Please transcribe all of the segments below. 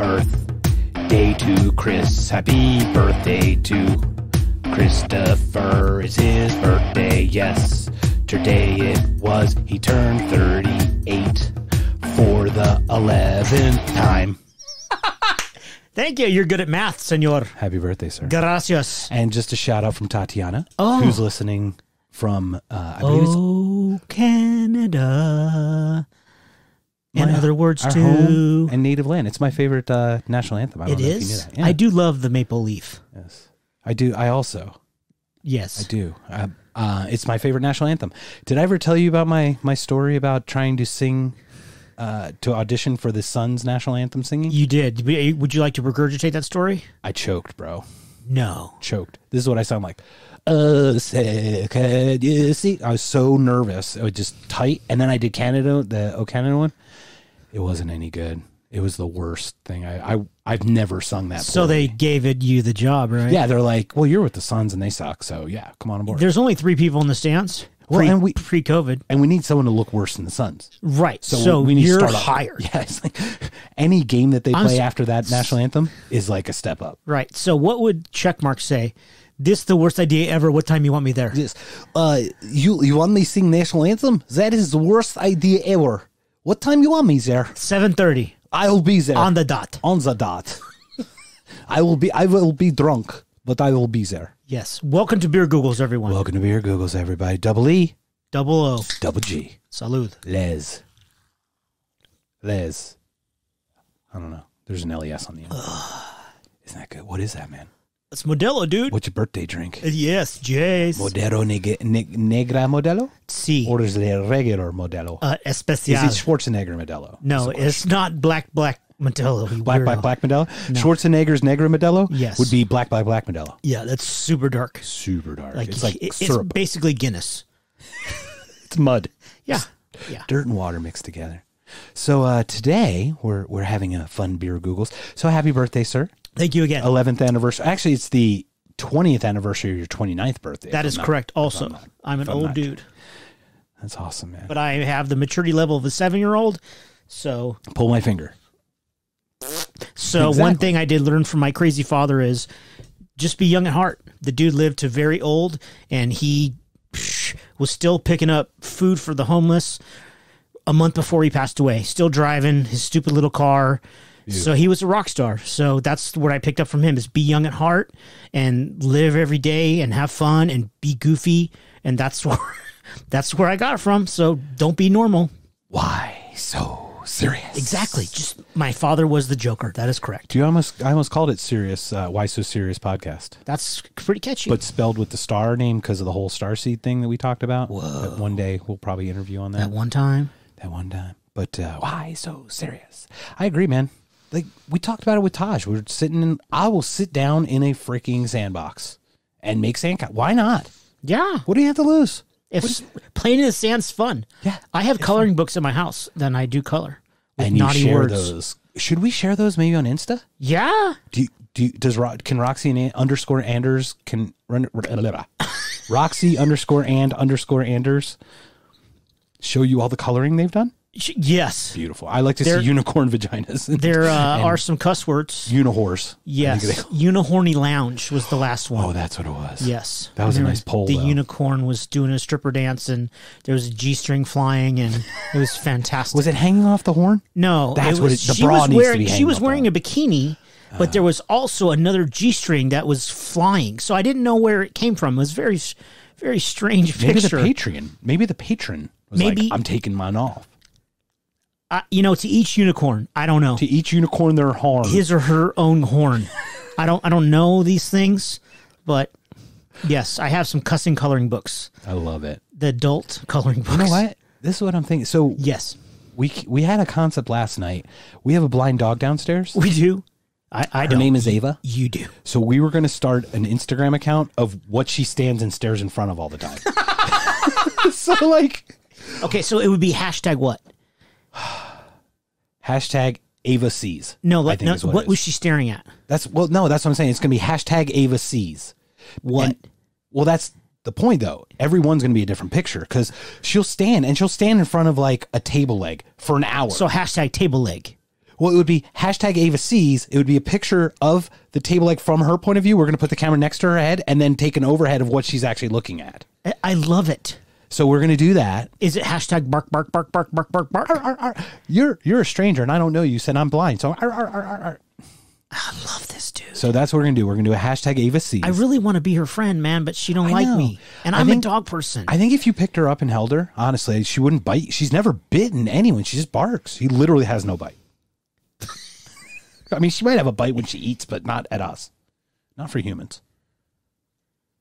birthday to Chris. Happy birthday to Christopher. It's his birthday, yes. Today it was. He turned 38 for the 11th time. Thank you. You're good at math, senor. Happy birthday, sir. Gracias. And just a shout out from Tatiana, Oh. who's listening from, uh, I believe it's Oh, Canada. And my- other words too. home and native land. It's my favorite uh, national anthem. I don't It know if you knew that. Yeah. I do love the maple leaf. Yes. I do. I also. Yes. I do. Uh, uh, it's my favorite national anthem. Did I ever tell you about my my story about trying to sing, uh, to audition for the Suns national anthem singing? You did. Would you like to regurgitate that story? I choked, bro. No. Choked. This is what I sound like. Uh, say, can you see? I was so nervous. It was just tight. And then I did Canada, the O Canada one. It wasn't any good. It was the worst thing. I, I I've never sung that. So they gave it you the job, right? yeah, they're like, well, you're with the Suns and they suck. So yeah, come on aboard. There's only three people in the stands. Well, pre, and we- pre-COVID, and we need someone to look worse than the Suns. right? So, So, we need you're to start higher, Yeah, like any game that they I'm play after that national anthem is like a step up. right? So what would checkmark say? This the worst idea ever. What time you want me there? Yes. Uh, you you want me sing national anthem? That is the worst idea ever. What time you want me there? Seven thirty I will be there on the dot. on the dot. I will be I will be drunk, but I will be there. Yes. Welcome to Beer Googgles, everyone. Welcome to Beer Googgles, everybody. Double E, Double O. double G, Salud. Les, Les. I don't know. There's an les on the end. Isn't that good? What is that, man? It's Modelo, dude. What's your birthday drink? Yes, Jace. Modelo neg- neg- Negra Modelo? C. Or is it regular Modelo? Uh, is it Schwarzenegger Modelo? no, it's not black, black Modelo. Black, black, black Modelo? Schwarzenegger's Negra Modelo? Yes. Would be black, black, black Modelo. Yeah, that's super dark. Super dark. Like it's like it- it's syrup. basically Guinness. It's mud. Yeah. Yeah. Dirt and water mixed together. So uh, today we're we're having a fun beer Googgles. So happy birthday, sir. Thank you again. 11th anniversary. Actually, it's the 20th anniversary of your 29th birthday. That is I'm not- correct. if I'm Also, not- I'm an I'm old not- dude, That's awesome, man. but I have the maturity level of a seven-year-old. So, Pull my finger. so one thing I did learn from my crazy father is just be young at heart. The dude lived to very old, and he was still picking up food for the homeless a month before he passed away. Still driving his stupid little car. So he was a rock star. So that's what I picked up from him: is be young at heart and live every day and have fun and be goofy. And that's where that's where I got it from. So don't be normal. Why so serious? Exactly. Just my father was the Joker. That is correct. Do you almost? I almost called it serious. Uh, Why so serious podcast, That's pretty catchy. but spelled with the star name because of the whole star seed thing that we talked about. Whoa! one day we'll probably interview on that. That one time, that one time. But uh, why so serious? I agree, man. Like we talked about it with Taj. we're sitting in. I will sit down in a freaking sandbox and make sand. Why not? yeah. What do you have to lose? If playing in the sand's fun. Yeah, I have coloring books in my house. Then I do color with and you naughty share words. those. Should we share those maybe on Insta? Yeah. Do you, do you, does Ro- can Roxy and An- underscore Anders can run Roxy underscore and underscore Anders show you all the coloring they've done? Yes. Beautiful. I like to There- see unicorn vaginas. There uh, are some cuss words. unihorse. Yes. Unihorny Lounge was the last one. oh, that's what it was. Yes. That was a nice poll, The though. unicorn was doing a stripper dance and there was a G string flying and it was fantastic. Was it hanging off the horn? No, That's it what was, it- the she bra was needs to wearing be she was wearing a bikini, but there was also another G string that was flying. So I didn't know where it came from. It was very very strange Maybe picture. the patron. Maybe the patron was Maybe- like, I'm taking mine off. Uh, you know, to each unicorn, I don't know. To each unicorn their horn. his or her own horn. I don't I don't know these things, but yes, I have some cussing coloring books. I love it. The adult coloring books. You know what? This is what I'm thinking. So Yes, we we had a concept last night. We have a blind dog downstairs. we do. I I Her don't. name is Ava. you do. So we were going to start an Instagram account of what she stands and stares in front of all the time. so like Okay, so it would be hashtag what? hashtag Ava sees. No, like no, what, what, was she staring at? That's well, no, that's what I'm saying. It's going to be hashtag Ava sees. What? And- well, that's the point though. Everyone's going to be a different picture because she'll stand and she'll stand in front of like a table leg for an hour. so hashtag table leg. Well, it would be hashtag Ava sees. It would be a picture of the table, leg from her point of view. We're going to put the camera next to her head and then take an overhead of what she's actually looking at. I- I love it. So we're going to do that. Is it hashtag bark bark bark bark bark bark bark? Ar, ar. You're you're a stranger and I don't know you. Said I'm blind. So ar, ar, ar, ar, ar. I love this dude. so that's what we're going to do. We're going to do a hashtag Ava sees. I really want to be her friend, man, but she don't I like know. me, and I I'm think- a dog person. I think if you picked her up and held her, honestly, she wouldn't bite. She's never bitten anyone. She just barks. She literally has no bite. I mean, she might have a bite when she eats, but not at us. Not for humans.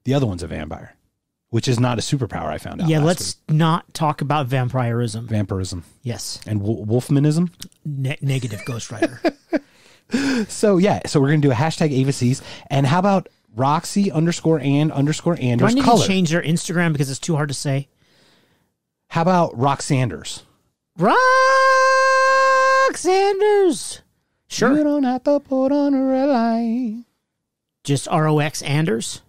The other one's a vampire, which is not a superpower. I found out. yeah, let's not talk about vampirism. vampirism Yes, and wo- wolfmanism. ne- negative Ghost Rider. So yeah, so we're gonna do a hashtag Ava. And how about Roxy underscore and underscore Do I need color? to change their Instagram because it's too hard to say? How about Rock Sanders? Rock Sanders. You don't have to put on a red light. Just R O X Anders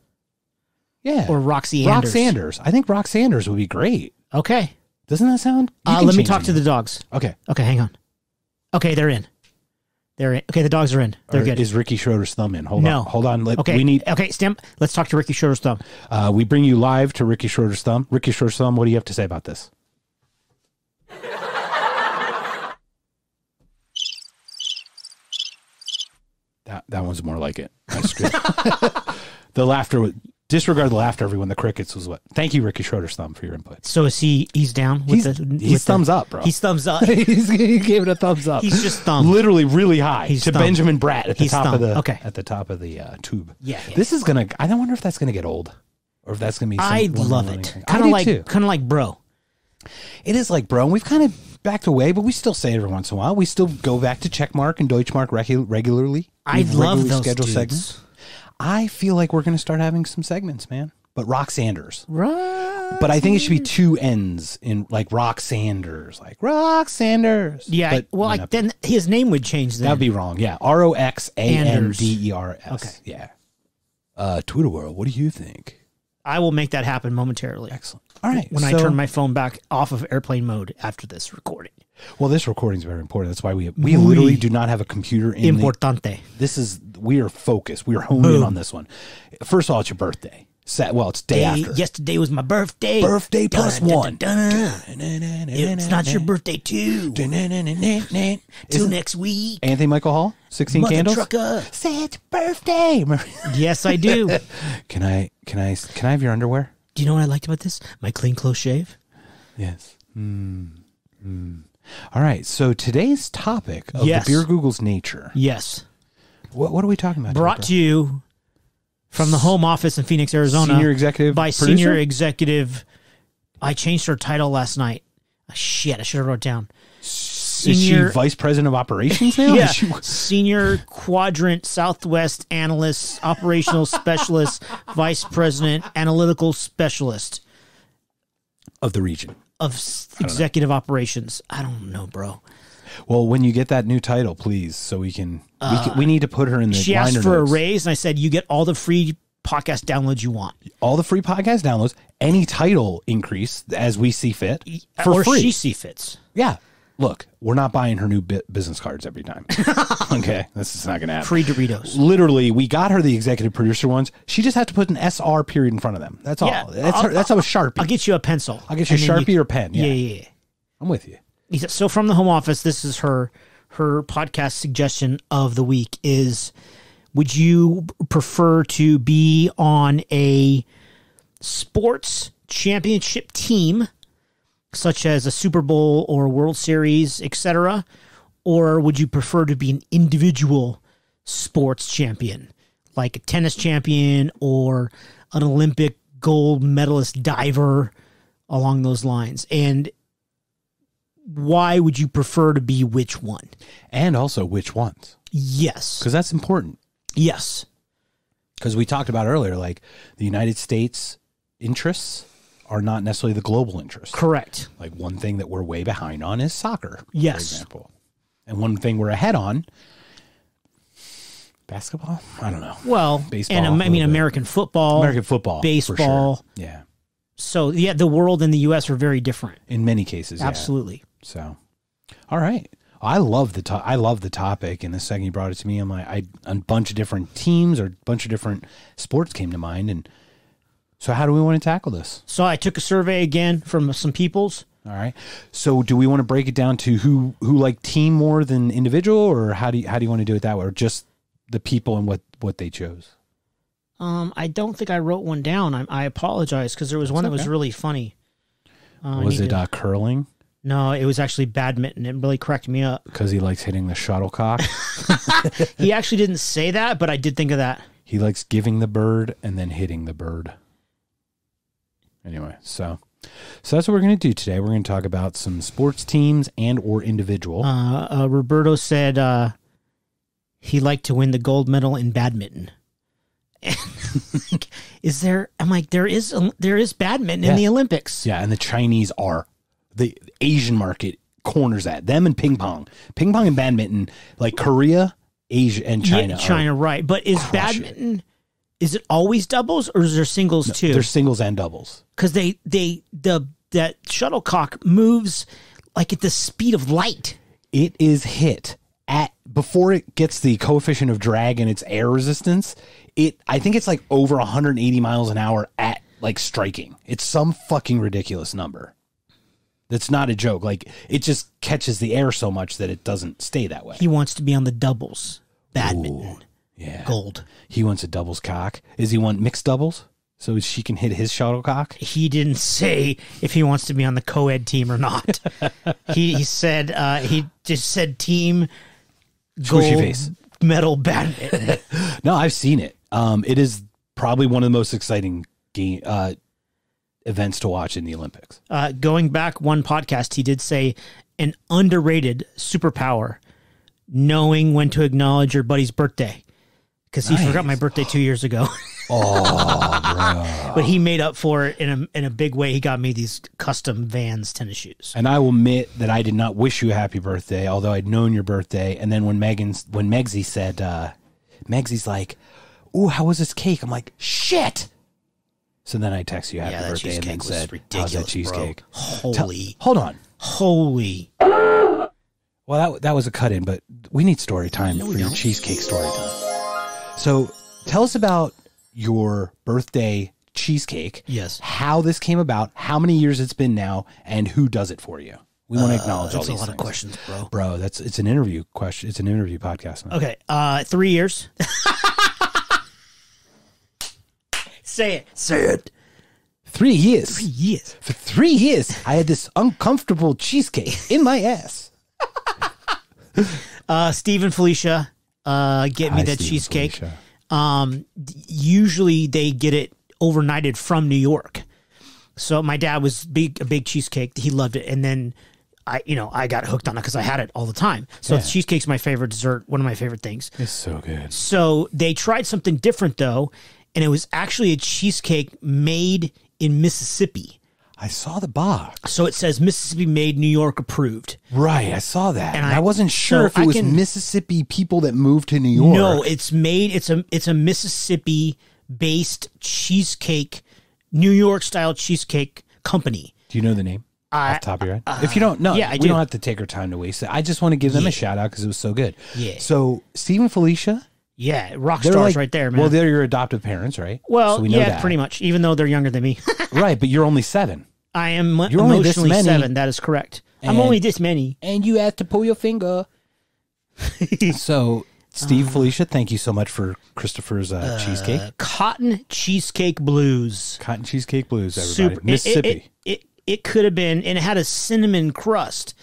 Yeah. or Roxy Rock Anders. Sanders. I think Rock Sanders would be great. Okay. Doesn't that sound? Uh, let me talk to the dogs. Okay. Okay, hang on. Okay, they're in. They're in. Okay, the dogs are in. They're Or good. Is Ricky Schroder's thumb in? Hold No. on. Hold on. Let, okay, We need. Okay, Stem. Let's talk to Ricky Schroder's thumb. Uh, we bring you live to Ricky Schroder's thumb. Ricky Schroder's thumb. What do you have to say about this? that that one's more like it. The laughter. was- Disregard the laughter, everyone. The crickets was what. Thank you, Ricky Schroder's thumb, for your input. So is he? He's down with He's, the. he's with the- thumbs up, bro. He's thumbs up. He's, he gave it a thumbs up. He's just thumb. literally really high He's to. Benjamin Bratt at the He's top of the Okay. at the top of the uh, tube. Yeah, yeah. This is gonna. I don't wonder if that's gonna get old, or if that's gonna be. I love it. Kind of like, kind of like, bro. It is like, bro. And we've kind of backed away, but we still say it every once in a while. We still go back to Checkmark and Deutschmark regu- regularly. I love regularly those scheduled dudes. segments. I feel like we're gonna start having some segments, man. But Rock Sanders. Right. But I think it should be two ends in like Rock Sanders, like Rock Sanders. Yeah. But well, like then his name would change. Then That'd be wrong. Yeah. R O X A N. D E R S. Okay. Yeah. Uh, Twitter world, what do you think? I will make that happen momentarily. Excellent. All right. When I turn my phone back off of airplane mode after this recording. well, this recording is very important. That's why we we Muy literally do not have a computer in. the- Importante. this is we are focused. We are honed in on this one. First of all, it's your birthday. Set. Well, it's day, Day- after. yesterday was my birthday. Birthday plus one. It's not your birthday too. Till next week. Anthony Michael Hall, sixteen Mother candles. trucker. Say it's birthday. Yes, I do. can I? Can I? Can I have your underwear? do you know what I liked about this? My clean close shave. Yes. Mm. Mm. All right. So today's topic of Yes. the beer Google's nature. Yes. What, what are we talking about? Brought to you from the home office in Phoenix, Arizona. Senior executive by producer? senior executive. I changed her title last night. Ah, shit, I should have wrote it down. Is she Senior, vice president of operations now? yeah, she- senior quadrant Southwest analyst, operational specialist, vice president, analytical specialist of the region. of executive operations. I don't know, bro. Well, when you get that new title, please, so we can we, can, we need to put her in the. Uh, She asked for notes. a raise, and I said, "You get all the free podcast downloads you want, all the free podcast downloads, any title increase as we see fit for or free. she see fits." yeah. Look, we're not buying her new business cards every time. okay, this is not going to happen. Free Doritos. Literally, we got her the executive producer ones. She just had to put an SR period in front of them. That's Yeah, all. That's I'll- her, that's how a sharpie. I'll get you a pencil. I'll get you a Sharpie or pen, yeah. Yeah, yeah, yeah. I'm with you. So from the home office, this is her her podcast suggestion of the week is would you prefer to be on a sports championship team such as a Super Bowl or World Series, etc., or would you prefer to be an individual sports champion, like a tennis champion or an Olympic gold medalist diver along those lines? And why would you prefer to be which one? And also, which ones? Yes. Because that's important. Yes. Because we talked about earlier, like the United States interests are not necessarily the global interests. Correct. Like one thing that we're way behind on is soccer, Yes. for example. And one thing we're ahead on, basketball? I don't know. Well, Baseball, and I mean bit. American football. American football. for sure. baseball. Yeah. So yeah, the world and the U.S. are very different. In many cases. Absolutely. So, all right. I love the to- I love the topic, and the second you brought it to me, I'm like, I a bunch of different teams or a bunch of different sports came to mind, and so how do we want to tackle this? So I took a survey again from some peoples. All right. So do we want to break it down to who who like team more than individual, or how do you, how do you want to do it that way, or just the people and what what they chose? Um, I don't think I wrote one down. I, I apologize because there was one that was really funny. Uh, Was it to- uh, curling no, it was actually badminton. It really cracked me up. because he likes hitting the shuttlecock? He actually didn't say that, but I did think of that. he likes giving the bird and then hitting the bird. Anyway, so so that's what we're going to do today. We're going to talk about some sports teams and or individual. Uh, uh, Roberto said uh, he liked to win the gold medal in badminton. is there? I'm like, there is there is badminton in the Olympics. Yeah, and the Chinese are the Asian market corners at them and ping pong, ping pong and badminton, like Korea, Asia, and China. Yeah, China, right? But is badminton? Is it always doubles or is there singles too? They're singles and doubles. Because they they the that shuttlecock moves like at the speed of light. It is hit at before it gets the coefficient of drag and its air resistance. It I think it's like over 180 miles an hour at like striking. It's some fucking ridiculous number. That's not a joke. Like it just catches the air so much that it doesn't stay that way. He wants to be on the doubles badminton Yeah. gold. He wants a doubles cock. Is he want mixed doubles so she can hit his shuttlecock? He didn't say if he wants to be on the co-ed team or not. he, he said uh, he just said team gold face. medal badminton. No, I've seen it. Um, it is probably one of the most exciting game uh, events to watch in the Olympics. uh, going back one podcast, he did say an underrated superpower, knowing when to acknowledge your buddy's birthday. Because he forgot my birthday two years ago. Oh, but he made up for it in a in a big way. He got me these custom Vans tennis shoes. And I will admit that I did not wish you a happy birthday, although I'd known your birthday. And then when Megan's when Megsy said, uh, Megsy's like, "Ooh, how was this cake?" I'm like, "Shit." So then I text you happy Yeah, birthday and then said, "How's that cheesecake?" Bro. Tell- Holy, hold on. holy! Well, that that was a cut in, but we need story time for your cheesecake story time. So tell us about your birthday cheesecake. Yes. How this came about, how many years it's been now, and who does it for you. We want to acknowledge all Uh, That's a these lot of questions, bro. Bro, that's it's an interview question. It's an interview podcast. Man. Okay, uh, three years. Say it. Say it. Three years. Yes. For three years, I had this uncomfortable cheesecake in my ass. Uh, Steve and Felicia, uh, get me Hi, that Steve cheesecake. Um, usually they get it overnighted from New York. So my dad was big a big cheesecake. He loved it, and then I, you know, I got hooked on it because I had it all the time. So Yeah. cheesecake's my favorite dessert, one of my favorite things. It's so good. So they tried something different though, and it was actually a cheesecake made in Mississippi. I saw the box. So it says Mississippi made, New York approved. Right, I saw that. And And I, I- wasn't sure so if it I was can- Mississippi people that moved to New York. No, it's made. It's a it's a Mississippi based cheesecake, New York style cheesecake company. Do you know the name? I- Off top of your head? Uh, if you don't know, yeah, I we do. don't have to take our time to waste it. I just want to give them Yeah. a shout out because it was so good. Yeah. So Stephen Felicia, Yeah, rock they're stars like right there, man. Well, they're your adoptive parents, right? Well, so we know yeah, that. pretty much. Even though they're younger than me, right. But you're only seven, I am You're only this emotionally many. seven. That is correct. I'm And- only this many. and you have to pull your finger. so Steve, Uh. Felicia, thank you so much for Christopher's uh, cheesecake, Cotton cheesecake blues. cotton cheesecake blues. Everybody, Super. it- Mississippi. It, it, it, it could have been, and it had a cinnamon crust.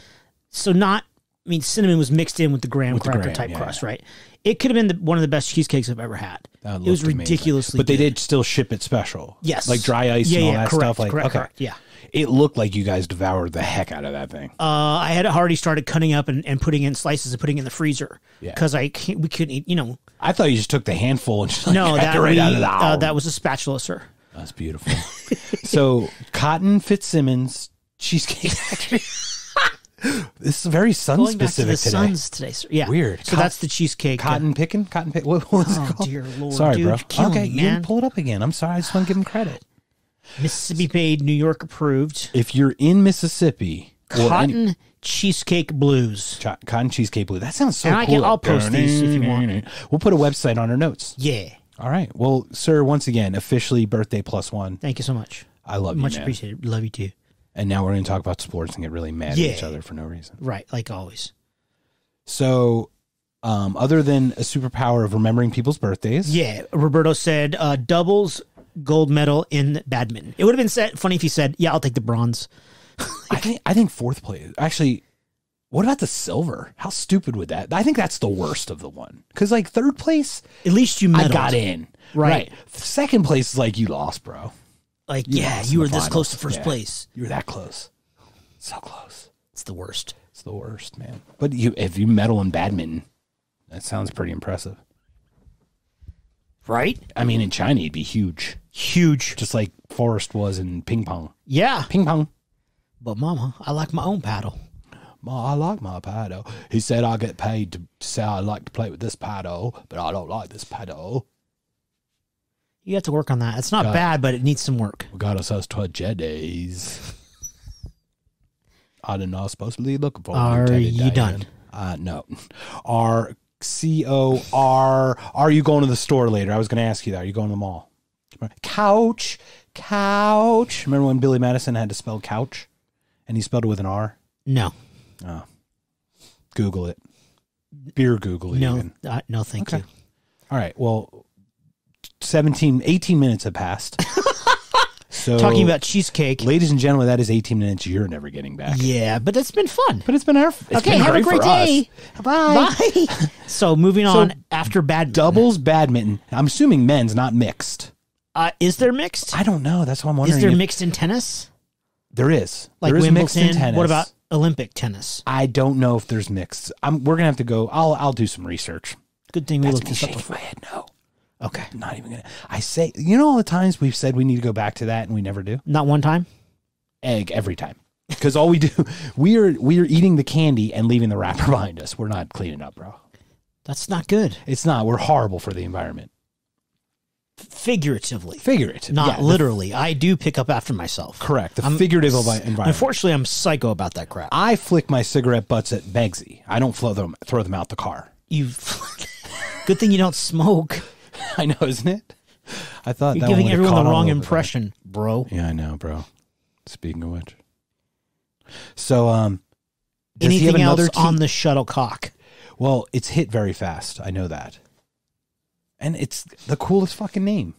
So not. I mean, cinnamon was mixed in with the graham With the cracker graham, type yeah, crust, right? It could have been the, one of the best cheesecakes I've ever had. It was amazing. ridiculously. But they good. did still ship it special. Yes. like dry ice Yeah, and all yeah, that correct, stuff. Like correct, okay, correct, yeah. It looked like you guys devoured the heck out of that thing. Uh, I had already started cutting up and, and putting in slices and putting in the freezer Yeah. because I can't. We couldn't eat. You know, I thought you just took the handful and just like, no, that it right we, out of the uh, that was a spatula, sir. That's beautiful. so Cotton Fitzsimmons cheesecake factory. this is very sun Going back to specific the today. suns today, sir. Yeah, Weird. So Cot- that's the cheesecake. Cotton picking, cotton pick. What, what was it Oh, called? dear Lord, Sorry, dude, bro. you're killing okay, me, you man. didn't pull it up again. I'm sorry. I just want to give him credit. Mississippi made, New York approved. If you're in Mississippi, Well, any- Cotton cheesecake blues. Cho- cotton cheesecake blue. That sounds so And I cool. can- I'll post these if you want. We'll put a website on our notes. Yeah. All right. Well, sir, once again, officially birthday plus one. Thank you so much. I love you, Much man. appreciated. Love you too. And now we're going to talk about sports and get really mad Yeah. at each other for no reason. Right, like always. So, um, other than a superpower of remembering people's birthdays, Yeah, Roberto said uh, doubles gold medal in badminton. It would have been said, funny if he said, "Yeah, I'll take the bronze." I think I think fourth place. Actually, what about the silver? How stupid would that? I think that's the worst of the one. Because like third place, At least you I got in. Right. Second place is like you lost, bro. Like, You yeah, you were this finals. close to first Yeah. place. You were that close. So close. It's the worst. It's the worst, man. But you, if you medal in badminton, that sounds pretty impressive. Right? I mean, in China, it'd be huge, Huge. just like Forrest was in ping pong. Yeah. Ping pong. But mama, I like my own paddle. Ma, I like my paddle. He said I get paid to say I like to play with this paddle, but I don't like this paddle. You have to work on that. It's not it. bad, but it needs some work. We got ourselves to a Jeddies. I did not know supposed to be looking for. Are you Diane. done? Uh, no. Are C O R. Are you going to the store later? I was going to ask you that. Are you going to the mall? Couch, couch. Remember when Billy Madison had to spell couch, and he spelled it with an R? No. Google it. Beer Google it. No. Uh, no, thank Okay. you. All right. Well, 17, 18 minutes have passed. so, Talking about cheesecake. ladies and gentlemen, that is 18 minutes you're never getting back. Yeah, but it's been fun. But it's been our. It's okay, been have a great great for us. day. Bye. Bye. so moving on after bad Doubles badminton. I'm assuming men's, not mixed. Uh, is there mixed? I don't know. That's what I'm wondering. Is there if- mixed in tennis? there is. Like there is Wimbledon? mixed in tennis. What about Olympic tennis? I don't know if there's mixed. I'm, we're gonna have to go. I'll I'll do some research. Good thing we looked this up before. my head. No, Okay. Not even gonna. I say, you know, all the times we've said we need to go back to that and we never do. Not one time? egg every time because all we do we are we are eating the candy and leaving the wrapper behind us we're not cleaning up bro That's not good. it's not we're horrible for the environment Figuratively, figurative not yeah, literally. I do pick up after myself. correct the I'm- figurative environment Unfortunately, I'm psycho about that crap. i flick my cigarette butts at Megsy. i don't throw them throw them out the car You. Good thing you don't smoke. i know isn't it i thought You're that giving one everyone the wrong little bit impression, bro. yeah i know bro speaking of which so um does he have Anything another else key- on the shuttlecock? well it's hit very fast i know that and it's the coolest fucking name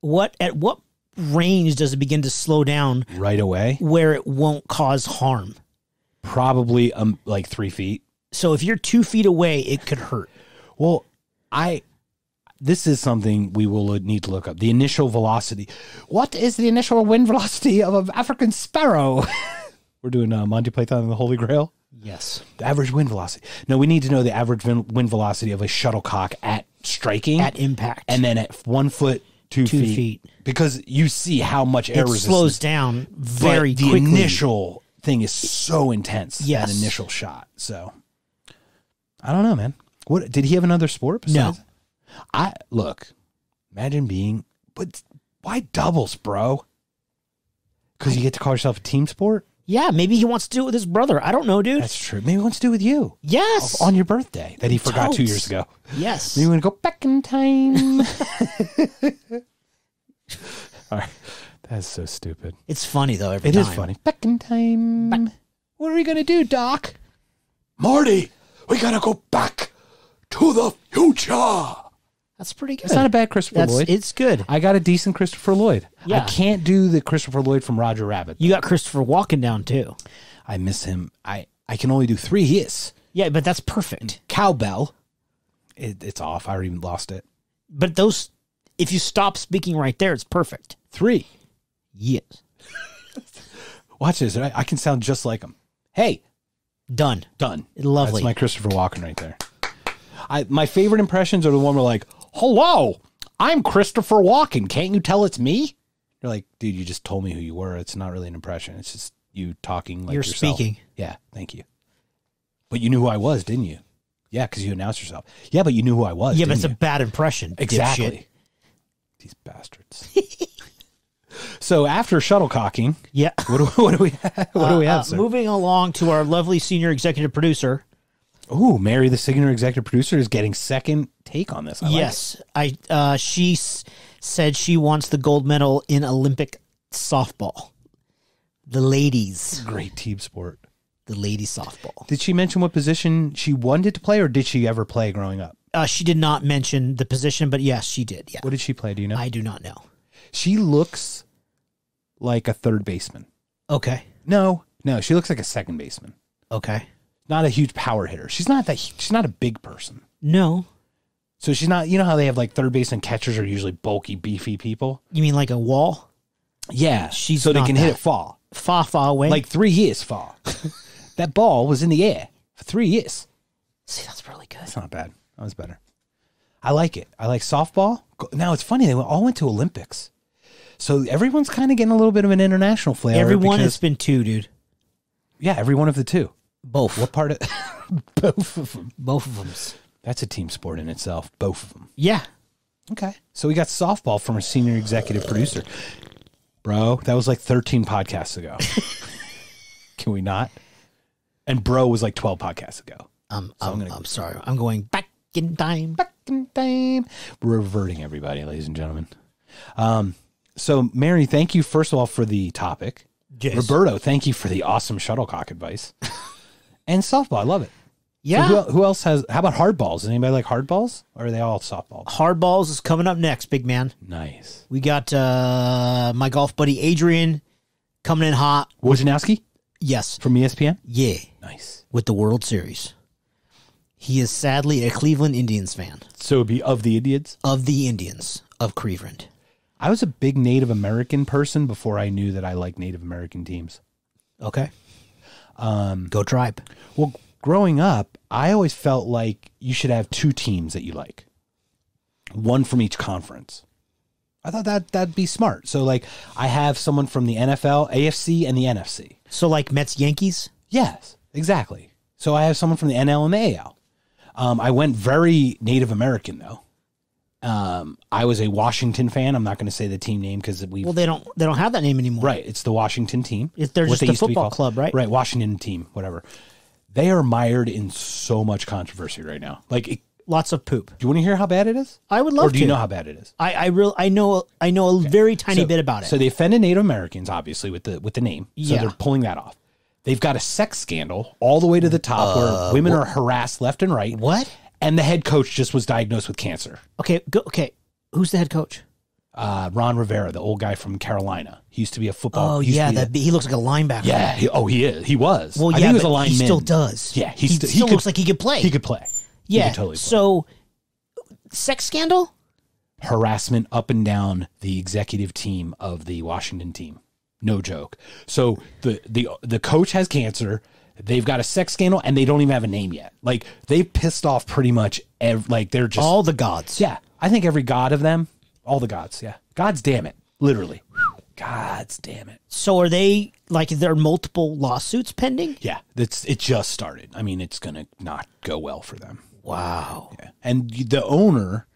What at what range does it begin to slow down right away where it won't cause harm? probably um like three feet. So if you're two feet away, it could hurt. Well, I this is something we will need to look up. The initial velocity. What is the initial wind velocity of an African sparrow? We're doing uh, Monty Python and the Holy Grail. Yes. The average wind velocity. No, we need to know the average wind velocity of a shuttlecock at striking, At impact. and then at one foot, two, Two feet. feet. Because you see how much air it slows down very the quickly. initial thing is so intense. Yes. That initial shot. So I don't know, man. What did he have another sport? No. I look. Imagine being, but why doubles, bro? Because you get to call yourself a team sport. yeah, maybe he wants to do it with his brother. I don't know, dude. That's true. Maybe he wants to do it with you yes. on your birthday that he forgot two years ago. yes. Maybe you want to go back in time. All right. That's so stupid. It's funny though. Every It time. is funny. Back in time. What are we gonna do, Doc? Marty, we gotta go back to the future. That's pretty good. It's not a bad Christopher That's Lloyd. it's good. I got a decent Christopher Lloyd. Yeah. I can't do the Christopher Lloyd from Roger Rabbit. You got Christopher Walken down too. I miss him. I I can only do three hits. Yeah, but that's perfect. Cowbell. It, it's off. I already lost it. But those, if you stop speaking right there, it's perfect. Three. Yes. Watch this. I, I can sound just like him. Hey, Done. done. Lovely. That's my Christopher Walken right there. I my favorite impressions are the one where like, "Hello, I'm Christopher Walken. Can't you tell it's me?" You're like, dude, you just told me who you were. It's not really an impression. It's just you talking like You're yourself. speaking. Yeah, thank you. But you knew who I was, didn't you? Yeah, because you announced yourself. Yeah, but you knew who I was. yeah, but it's a bad impression. exactly. dipshit. These bastards. So after shuttlecocking, Yeah. what do, what do we have? What do we have? Uh, moving along to our lovely senior executive producer. Ooh, Mary, the senior executive producer, is getting second take on this. I like yes, I. Uh, she s- said she wants the gold medal in Olympic softball. The ladies, great team sport. the ladies softball. Did she mention what position she wanted to play, or did she ever play growing up? Uh, she did not mention the position, but yes, she did. Yeah, What did she play? Do you know? I do not know. she looks like a third baseman. Okay, No, no, she looks like a second baseman. okay, Not a huge power hitter. She's not that. She's not a big person. no. So she's not. You know how they have like third base and catchers are usually bulky, beefy people. You mean like a wall? Yeah, She's so they can hit that. it fall. Far, far away. Like three years far. that ball was in the air for three years. see, that's really good. That's not bad. That was better. I like it. I like softball. Now it's funny they all went to Olympics, so everyone's kind of getting a little bit of an international flavor. Everyone has been two, dude. yeah, every one of the two. Both. What part of both of them? Both of them's. That's a team sport in itself. Both of them. Yeah. Okay, so we got softball from our senior executive producer, bro. That was like thirteen podcasts ago. Can we not? And bro was like twelve podcasts ago. Um, I'm I'm, gonna- I'm sorry. I'm going back in time. back in time. We're reverting everybody, ladies and gentlemen. Um, so Mary, thank you first of all for the topic. Yes. Roberto, thank you for the awesome shuttlecock advice. and softball, I love it. So Yeah. who, who else has? How about hardballs? Does anybody like hardballs, or are they all softballs? Hardballs is coming up next, big man. Nice. We got uh, my golf buddy Adrian coming in hot. Wojnarowski Yes. from ESPN. Yeah. Nice. With the World Series. He is sadly a Cleveland Indians fan So it'd be of the Indians. of the Indians of Cleveland. I was a big Native American person before I knew that I like Native American teams. Okay. Um, Go tribe. Well, growing up, I always felt like you should have two teams that you like, one from each conference. I thought that that'd be smart. So, like, I have someone from the NFL, AFC, and the NFC. So like Mets Yankees. Yes, exactly. So I have someone from the NL and the AL. Um, I went very Native American though. Um, I was a Washington fan. I'm not going to say the team name because we Well, they don't they don't have that name anymore. Right. It's the Washington team. If they're just they to be football club, right? Right. Washington team, whatever. They are mired in so much controversy right now. Like, it, Lots of poop. do you want to hear how bad it is? I would love to. Or do you know how bad it is? I I real I know I know a very tiny So- bit about it. So they offended Native Americans, obviously, with the with the name. So Yeah. they're pulling that off. They've got a sex scandal all the way to the top where women are harassed left and right. Uh, What? And the head coach just was diagnosed with cancer. okay, go, okay. Who's the head coach? Uh, Ron Rivera, the old guy from Carolina, he used to be a football. Oh he yeah, that a- he looks like a linebacker. yeah. He, oh, he is. He was. Well, I yeah, he was a lineman. he still does. Yeah, he, he st- he still could- looks like he could play. He could play. He yeah. could totally play. so, sex scandal. harassment up and down the executive team of the Washington team. No joke. So the the the coach has cancer. They've got a sex scandal and they don't even have a name yet. Like they pissed off pretty much ev- like they're just All the gods. yeah. I think every god of them, all the gods. Yeah, gods damn it, literally. Gods damn it. So are they like there are multiple lawsuits pending? Yeah, it's it just started. I mean, it's gonna not go well for them. Wow. Yeah. And the owner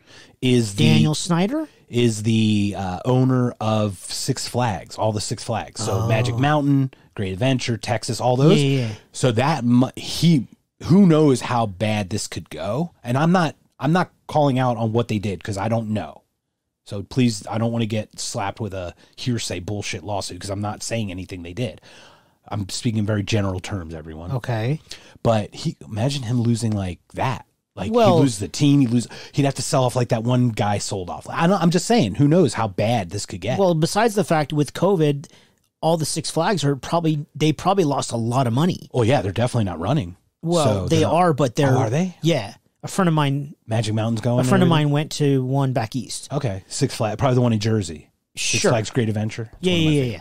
is the Daniel Snyder. is the uh, owner of Six Flags, all the Six Flags. So Magic Mountain, Great Adventure, Texas, all those. Yeah, yeah. So that he, who knows how bad this could go? And I'm not, I'm not calling out on what they did because I don't know. So please, I don't want to get slapped with a hearsay bullshit lawsuit because I'm not saying anything they did. I'm speaking in very general terms, everyone. Okay. But he imagine him losing like that. Like Well- he lose the team, he lose. He'd have to sell off like that one guy sold off. I don't, I'm just saying, who knows how bad this could get? Well, besides the fact with COVID, all the Six Flags are probably they probably lost a lot of money. oh yeah, they're definitely not running. Well, So they they're but they're Oh, are they? Yeah. A friend of mine, Magic Mountain's going. a friend of mine went to one back east. Okay, Six Flags, probably the one in Jersey. Six Flags Great Adventure. It's Yeah, one of my yeah, yeah, yeah.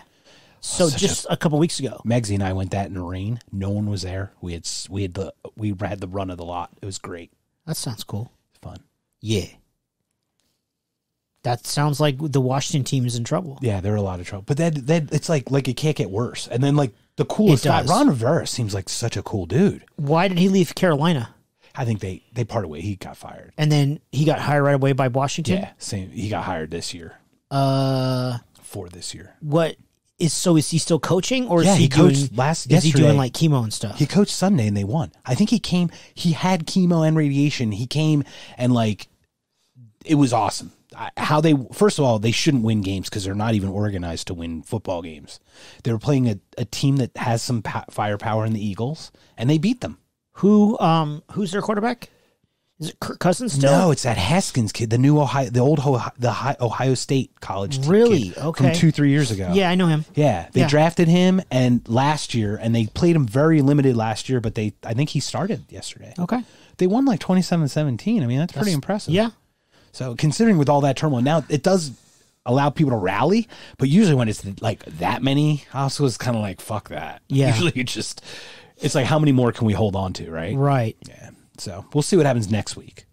So such just a, couple weeks ago. Megsy and I went that in the rain. No one was there. We had we had the we had the run of the lot. It was great, That sounds cool. fun. Yeah. That sounds like the Washington team is in trouble. Yeah, they're a lot of trouble. But that that it's like like it can't get worse. And then like the coolest guy. Ron Rivera seems like such a cool dude. Why did he leave Carolina? I think they they parted way. He got fired. And then he got hired right away by Washington? Yeah, same. He got hired this year. Uh for this year. What is so? Is he still coaching, or Yeah, is he, he coached doing? last- is he doing like chemo and stuff? He coached Sunday and they won. I think he came. He had chemo and radiation. He came and like it was awesome. How they first of all they shouldn't win games because they're not even organized to win football games. They were playing a, a team that has some pa- firepower in the Eagles and they beat them. Who? Um, who's their quarterback? Is it Kirk Cousins still? No, it's that Haskins kid, the new Ohio, the old Ohio, the Ohio State college Really? kid Okay. from two three years ago. Yeah, I know him. Yeah, they Yeah. drafted him and last year, and they played him very limited last year. But they, I think he started yesterday. Okay. They won like 27-17. I mean, that's, pretty impressive. Yeah. So considering with all that turmoil, now it does allow people to rally, but usually when it's like that many, also was kind of like, fuck that. Yeah. Usually it just, it's like, how many more can we hold on to, right? Right. Yeah. So we'll see what happens next week.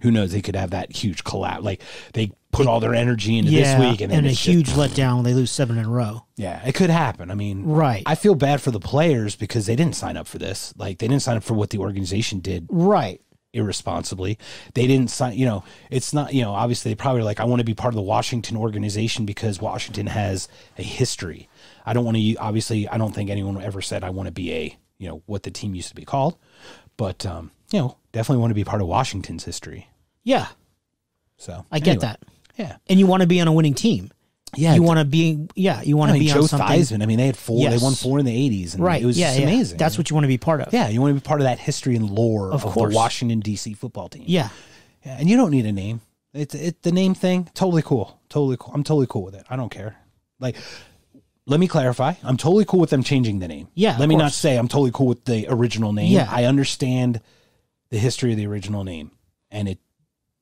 Who knows? They could have that huge collapse. Like they put all their energy into yeah. this week, and, then a it's just- huge letdown when they lose seven in a row. yeah, it could happen. I mean, Right. I feel bad for the players because they didn't sign up for this. Like they didn't sign up for what the organization did Right. Irresponsibly. They didn't sign, you know, it's not, you know, obviously they probably like, I want to be part of the Washington organization because Washington has a history. I don't want to, obviously, I don't think anyone ever said I want to be a, you know, what the team used to be called, but, um, you know, definitely want to be part of Washington's history. Yeah, So I get anyway, that. Yeah. And you want to be on a winning team. Yeah. you want to be. Yeah, you want I to mean, be Joe on something. Theismann, I mean, they had four, Yes. they won four in the 80s. And Right. It was yeah, amazing. That's what you want to be part of. yeah. You want to be part of that history and lore Of of, the Washington, D.C. football team. Yeah. Yeah, and you don't need a name. It's it the name thing. Totally cool. Totally cool. I'm totally cool with it. I don't care. Like, let me clarify. I'm totally cool with them changing the name. Yeah, Let me not say I'm totally cool with the original name. Yeah. I understand the history of the original name, and it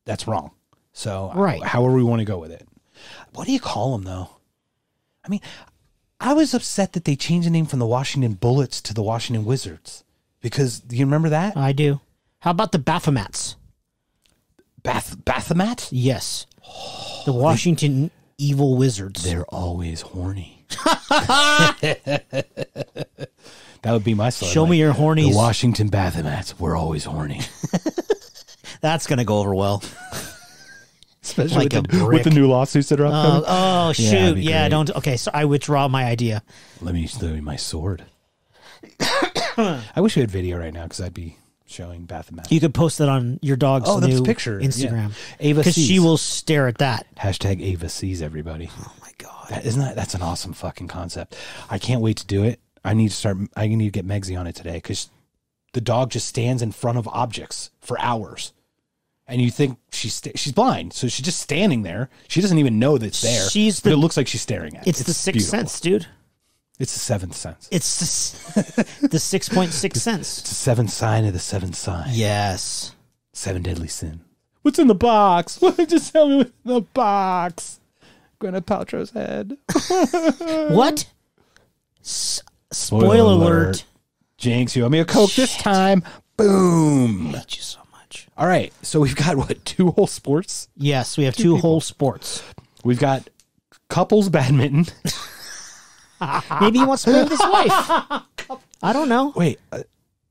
that's wrong. So, Right. however we want to go with it. What do you call them though? I mean, I was upset that they changed the name from the Washington Bullets to the Washington Wizards because do you remember that I do. How about the Baphomats? Bath Bathomat? Yes. The Washington Evil Wizards. They're always horny. that would be my slogan. Show me your The hornies. Washington Bathomats. We're always horny. That's gonna go over well. Especially Like with, the, with the new lawsuits that are Oh, upcoming. oh Yeah, shoot! that'd Yeah, don't. Okay, so I withdraw my idea. Let me you my sword. I wish we had video right now because I'd be showing Bathomat. You could post that on your dog's Oh, new picture. Yeah. Instagram. Ava because she will stare at that. Hashtag Ava sees everybody. Oh my god! That isn't that that's an awesome fucking concept. I can't wait to do it. I need to start. I need to get Megsy on it today because the dog just stands in front of objects for hours, and you think she's sta- she's blind, so she's just standing there. She doesn't even know that it's there. She's but the- it looks like she's staring at. it. It's, the sixth beautiful. sense, dude. It's the seventh sense. It's the, s- the six point six sense. It's the seventh sign of the seventh sign. Yes. Seven deadly sin. What's in the box? just tell me what's in the box. Gwyneth Paltrow's head. What? S- spoiler alert. Jinx, you owe me a Coke this time. Boom. All right. So we've got what, two whole sports? Yes, we have two whole sports. We've got couples badminton. Maybe he wants to play with his wife. I don't know. Wait, uh,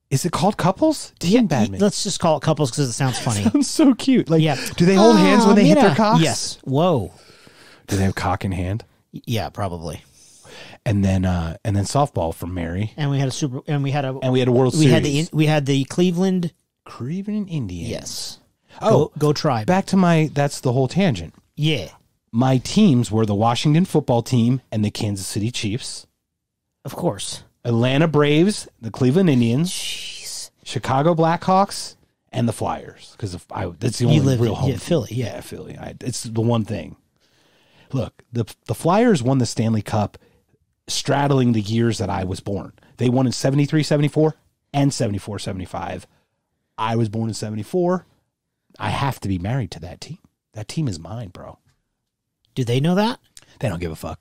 is it called couples? Team Yeah, badminton. Let's just call it couples because it sounds funny. Sounds so cute. Like, Yeah. do they hold hands when Ah, they hit their cocks? Yes. Whoa. Do they have cock in hand? Yeah, probably. And then, uh, and then softball from Mary. And we had a super. And we had a. And we had a World we Series. had the. We had the Cleveland. Cleveland Indians. Yes. Oh, Go, go tribe. back to my. That's the whole tangent. Yeah. My teams were the Washington football team and the Kansas City Chiefs, Of course. Atlanta Braves, the Cleveland Indians, Jeez. Chicago Blackhawks, and the Flyers. Because I that's the only You live real in- home. yeah, Philly, yeah. Philly. I, it's the one thing. Look, the the Flyers won the Stanley Cup, straddling the years that I was born. They won in 73, 74, and 74, 75. I was born in 74. I have to be married to that team. That team is mine, bro. Do they know that? They don't give a fuck.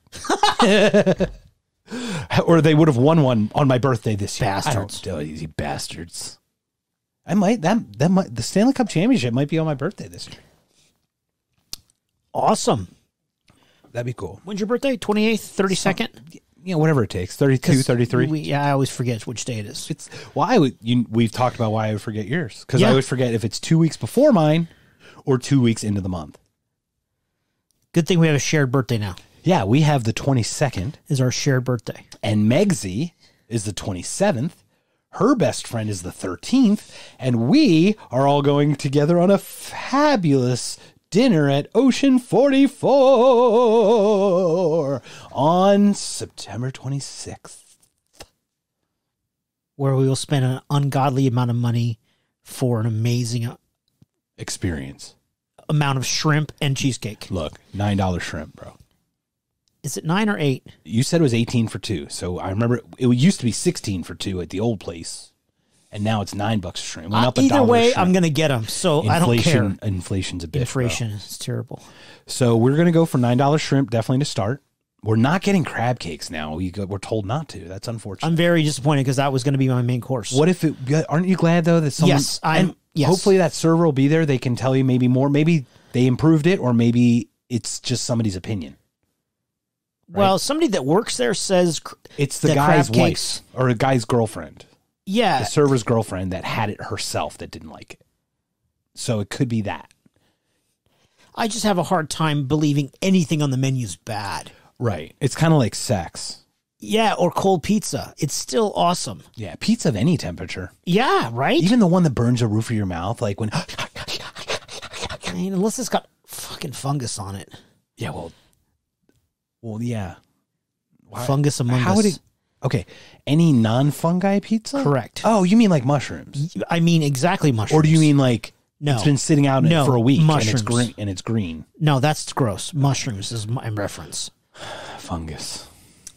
or they would have won one on my birthday this year. I Bastards. don't, oh, bastards. I might that that might the Stanley Cup championship might be on my birthday this year. Awesome. That'd be cool. When's your birthday? 28th, 32nd? You know, whatever it takes. 32, 33. We, yeah, I always forget which day it is. it's why would you we've talked about why I would forget yours. Because Yeah. I would forget if it's two weeks before mine or two weeks into the month. Good thing we have a shared birthday now. Yeah, we have the 22nd, is our shared birthday. and Megsy is the 27th. Her best friend is the 13th, and we are all going together on a fabulous dinner at Ocean 44 on September 26th. where we will spend an ungodly amount of money for an amazing uh, Experience. amount of shrimp and cheesecake. Look, $9 shrimp, bro. Is it nine or eight? You said it was 18 for two. So I remember it used to be 16 for two at the old place. And now it's nine bucks a shrimp. Uh, either way. I'm going to get them. So I don't care. Inflation's a bitch. bro. Inflation is terrible. So we're gonna go for nine dollars shrimp, definitely to start. We're not getting crab cakes now. We go, we're told not to. That's unfortunate. I'm very disappointed because that was going to be my main course. what if it? Aren't you glad though that someone? Yes, I'm- yes. Hopefully that server will be there. They can tell you maybe more. Maybe they improved it, or maybe it's just somebody's opinion. Well, somebody that works there says, It's the guy's crab cakes- wife or a guy's girlfriend, yeah, the server's girlfriend that had it herself that didn't like it. So it could be that. I just have a hard time believing anything on the menu is bad. Right. It's kind of like sex. Yeah, or cold pizza. It's still awesome. Yeah. Pizza of any temperature. Yeah, right? Even the one that burns the roof of your mouth, like when. I mean, unless it's got fucking fungus on it. Yeah, well, well, yeah. Why- Fungus among How us. would it? Okay, any non-fungi pizza? Correct. Oh, you mean like mushrooms, I mean, exactly mushrooms. or do you mean like No. it's been sitting out in it No, for a week mushrooms. and it's green and it's green No, that's gross. Mushrooms is my reference. fungus?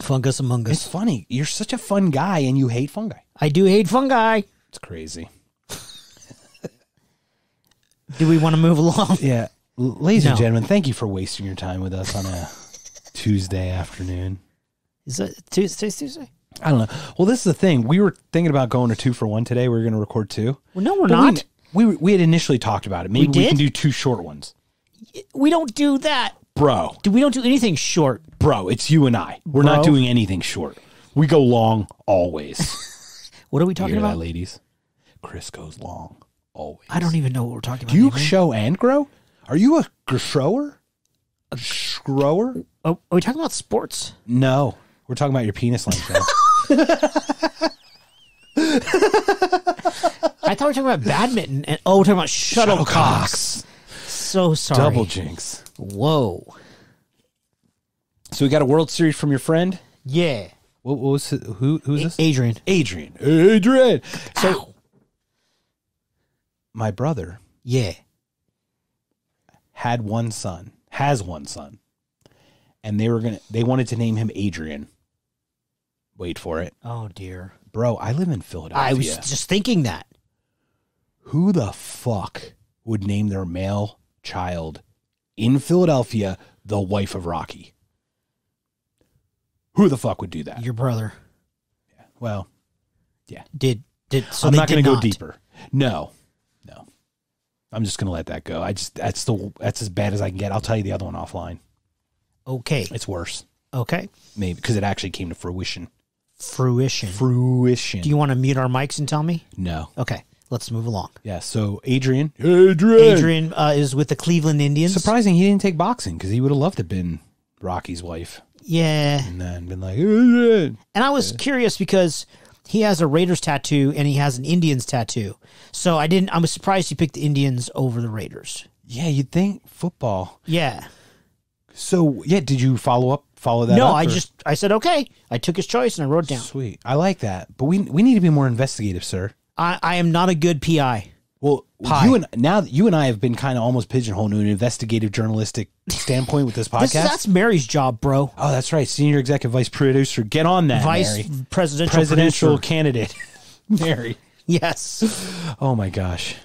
Fungus among us. It's funny. You're such a fun guy and you hate fungi. I do hate fungi. It's crazy. Do we want to move along? Yeah, ladies No. and gentlemen, thank you for wasting your time with us on a Tuesday afternoon. Is it Tuesday? Tuesday? I don't know. Well, this is the thing. We were thinking about going to two for one today. We were going to record two. Well, no, we're But not. We, we we had initially talked about it. Maybe we, did? can do two short ones, We don't do that. bro. Do we don't do anything short? Bro, it's you and I. We're not doing anything short. We go long always. What are we talking hear that, about? ladies? Chris goes long always. I don't even know what we're talking about. Do you anymore. show and grow? Are you a grower? A grower? Oh, are we talking about sports? No, we're talking about your penis length. now. I thought we were talking about badminton. And oh, we're talking about shuttlecocks. So sorry. Double jinx. Whoa. So we got a World Series from your friend. Yeah. What, what was it? Who? Who's this? Adrian. Adrian. Adrian. So Ow. my brother Yeah. had one son, has one son, and they were gonna they wanted to name him Adrian. Wait for it, Oh dear. bro. I live in Philadelphia. I was just thinking that. Who the fuck would name their male child in Philadelphia the wife of Rocky? Who the fuck would do that? Your brother Yeah. well, yeah. did did so I'm not going to go deeper. No, no. I'm just going to let that go. I just that's the that's as bad as I can get. I'll tell you the other one offline. Okay. It's worse, Okay. maybe because it actually came to fruition. Fruition. Fruition. Do you want to mute our mics and tell me? no. Okay. Let's move along. Yeah. So Adrian. Adrian. Adrian uh, is with the Cleveland Indians. Surprising he didn't take boxing because he would have loved to have been Rocky's wife Yeah. and then been like Adrian. And I was curious because he has a Raiders tattoo and he has an Indians tattoo. So I didn't I was surprised he picked the Indians over the Raiders. Yeah, you'd think football. Yeah. So yeah, did you follow up? Follow that? no, I or- just I said okay. I took his choice and I wrote down. sweet. I like that, but we we need to be more investigative, sir. I, I am not a good PI. Well, Pie. you and now that you and I have been kind of almost pigeonholed to an investigative journalistic standpoint with this podcast. This, that's Mary's job, bro. oh, that's right, senior executive vice producer. Get on that, Vice Mary. presidential presidential producer. candidate, Mary. Yes. Oh my gosh,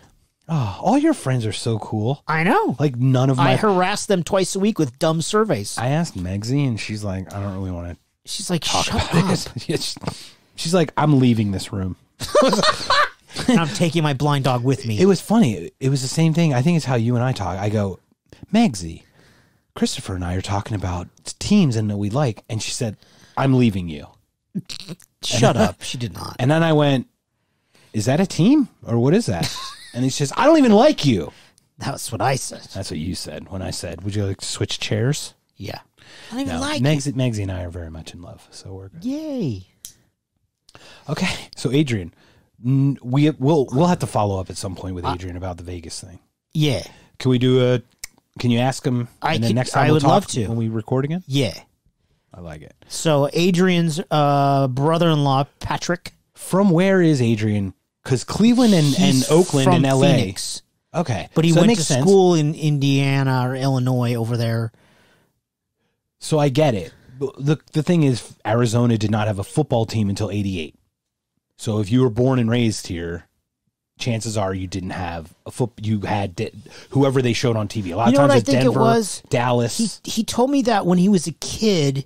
oh, all your friends are so cool. I know. Like none of my. I harass them twice a week with dumb surveys. I asked Megsy, and she's like, I don't really want to She's like, talk shut about up. this. She's- like, I'm leaving this room. and I'm taking my blind dog with me. It was funny. It, it was the same thing. I think it's how you and I talk. I go, Megsy, Christopher and I are talking about teams and that we like, and she said, I'm leaving you. shut up. She did not. And then I went, Is that a team or what is that? And he says, I don't even like you. That's what I said. That's what you said when I said, Would you like to switch chairs? Yeah. I don't even No, like Megs, Megsy and I are very much in love, so we're good. it. Yay. Okay, so Adrian, n- we we'll we'll have to follow up at some point with Adrian about the Vegas thing. Yeah. Can we do a? Can you ask him? I and then could- next time I we'll would talk love to. when we record again. Yeah. I like it. So Adrian's uh, brother-in-law Patrick From where is Adrian? Because Cleveland and, and he's Oakland from and L.A. Phoenix, Okay, but he so that went makes to sense. school in Indiana or Illinois over there. So I get it. But The the thing is, Arizona did not have a football team until '88. So if you were born and raised here, chances are you didn't have a foot. You had di- whoever they showed on TV. A lot You know of what times I it's think it Denver, was? Dallas. He he told me that when he was a kid,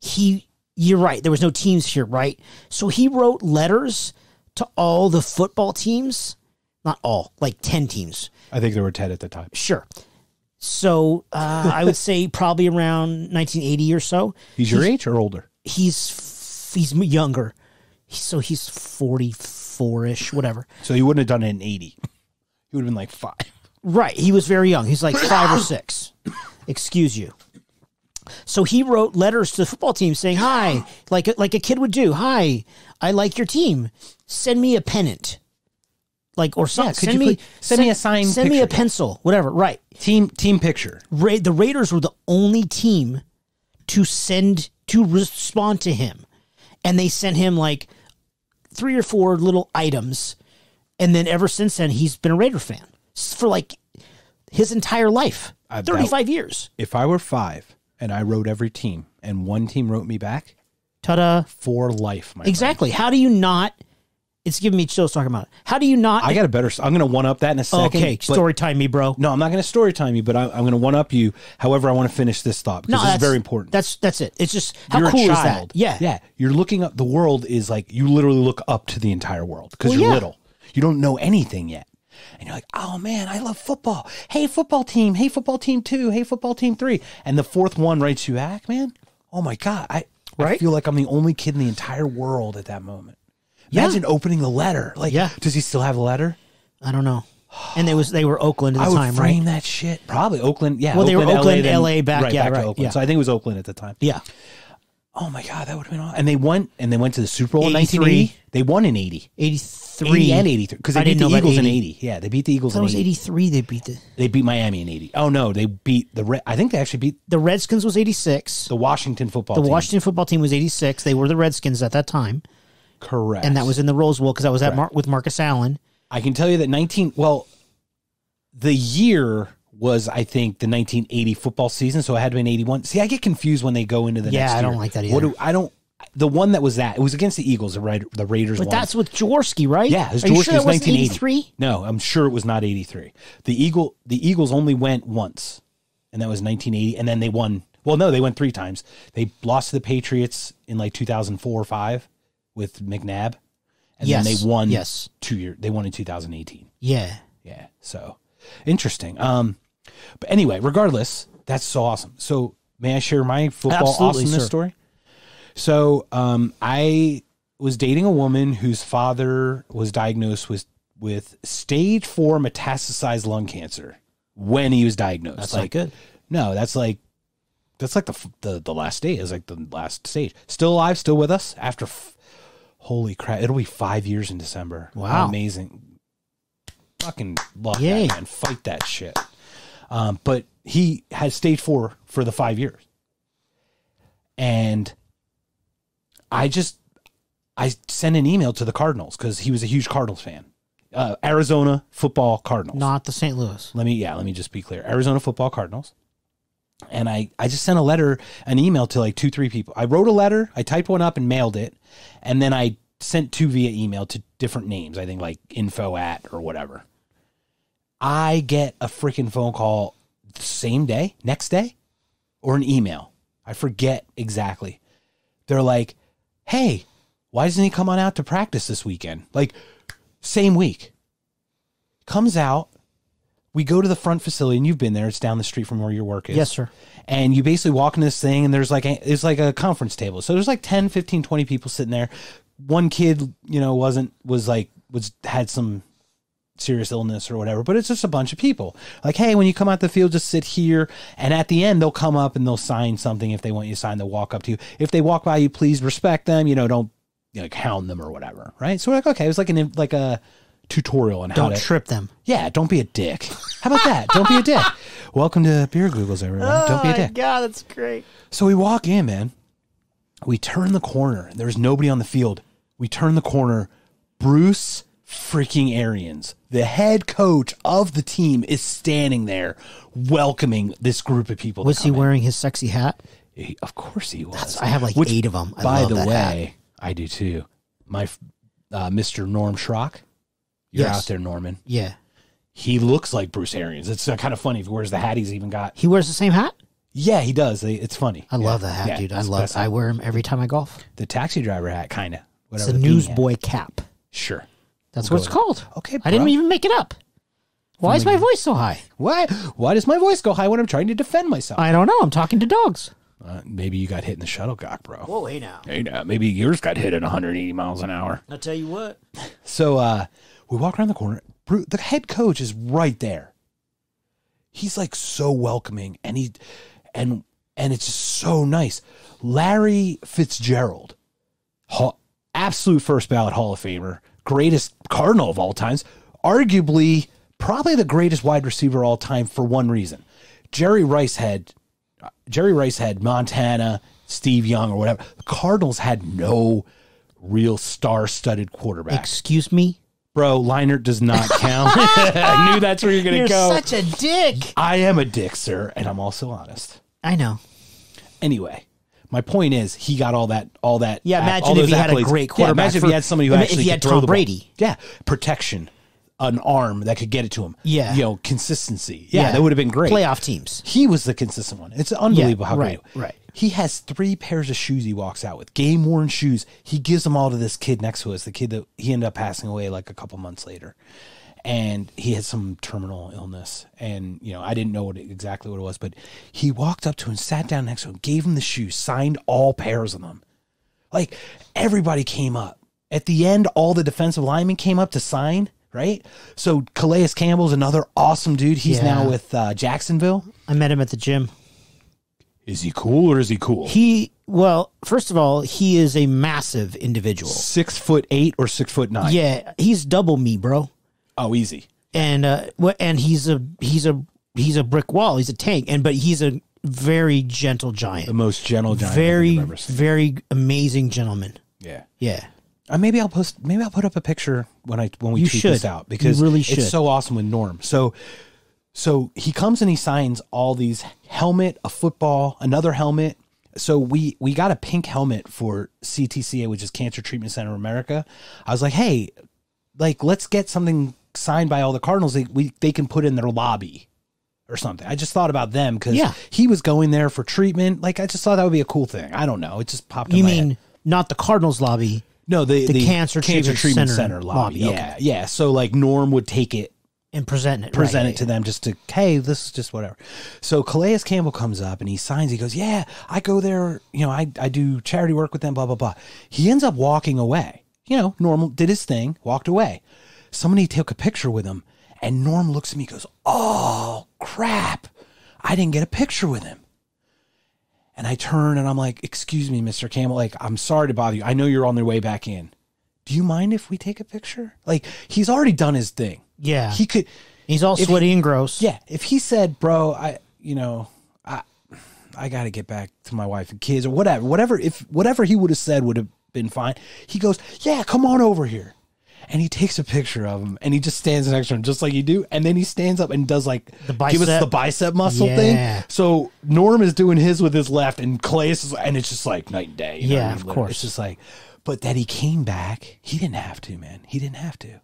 he you're right. There was no teams here, right? So he wrote letters to all the football teams, not all, like ten teams. I think there were ten at the time. Sure. So uh, I would say probably around 1980 or so. He's your age or older? He's f- he's younger, so he's 44 ish, whatever. So he wouldn't have done it in '80. He would have been like five. Right. He was very young. He's like five or six. Excuse you. So he wrote letters to the football team saying, "Hi," like like a kid would do. "Hi, I like your team. Send me a pennant." Like or something. could send me put- send me a sign. Send me a pencil. Whatever. Right. Team team picture. Ra- the Raiders were the only team to send to respond to him, and they sent him like three or four little items, and then ever since then he's been a Raider fan for like his entire life, I- thirty five years. If I were five and I wrote every team and one team wrote me back Ta-da! for life, my friend. Exactly. How do you not? It's giving me chills talking about it. How do you not? I got a better. I'm going to one up that in a second. okay, story time me, bro. No, I'm not going to story time you, but I, I'm going to one up you. However, I want to finish this thought because No, is very important. That's that's it. It's just how you're cool is that? Yeah, yeah. You're looking up. The world is like you literally look up to the entire world because Well, you're yeah. little. You don't know anything yet, and you're like, oh man, I love football. Hey, football team. Hey, football team two. Hey, football team three. And the fourth one writes you back, man. Oh my god, I I feel like I'm the only kid in the entire world at that moment. Imagine opening the letter. Like, Yeah. does he still have the letter? I don't know. And they was they were Oakland at I the would time, frame right? that shit. Probably Oakland. Yeah. Well, they were Oakland, then- LA back- Right, yeah, back to Oakland. yeah. So I think it was Oakland at the time. Yeah. Oh my god, that would have been awesome. And they won, and they went to the Super Bowl in 83. 1980. They won in 80. 83 80 and 83 because they I beat the Eagles in 80. 80. Yeah, they beat the Eagles That in was 83 they beat the They beat Miami in 80. Oh no, they beat the Re- I think they actually beat the Redskins was 86. the Washington football The team. Washington football team was 86. They were the Redskins at that time. Correct. And that was in the Rose Bowl because I was at Mar- with Marcus Allen. I can tell you that 19 well the year was I think the 1980 football season, so it had to be in 81. See, I get confused when they go into the Yeah, next I don't like that either. What do I don't the one that was that it was against the Eagles. The, Ra- the Raiders But won. that's with Jaworski, right? Yeah, it was Are you Jaworski, sure was wasn't 1980. 83? No, I'm sure it was not 83. The Eagle the Eagles only went once, and that was 1980. And then they won. Well, no, they went three times. They lost to the Patriots in like 2004 or five with McNabb, and Yes, then they won. yes. two year. They won in 2018. Yeah. Yeah, so interesting. Um, but anyway, regardless, that's so awesome. So may I share my football Absolutely, awesomeness sir. story? So um, I was dating a woman whose father was diagnosed with with stage four metastasized lung cancer when he was diagnosed. That's not good. No, that's like that's like the the the last day is like the last stage. Still alive, still with us after. F- holy crap! It'll be five years in December. How Wow. amazing! Fucking love Yay. that man. Fight that shit. Um, but he had stage four for the five years, and I just I sent an email to the Cardinals because he was a huge Cardinals fan. Uh, Arizona football Cardinals. Not the St. Louis. Let me yeah, let me just be clear. Arizona football Cardinals. And I I just sent a letter, an email to like two, three people. I wrote a letter, I typed one up and mailed it, and then I sent two via email to different names. I think like info at or whatever. I get a freaking phone call the same day, next day, or an email. I forget exactly. They're like, "Hey, why doesn't he come on out to practice this weekend?" Like same week. Comes out, we go to the front facility and you've been there it's down the street from where your work is Yes, sir. and you basically walk in this thing and there's like a, it's like a conference table so there's like 10 15 20 people sitting there one kid you know wasn't was like was had some serious illness or whatever, but it's just a bunch of people. Like, hey, when you come out the field, just sit here. And at the end, they'll come up and they'll sign something if they want you to sign. They'll walk up to you. If they walk by you, please respect them. You know, don't you know, hound them or whatever, right? So we're like, okay, it was like an like a tutorial on how Don't to trip them. yeah, don't be a dick. How about that? don't be a dick. Welcome to Beer Googgles, everyone. Oh don't be a dick. God, that's great. So we walk in, man. We turn the corner. There's nobody on the field. We turn the corner. Bruce freaking Arians, the head coach of the team, is standing there welcoming this group of people. Was he in. wearing his sexy hat? He- Of course he was. I have like Which, eight of them. I by the way, hat. I do too. My uh, Mr. Norm Schrock. You're Yes. out there, Norman. yeah, He looks like Bruce Arians. It's uh, kind of funny if he wears the hat he's even got. he wears the same hat. Yeah, he does. It's funny. I Yeah. love the hat, Yeah, dude. I love. I wear him every time I golf. the taxi driver hat, kind of. It's a newsboy cap. Sure. That's We'll what it's go called. Okay, I didn't even make it up. Why is my voice so high? Why? Why does my voice go high when I'm trying to defend myself? I don't know. I'm talking to dogs. Uh, maybe you got hit in the shuttlecock, bro. Whoa, hey now. Hey, now, maybe yours got hit at 180 miles an hour. I'll tell you what. So uh, we walk around the corner. Bru- The head coach is right there. He's like so welcoming, and he and and it's just so nice. Larry Fitzgerald, Hall, absolute first ballot Hall of Famer, greatest Cardinal of all times, arguably probably the greatest wide receiver of all time for one reason. Jerry Rice had Jerry Rice had Montana, Steve Young, or whatever. The Cardinals had no real star-studded quarterback. Excuse me. Bro, Leinart does not count. I knew that's where you're gonna You're go. such a dick. I am a dick, sir, and I'm also honest. I know. Anyway, my point is he got all that all that Yeah, imagine those if he had a accolades. great Yeah, quarterback imagine for- if he had somebody who if actually he could had throw Tom. Brady. Yeah, protection, an arm that could get it to him. Yeah. you know, consistency. Yeah, that would have been great. Playoff teams. He was the consistent one. It's unbelievable Yeah, how right, great. right. He has three pairs of shoes he walks out with, game worn shoes. He gives them all to this kid next to us, the kid that he ended up passing away like a couple months later. And he had some terminal illness. And, you know, I didn't know what exactly what it was, but he walked up to him, sat down next to him, gave him the shoes, signed all pairs of them. Like everybody came up. At the end, all the defensive linemen came up to sign, right? So Calais Campbell's another awesome dude. He's Yeah. now with uh, Jacksonville. I met him at the gym. Is he cool or is he cool? He well, first of all, he is a massive individual. Six foot eight or six foot nine? Yeah, he's double me, bro. Oh, easy. And uh, what? And he's a he's a he's a brick wall. He's a tank. And but he's a very gentle giant. The most gentle giant Very I've ever seen. very amazing gentleman. Yeah. Yeah. Uh, maybe I'll post. Maybe I'll put up a picture when I when we You tweet should. this out because You really should. it's so awesome with Norm. So, so he comes and he signs all these helmet, a football, another helmet. So we we got a pink helmet for CTCA, which is Cancer Treatment Center of America. I was like, hey, like let's get something signed by all the Cardinals. They we they can put in their lobby or something. I just thought about them because Yeah. he was going there for treatment. Like I just thought that would be a cool thing. I don't know. It just popped. in You mean head. not the Cardinals lobby? No, the, The Cancer Treatment Center lobby. lobby, Yeah, yeah. So like Norm would take it, and present it. present right. it to them, just to hey, this is just whatever. So Calais Campbell comes up and he signs. He goes, "Yeah, I go there. You know, I I do charity work with them. Blah blah blah." He ends up walking away. You know, normal did his thing, walked away. Somebody took a picture with him, and Norm looks at me, and goes, "Oh crap, I didn't get a picture with him." And I turn and I'm like, "Excuse me, Mr. Campbell. Like, I'm sorry to bother you. I know you're on your way back in. Do you mind if we take a picture?" Like, he's already done his thing. Yeah. He could. He's all sweaty and gross. Yeah, if he said, "Bro, I, you know, I, I got to get back to my wife and kids or whatever, whatever, if whatever he would have said would have been fine." He goes, "Yeah, come on over here." And he takes a picture of him and he just stands next to him just like you do. And then he stands up and does like The give us bicep? the bicep muscle Yeah. thing. So Norm is doing his with his left and Clay is, and it's just like night and day. you know Yeah, of course. It's just like, but that he came back, he didn't have to, man. He didn't have to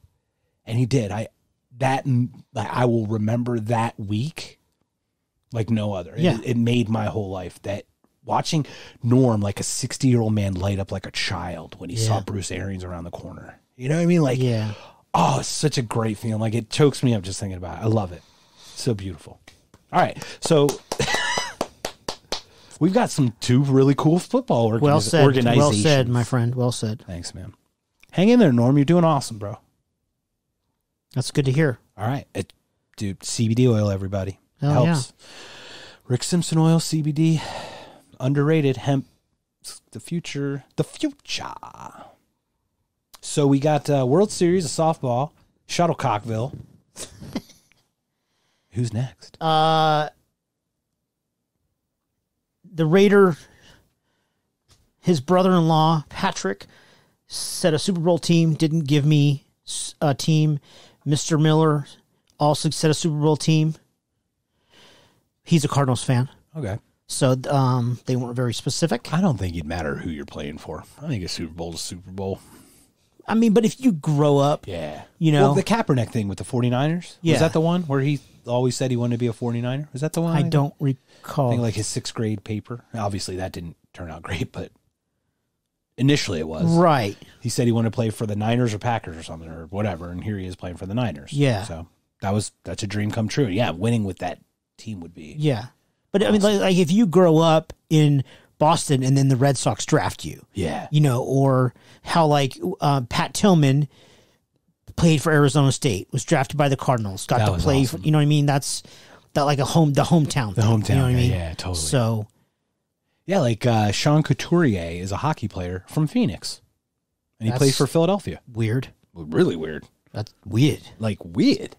and he did. I that like, I will remember that week like no other. Yeah. It, it made my whole life. That watching Norm like a sixty year old man light up like a child when he saw Bruce Arians around the corner. You know what I mean? Like Yeah. oh, it's such a great feeling. Like it chokes me up just thinking about it. I love it. So beautiful. All right, so. We've got some two really cool football organiz- Well said. organizations. Well said, my friend. Well said. Thanks, man. Hang in there, Norm. You're doing awesome, bro. That's good to hear. All right. It, dude, CBD oil, everybody. Hell Helps. Rick Simpson oil, CBD. Underrated. Hemp. The future. The future. So we got uh, World Series of softball, Shuttlecockville. Who's next? Uh, the Raider, his brother-in-law Patrick, said a Super Bowl team didn't give me a team. Mister Miller also said a Super Bowl team. He's a Cardinals fan, Okay. so um, they weren't very specific. I don't think it'd matter who you're playing for. I think a Super Bowl is a Super Bowl. I mean, but if you grow up, Yeah. You know- well, the Kaepernick thing with the 49ers. Yeah. Was that the one where he always said he wanted to be a 49er? Was that the one? I think? don't I recall. think like his sixth grade paper. Obviously, that didn't turn out great, but initially it was. right. He said he wanted to play for the Niners or Packers or something or whatever, and here he is playing for the Niners. Yeah. So that was that's a dream come true. Yeah, winning with that team would be. Yeah, but I mean, like, like if you grow up in Boston and then the Red Sox draft you, Yeah. you know, or how like uh, Pat Tillman played for Arizona State, was drafted by the Cardinals, got That to play. awesome. For, you know what I mean? That's that like a home, the hometown, The thing, hometown. You know what I yeah, mean? yeah, totally. So yeah, like uh, Sean Couturier is a hockey player from Phoenix, and he plays for Philadelphia. weird. Really weird. That's weird. Like weird.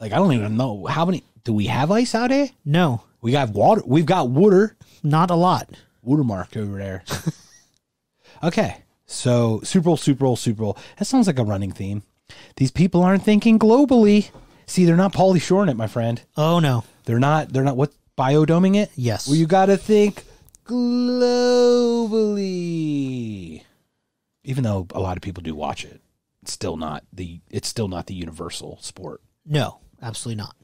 Like I don't even know how many. Do we have ice out here? No, We got water. We've got water. not a lot. Watermark over there. okay. So Super Bowl, Super Bowl, Super Bowl. That sounds like a running theme. These people aren't thinking globally. See, they're not Pauly Shoring it, my friend. Oh no. They're not. They're not what biodoming it. Yes. Well, you got to think globally. Even though a lot of people do watch it, it's still not the. It's still not the universal sport. No, absolutely not.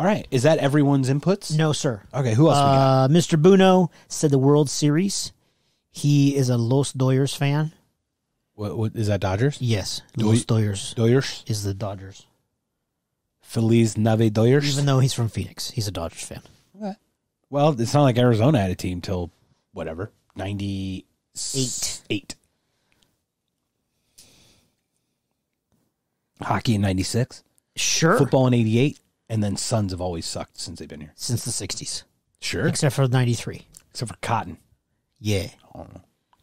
All right. Is that everyone's inputs? No, sir. Okay. Who else? Uh, Mr. Buno said the World Series. He is a Los Doyers fan. What, what is that? Dodgers. Yes, Do Los Doyers Doyers. is the Dodgers. Feliz Nave Doyers. Even though he's from Phoenix, he's a Dodgers fan. Okay. Well, it's not like Arizona had a team till whatever ninety Eight. Eight. Hockey in ninety six, Sure. football in eighty eight, and then Suns have always sucked since they've been here. Since the 60s, Sure, except for 93. except for Cotton, Yeah. Oh.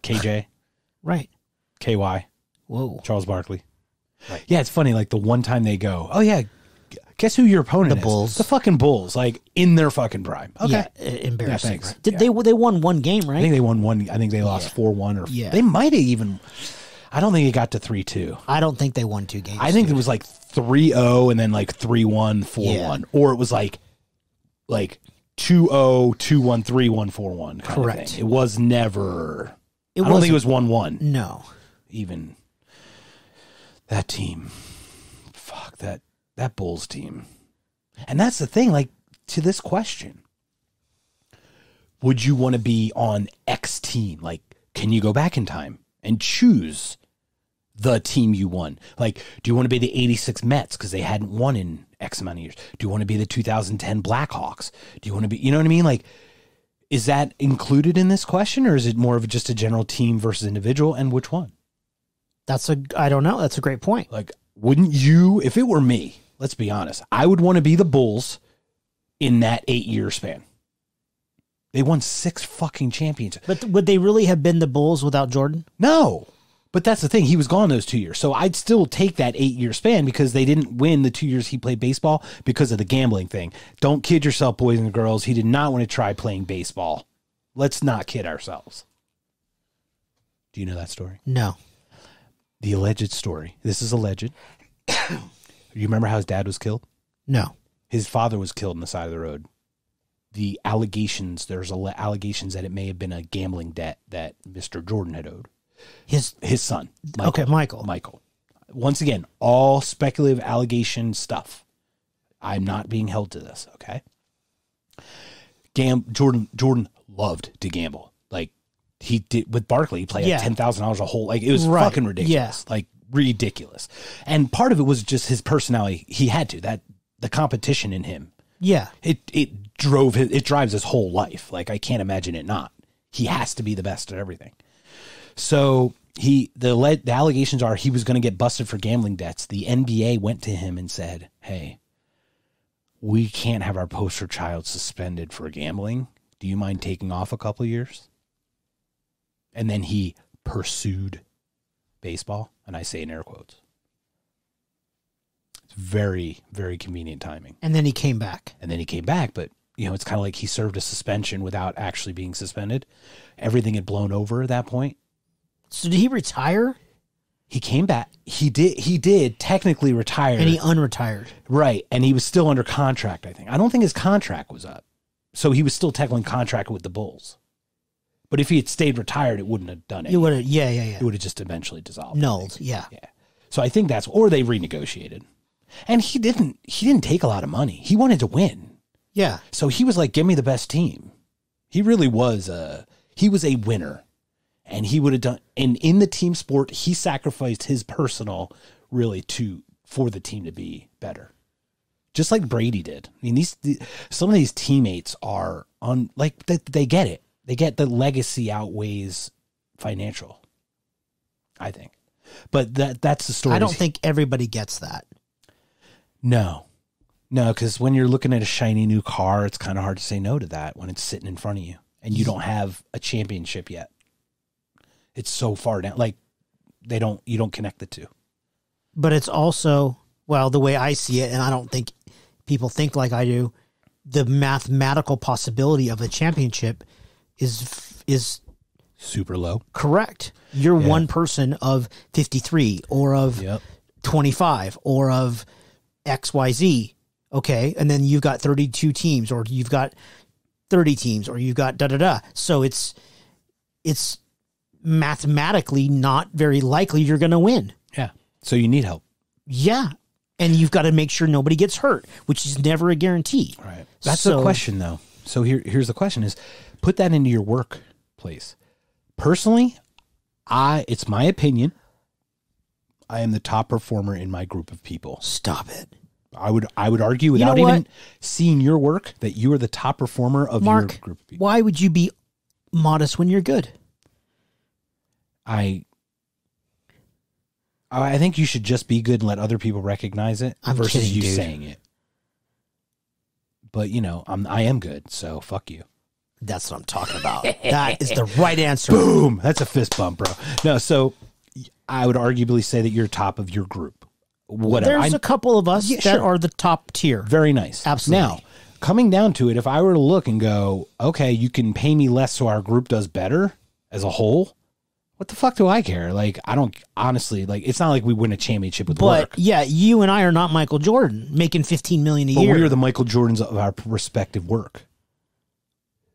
KJ, Right. KY, Whoa. Charles Barkley. Right. Yeah, it's funny. Like the one time they go, oh yeah, guess who your opponent The is? Bulls. The fucking Bulls, like in their fucking prime. Okay. Yeah, e- embarrassing. thanks. right? Did they they won one game, right? I right? think they won one. I think they lost Yeah. four one or Yeah. they might have even. I don't think it got to three two. I don't think they won two games. I think dude. it was like 3-0 and then like 3-1, 4-1. Or it was like like 2-0, 2-1, 3-1, 4-1 Correct. It was never It I don't think it was 1-1 no. even. That team. Fuck that that Bulls team. And that's the thing like to this question. Would you want to be on X team? Like can you go back in time and choose the team you won. Like, do you want to be the 86 Mets because they hadn't won in X amount of years? Do you want to be the 2010 Blackhawks? Do you want to be, you know what I mean? Like, is that included in this question or is it more of just a general team versus individual and which one? That's a I don't know. That's a great point. Like, wouldn't you, if it were me, let's be honest, I would want to be the Bulls in that eight year span. They won six fucking championships. But would they really have been the Bulls without Jordan? No. But that's the thing. He was gone those two years. So I'd still take that eight year span because they didn't win the two years he played baseball because of the gambling thing. Don't kid yourself, boys and girls. He did not want to try playing baseball. Let's not kid ourselves. Do you know that story? No. The alleged story. This is alleged. you remember how his dad was killed? No. His father was killed on the side of the road. The allegations, there's allegations that it may have been a gambling debt that Mr. Jordan had owed. His His son. okay, Michael. Michael. Once again, all speculative allegation stuff. I'm not being held to this, okay? Gam Jordan Jordan loved to gamble. Like he did with Barkley, he played Yeah. ten thousand dollars a whole like it was Right. fucking ridiculous. Yeah. Like ridiculous. And part of it was just his personality. He had to. That the competition in him. Yeah. It it drove his it drives his whole life. Like I can't imagine it not. He has to be the best at everything. So he the le- the allegations are he was going to get busted for gambling debts. The NBA went to him and said, "Hey, we can't have our poster child suspended for gambling. Do you mind taking off a couple years?" And then he pursued baseball, and I say in air quotes. Very very convenient timing. And then he came back. And then he came back, but you know, it's kind of like he served a suspension without actually being suspended. Everything had blown over at that point. So did he retire? He came back. He did. He did technically retire. And he unretired. right, and he was still under contract. I think. I don't think his contract was up, so he was still technically contracted with the Bulls. But if he had stayed retired, it wouldn't have done it. It would have. Yeah, yeah, yeah. It would have just eventually dissolved. Nulled. Yeah. Yeah. So I think that's or they renegotiated, and he didn't. He didn't take a lot of money. He wanted to win. Yeah. So he was like, "Give me the best team." He really was a he was a winner, and he would have done. And in the team sport, he sacrificed his personal really to for the team to be better, just like Brady did. I mean, these the, some of these teammates are on like they, they get it. They get the legacy outweighs financial. I think, but that that's the story. I don't think everybody gets that. No, no, because when you're looking at a shiny new car, it's kind of hard to say no to that when it's sitting in front of you and you don't have a championship yet. It's so far down. Like they don't, you don't connect the two. But it's also, well, the way I see it, and I don't think people think like I do, the mathematical possibility of a championship is is Super low. correct. You're Yeah. one person of 53 or of Yep. 25 or of XYZ. Okay. And then you've got 32 teams or you've got 30 teams or you've got da da da. So it's, it's mathematically not very likely you're going to win. Yeah. So you need help. Yeah. And you've got to make sure nobody gets hurt, which is never a guarantee. Right. That's So- the question though. So here, here's the question is put that into your workplace. Personally, I, it's my opinion. I am the top performer in my group of people. Stop it. I would I would argue You know without even seeing your work that you are the top performer of Mark, your group of people. why would you be modest when you're good? I I think you should just be good and let other people recognize it I'm versus kidding, you dude. saying it. But you know, I'm I am good, so fuck you. That's what I'm talking about. that is the right answer. Boom! That's a fist bump, bro. No, so I would arguably say that you're top of your group. Whatever. There's I- a couple of us Yeah, that sure. are the top tier. Very nice. Absolutely. Now, coming down to it, if I were to look and go, okay, you can pay me less so our group does better as a whole, what the fuck do I care? Like, I don't honestly like. It's not like we win a championship with But work. yeah, you and I are not Michael Jordan making 15 million a But year. we are the Michael Jordans of our respective work.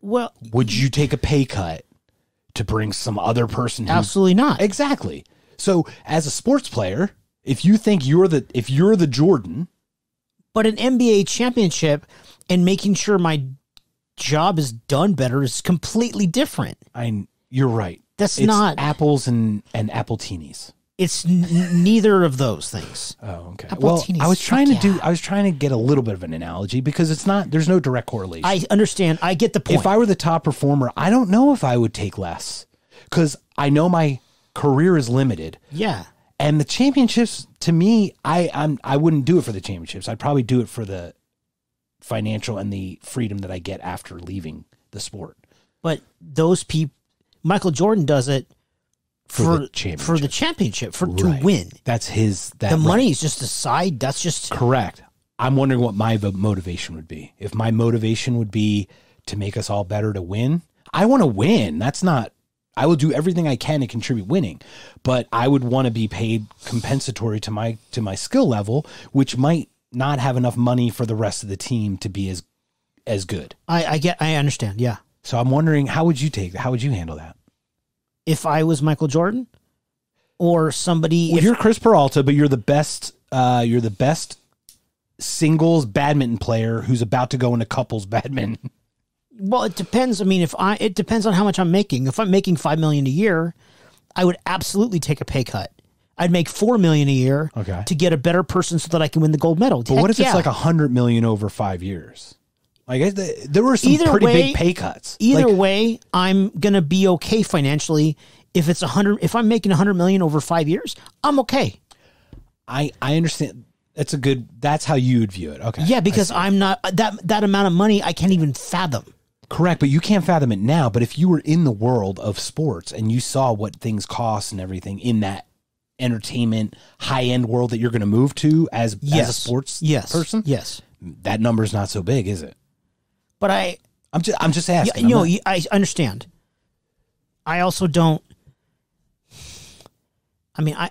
well, Would you take a pay cut to bring some other person? Absolutely not. Exactly. So, as a sports player, if you think you're the if you're the Jordan, But an NBA championship and making sure my job is done better is completely different. I you're right. That's It's not. apples and and apple teenies. It's n- neither of those things. Oh, okay. Apple well, teenies, I was trying to do. I was trying to get a little bit of an analogy because it's not. There's no direct correlation. I understand. I get the point. if I were the top performer, I don't know if I would take less because I know my career is limited, yeah. and the championships to me, I I'm I wouldn't do it for the championships. I'd probably do it for the financial and the freedom that I get after leaving the sport. But those people, Michael Jordan does it For for the championship. for the championship for Right. to win. That's his. That The right. money is just a side. That's just Correct. I'm wondering what my motivation would be. If my motivation would be to make us all better to win, I want to win. That's not. I will do everything I can to contribute winning, but I would want to be paid compensatory to my to my skill level, which might not have enough money for the rest of the team to be as as good. I, I get. I understand. Yeah. So I'm wondering how would you take how would you handle that? If I was Michael Jordan, or somebody, Well, if- you're Chris Peralta, but you're the best. Uh, you're the best singles badminton player who's about to go into couples badminton. well, it depends. I mean, if I, it depends on how much I'm making. If I'm making five million a year, I would absolutely take a pay cut. I'd make four million a year Okay. to get a better person so that I can win the gold medal. But what if it's like a hundred million over five years? Like there were some Either pretty way- big pay cuts. Either Like, way, I'm gonna be okay financially if it's a hundred, if I'm making a hundred million over five years, I'm okay. I I understand. That's a good. That's how you would view it. Okay. Yeah, because I'm not that that amount of money I can't even fathom. Correct, but you can't fathom it now. But if you were in the world of sports and you saw what things cost and everything in that entertainment high end world that you're going to move to as as a sports yes person, Yes, that number's not so big, is it? but I I'm just I'm just asking. you know I'm not- I understand. I also don't. I mean, I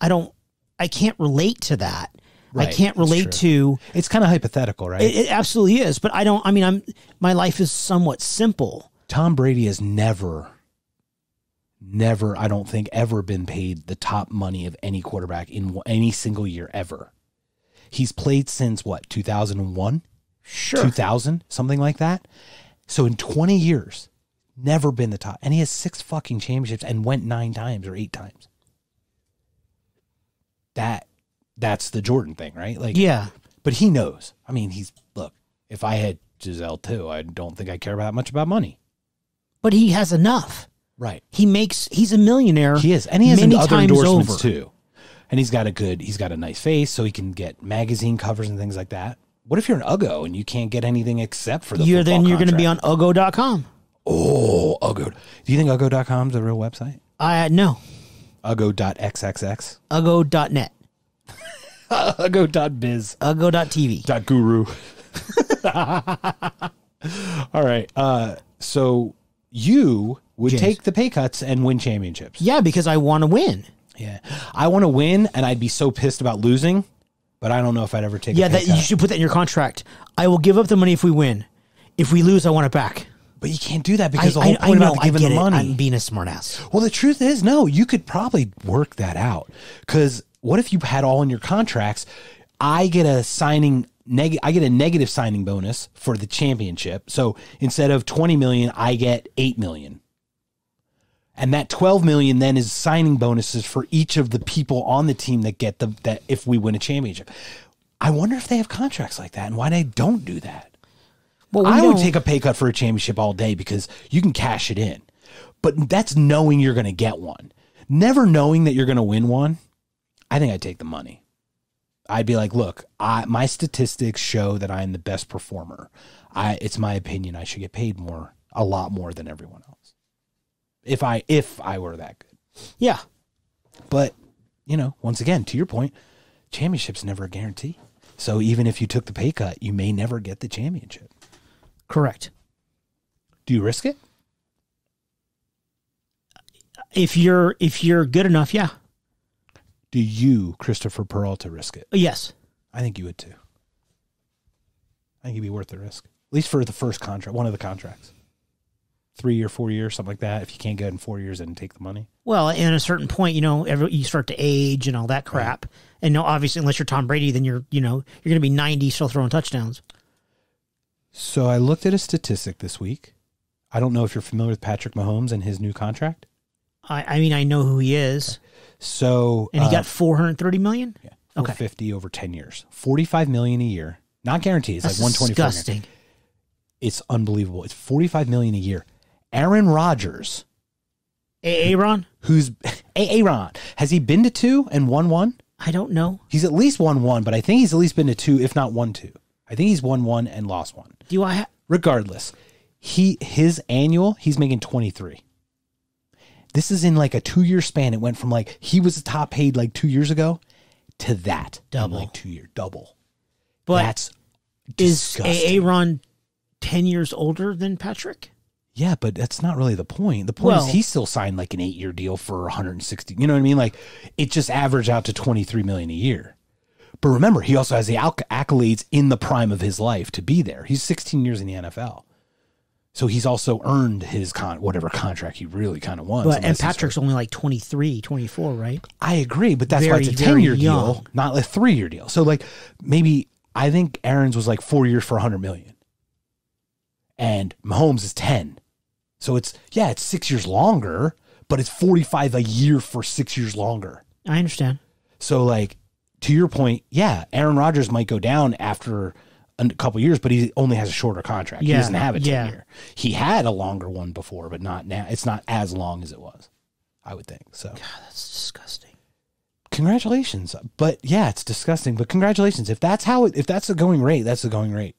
I don't I can't relate to that. I can't relate to it's kind of hypothetical, right? it, it. Absolutely is, but I don't. I mean, I'm my life is somewhat simple. Tom Brady has never, never, I don't think, ever been paid the top money of any quarterback in any single year ever. He's played since what, 2001, Sure, 2000, something like that. So in 20 years, never been the top. And he has six fucking championships and went nine times or eight times. That, that's the Jordan thing, right? Like, yeah, but he knows. I mean, he's, look, if I had Gisele too, I don't think I care about much about money. but he has enough. Right. He makes. He's a millionaire. He is, and he has many other endorsements over. too. And he's got a good, he's got a nice face, so he can get magazine covers and things like that. What if you're an Uggo and you can't get anything except for the You're then you're going to be on Ugo.com. Oh, Uggo. Do you think Uggo.com is a real website? I no Uggo.xxx. Ugo.net, Uggo.biz. Ugo.tv. Dot guru. All right. Uh, so you would James. take the pay cuts and win championships. Yeah, because I want to win. Yeah. I want to win, and I'd be so pissed about losing, but I don't know if I'd ever take Yeah, that cut. you should put that in your contract. I will give up the money if we win. If we lose, I want it back. But you can't do that I, because the I, whole I point know. about I giving the it. money. I'm being a smartass. well, the truth is, no, you could probably work that out. Because what if you had all in your contracts? I get a signing neg- I get a negative signing bonus for the championship. So instead of twenty million, I get eight million. And that 12 million then is signing bonuses for each of the people on the team that get the that if we win a championship. I wonder if they have contracts like that and why they don't do that. Well, we I would take a pay cut for a championship all day because you can cash it in. But that's knowing you're going to get one. Never knowing that you're going to win one, I think I'd take the money. I'd be like, look, I, my statistics show that I'm the best performer. I, it's my opinion. I should get paid more, a lot more than everyone else. If I, if I were that good. Yeah. But, you know, once again, to your point, championship's never a guarantee. So even if you took the pay cut, you may never get the championship. Correct. Do you risk it? If you're if you're good enough, yeah. Do you, Christopher Peralta, risk it? Yes. I think you would too. I think it'd be worth the risk, at least for the first contract, one of the contracts, three year, four years, something like that. If you can't get in four years, then take the money. Well, and at a certain point, you know, every, you start to age and all that crap. And no, obviously, unless you're Tom Brady, then you're you know you're going to be 90 still throwing touchdowns. So I looked at a statistic this week. I don't know if you're familiar with Patrick Mahomes and his new contract. I I mean I know who he is, So and he uh, got 430 million. yeah, okay. 450 over 10 years, 45 million a year, not guaranteed. It's That's like 124. disgusting. It's unbelievable. It's 45 million a year. Aaron Rodgers, A- Aaron, who's Aaron, has he been to two and won one? I don't know. He's at least won one, but I think he's at least been to two, if not one two. I think he's won one and lost one. Do I? Ha- Regardless, he his annual he's making twenty three. This is in like a two year span. It went from like he was the top paid like two years ago to that Double. like two year double. but That's is. Aaron 10 years older than Patrick? Yeah, but that's not really the point. The point Well- is he still signed like an eight year deal for 160. You know what I mean? Like it just averaged out to 23 million a year. But remember, he also has the acc- accolades in the prime of his life to be there. He's 16 years in the NFL. So he's also earned his con whatever contract he really kind of wants. But and Patrick's only like 23, 24, right? I agree, but that's why it's a 10 year young. deal, not a three year deal. So like maybe I think Aaron's was like four years for 100 million. And Mahomes is 10. So it's, yeah, it's six years longer, but it's 45 a year for six years longer. I understand. So like to your point, yeah, Aaron Rodgers might go down after a couple years, but he only has a shorter contract. he doesn't have a 10 yeah. year. He had a longer one before, but not now. It's not as long as it was. I would think so. God, that's disgusting. Congratulations, but yeah, it's disgusting. But congratulations if that's how it, if that's the going rate, that's the going rate.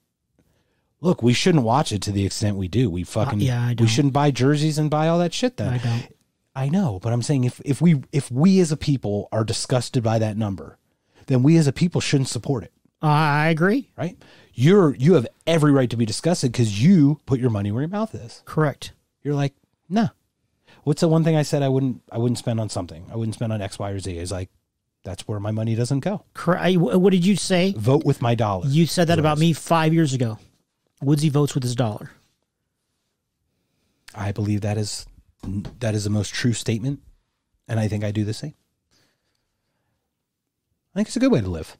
Look, we shouldn't watch it to the extent we do. We fucking Uh, yeah, I we shouldn't buy jerseys and buy all that shit. Then I don't. I know, but I'm saying if if we if we as a people are disgusted by that number, then we as a people shouldn't support it, I agree. right? You're you have every right to be disgusted because you put your money where your mouth is. Correct. You're like, nah. What's the one thing I said I wouldn't I wouldn't spend on something? I wouldn't spend on X, Y, or Z. Is like that's where my money doesn't go. Correct. What did you say? Vote with my dollar. You said that about me five years ago. Woodsy votes with his dollar. I believe that is that is the most true statement, and I think I do the same. I think it's a good way to live.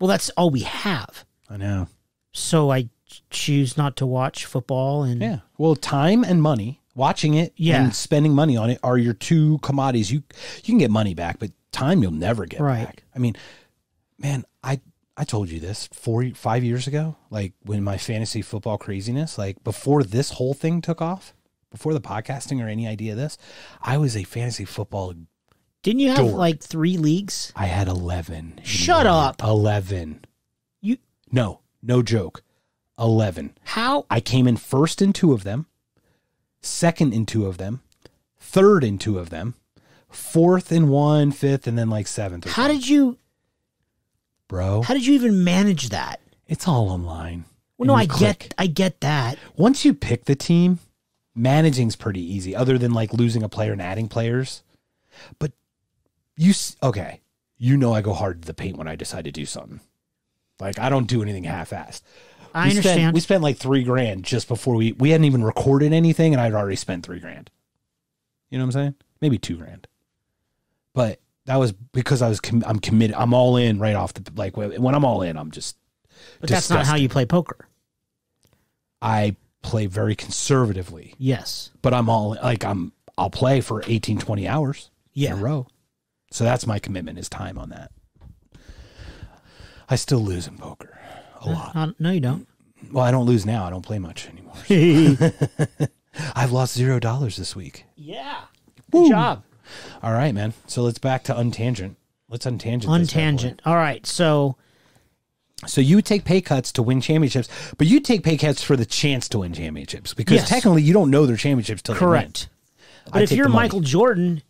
Well, that's all we have. I know. So I choose not to watch football and Yeah. Well, time and money, watching it Yeah. and spending money on it are your two commodities. You you can get money back, but time you'll never get Right. back. I mean, man, I I told you this four five years ago, like when my fantasy football craziness, like before this whole thing took off, before the podcasting or any idea of this, I was a fantasy football. Didn't you have Dork. like three leagues? I had eleven. Shut up. Eleven. No, no joke. Eleven. how? I came in first in two of them, second in two of them, third in two of them, fourth in one, fifth, and then like seventh. How something. did you? bro? How did you even manage that? It's all online. Well, no, I you get. I get that. Once you pick the team, managing's pretty easy. Other than like losing a player and adding players, but you okay? You know I go hard to the paint when I decide to do something. Like I don't do anything half-assed. I we Spent, understand. we spent like three grand just before we we hadn't even recorded anything, and I'd already spent three grand. You know what I'm saying? Maybe two grand. But that was because I was com- I'm committed. I'm all in right off the like when I'm all in. I'm just but that's not how you play poker. I play very conservatively, Yes. but I'm all like I'm I'll play for 18 20 hours Yeah. in a row. So that's my commitment is time on that. I still lose in poker a lot. Uh, no, you don't. Well, I don't lose now. I don't play much anymore. I've lost zero dollars this week. yeah. Good job. All right, man. So let's back to untangent. Let's untangent. Untangent. All right. So So you take pay cuts to win championships, but you take pay cuts for the chance to win championships because Yes. technically you don't know their championships till correct. But I if you're. Michael Jordan,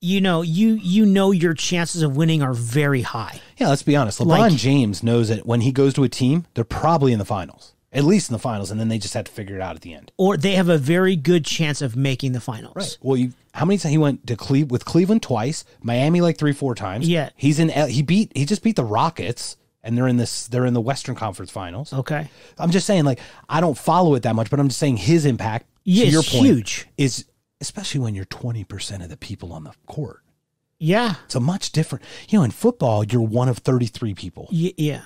you know you you know your chances of winning are very high. Yeah, let's be honest. LeBron Like- James knows that when he goes to a team, they're probably in the finals, at least in the finals, and then they just have to figure it out at the end. Or they have a very good chance of making the finals. Right. Well, you how many times he went to Cle- with Cleveland twice, Miami like three, four times. Yeah. he's in. He beat. He just beat the Rockets, and they're in this. They're in the Western Conference Finals. Okay. I'm just saying, like, I don't follow it that much, but I'm just saying his impact. Yeah, your point, huge. Is especially when you're 20 percent of the people on the court. Yeah. It's a much different. You know, in football, you're one of 33 people. Y- yeah.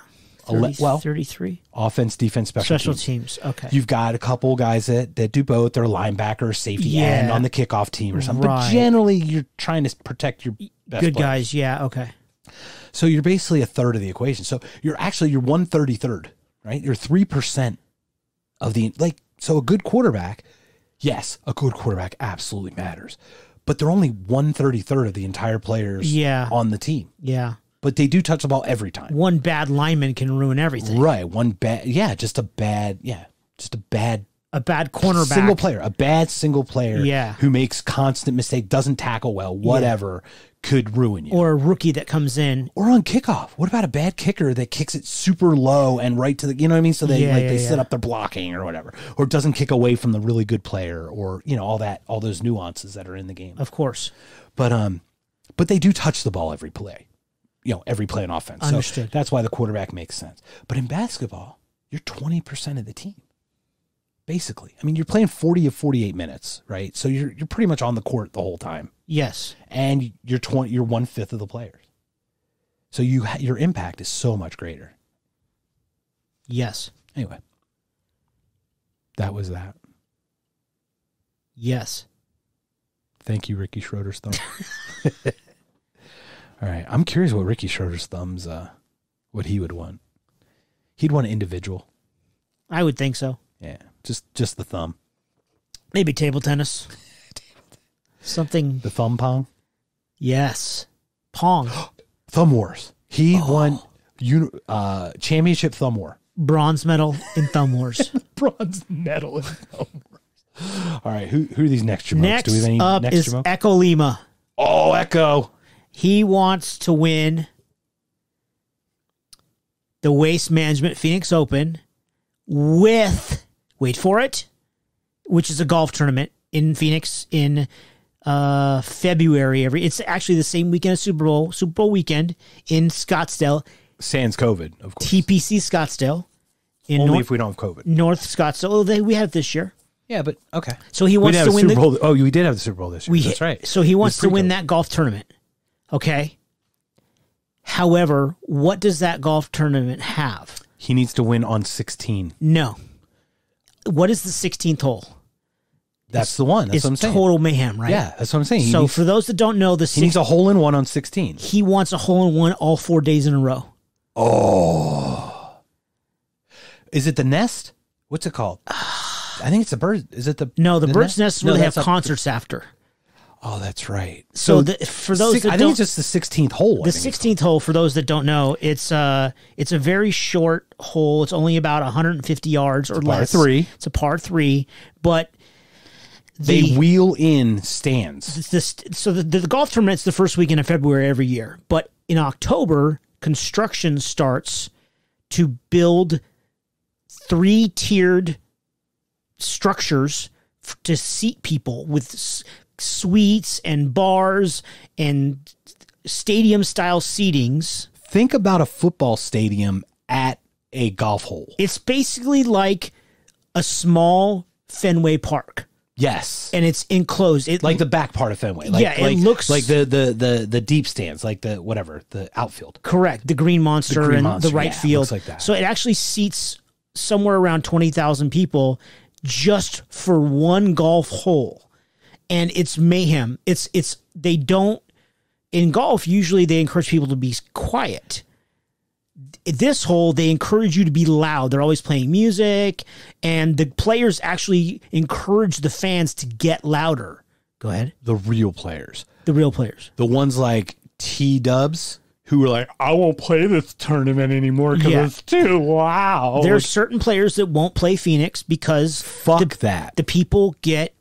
30 well, 33 Offense, defense, special, special teams. teams. Okay. You've got a couple guys that, that do both. They're linebacker, safety Yeah. end on the kickoff team or something. Right. But generally, you're trying to protect your best good players. guys. Yeah. Okay. So you're basically a third of the equation. So you're actually you're one thirty third, right? You're three percent of the like. So a good quarterback, yes, a good quarterback absolutely matters, but they're only one thirty third of the entire players Yeah. on the team. Yeah. But they do touch the ball every time. One bad lineman can ruin everything. Right. One bad, yeah, just a bad, yeah, just a bad A bad cornerback. single player, a bad single player, Yeah. who makes constant mistake, doesn't tackle well, whatever, could ruin you. or a rookie that comes in. Or on kickoff. What about a bad kicker that kicks it super low and right to the you know what I mean? So they Yeah, like yeah, they set up their blocking or whatever. Or doesn't kick away from the really good player or you know, all that all those nuances that are in the game. Of course. But um but they do touch the ball every play. You know, every play on offense. So that's why the quarterback makes sense. But in basketball, you're twenty percent of the team. Basically. I mean, you're playing forty of forty eight minutes, right? So you're you're pretty much on the court the whole time Yes. and you're 20 you're one fifth of the players so you ha- your impact is so much greater Yes. anyway that was that Yes. thank you Ricky Schroder's thumb all right i'm curious what Ricky Schroder's thumbs uh what he would want he'd want an individual I would think so. yeah just just the thumb Maybe table tennis. something. The thumb pong. Yes, Pong, Thumb wars. He Oh. won uni- uh, championship thumb war. bronze medal in Thumb Wars. Bronze medal in thumb wars. All right, who who are these next jamokes? Next Do we have any up next is jamoke? Echo Lima. Oh, Echo. He wants to win the Waste Management Phoenix Open with, wait for it, which is a golf tournament in Phoenix in uh, February. Every it's actually the same weekend as Super Bowl, Super Bowl weekend in Scottsdale, Sans COVID, of course. TPC Scottsdale in Only North, if we don't have COVID. North Scottsdale. Oh, they, we had it this year. Yeah, but okay. So he wants to have a win Super the, Bowl. Oh, we did have the Super Bowl this year. We That's right. So he wants to win that golf tournament. Okay. However, what does that golf tournament have? He needs to win on 16. No. What is the 16th hole? That's the one. That's it's what I'm saying. total mayhem, right? Yeah, that's what I'm saying. He, So needs, for those that don't know, the he needs a hole in one on 16. he wants a hole in one all four days in a row. Oh, is it the nest? What's it called? I think it's the bird. Is it the No, the, bird's nest is where No, they have concerts after. Oh, that's right. So, the, for those six- that I don't, think it's just the 16th hole. The 16th hole for those that don't know, it's uh it's a very short hole. It's only about 150 yards or par less. three. It's a par three, but They wheel in stands. this so the, the golf tournament's the first weekend of February every year, but in October construction starts to build three tiered structures to seat people with suites and bars and stadium style seatings. Think about a football stadium at a golf hole. It's basically like a small Fenway Park Yes. and it's enclosed. It like the back part of Fenway. Like, Yeah, it like, looks- like the, the the the deep stands, like the whatever, the outfield. Correct. The Green Monster Green and Monster, the right yeah, field. like that. So it actually seats somewhere around 20,000 people just for one golf hole. And it's mayhem. It's it's they don't in golf usually they encourage people to be quiet. This hole they encourage you to be loud. They're always playing music and the players actually encourage the fans to get louder. Go ahead. The real players, The real players. the ones like T Dubs, who were like, "I won't play this tournament anymore because Yeah. it's too loud." There's certain players that won't play Phoenix because fuck the, that. the people get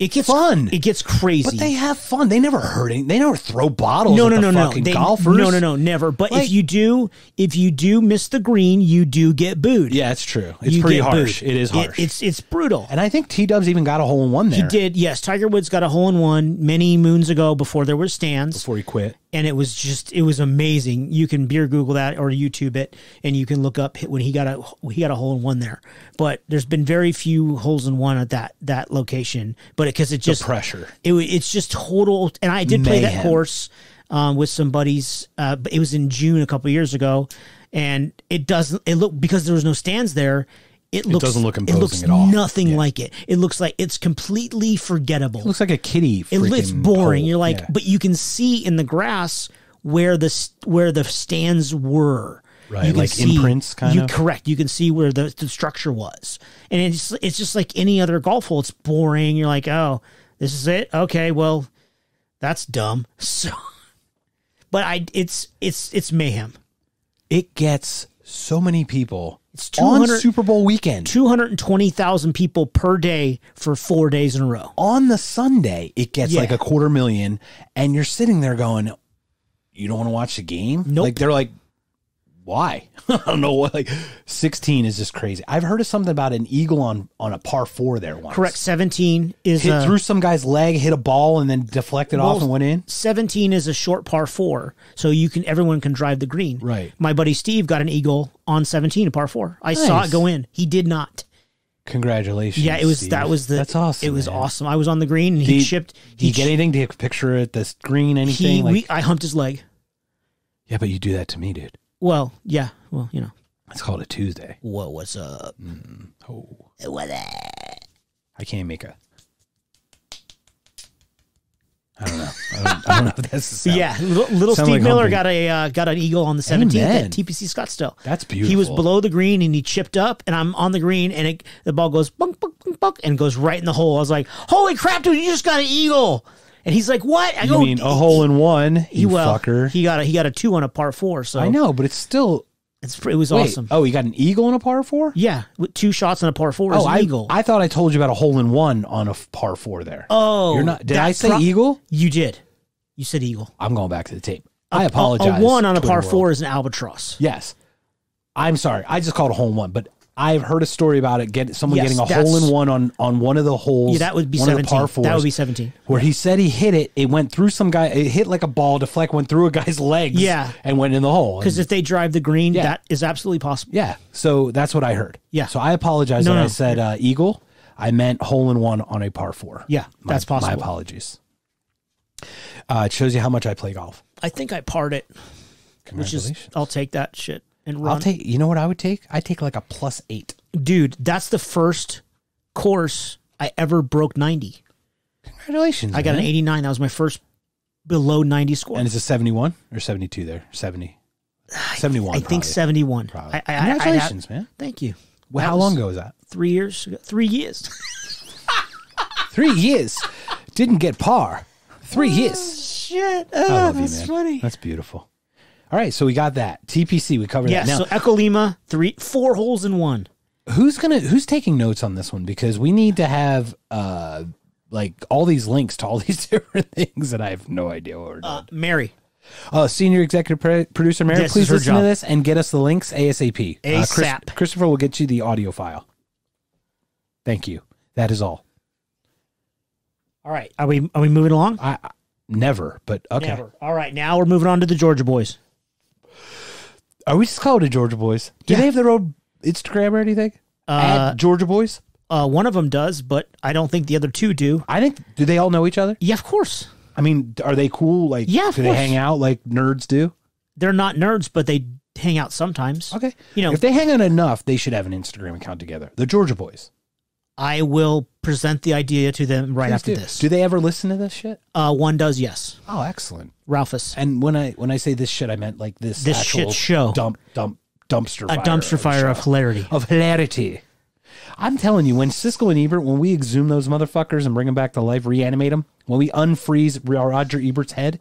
it gets Fun. It gets crazy. but they have fun. They never hurt any. They never throw bottles. no, at no, no, no. They, golfers. no, no, no, never. But Like- if you do, if you do miss the green, you do get booed. Yeah, it's true. It's You pretty harsh. booed. It is harsh. it's it's brutal. and I think T Dubs even got a hole in one there He did, yes. Tiger Woods got a hole in one many moons ago before there were stands. before he quit. And it was just it was amazing. You can beer Google that or YouTube it, and you can look up when he got a he got a hole in one there. But there's been very few holes in one at that that location. But because it, just pressure. it it's just total. And I did play that course um, with some buddies. Uh, but it was in June a couple years ago, and it doesn't. It look because there was no stands there. It looks doesn't look It imposing looks at all. nothing like it. It looks like it's completely forgettable It looks like a kitty. it, looks boring. hole. You're like, Yeah. but you can see in the grass where the where the stands were. Right, like imprints, kind you, of? Correct. You can see where the, the structure was, and it's it's just like any other golf hole. It's boring. You're like, oh, this is it. Okay, well, that's dumb. So, but I, it's it's it's mayhem. it gets so many people It's on 200 Super Bowl weekend. Two hundred and twenty thousand people per day for four days in a row. on the Sunday, it gets Yeah. like a quarter million, and you're sitting there going, "You don't want to watch the game?" Nope. Like they're like, "Why?" I don't know what. Like, sixteen is just crazy. I've heard of something about an eagle on on a par four there once. Correct. Seventeen is Hit uh, through some guy's leg, hit a ball, and then deflected off and went in. 17 is a short par four, so you can everyone can drive the green. Right. My buddy Steve got an eagle on 17, a par four. I saw it go in. He did not. Congratulations. Yeah, it was Steve. that was the that's awesome. It was man. awesome. I was on the green and he Did- chipped. Did you He get ch- anything? A picture at the green? Anything? he like, we, I humped his leg. yeah, but you do that to me, dude. Well, yeah. Well, you know. It's called a Tuesday. What what's up? Oh, What up? I can't make a. I don't know. I don't, I don't know if that's the sound. Yeah, little, little Sound Steve like Miller humping. got a uh, got an eagle on the 17th Amen. at TPC Scottsdale. That's beautiful. He was below the green and he chipped up, and I'm on the green, and it, the ball goes bunk, bunk, bunk, buck, and goes right in the hole. I was like, "Holy crap, dude! You just got an eagle!" And he's like, "What?" I You go, mean a hole in one? He You well, fucker. he got a he got a two on a par four. So I know, but it's still it's it was wait, awesome. Oh, he got an eagle on a par four. Yeah, with two shots on a par four is Oh, an I, eagle. I thought I told you about a hole in one on a par four there. oh, You're not. Did I say eagle? You did. You said eagle. I'm going back to the tape. A- I a- apologize. A, one on a par world. four is an albatross. Yes. I'm sorry. I just called a hole in one, but I've heard a story about it. Get someone Yes, getting a hole in one on on one of the holes. Yeah, that would be one of the seventeen. par fours, That would be seventeen. where he said he hit it. It went through some guy. It hit like a ball. Deflect went through a guy's legs. Yeah. and went in the hole. Because if they drive the green, Yeah. that is absolutely possible. yeah, so that's what I heard. Yeah. So I apologize No, that no. I said uh, eagle. I meant hole in one on a par four. Yeah, My- that's possible. My apologies. Uh, it shows you how much I play golf. I think I parred it, which is I'll take that shit and run. I'll take. You know what I would take? I take like a plus eight. Dude, that's the first course I ever broke ninety. Congratulations! I got man. an eighty nine. That was my first below ninety score. And it's a 71 or 72 there? 70. 71. I think seventy one. Probably. I, I, I, I Congratulations, man. Thank you. Well, how long ago was that? Three years. ago- Three years. Three years. Didn't get par. Three oh, years. Shit. I Oh, love you, man. funny. That's beautiful. All right, so we got that. TPC, we covered Yeah. that. Now, so Echo Lima, three, four holes in one. who's gonna who's taking notes on this one? Because we need to have uh like all these links to all these different things, and I have no idea what we're doing. Uh, Mary. Uh, senior executive pro- producer Mary, This please listen to this and get us the links ASAP. Uh, Chris- ASAP. Christopher will get you the audio file. Thank you. That is all. All right. Are we are we moving along? I, I never, but okay. Never. All right. Now we're moving on to the Georgia boys. Are we just called the Georgia Boys? Do Yeah. they have their own Instagram or anything? Uh, At Georgia Boys? uh, one of them does, but I don't think the other two do. I think. Do they all know each other? Yeah, of course. I mean, are they cool? Like, Yeah, of do they course. hang out like nerds do? They're not nerds, but they hang out sometimes. Okay. You know- if they hang out enough, they should have an Instagram account together. The Georgia Boys. I will present the idea to them right Please after do. this. Do they ever listen to this shit? Uh, one does, yes. Oh, excellent. Ralphus. And when I when I say this shit, I meant like this This actual shit show. dump dump dumpster A fire dumpster fire of hilarity. of hilarity. I'm telling you, when Siskel and Ebert, when we exhume those motherfuckers and bring them back to life, reanimate them, when we unfreeze Roger Ebert's head,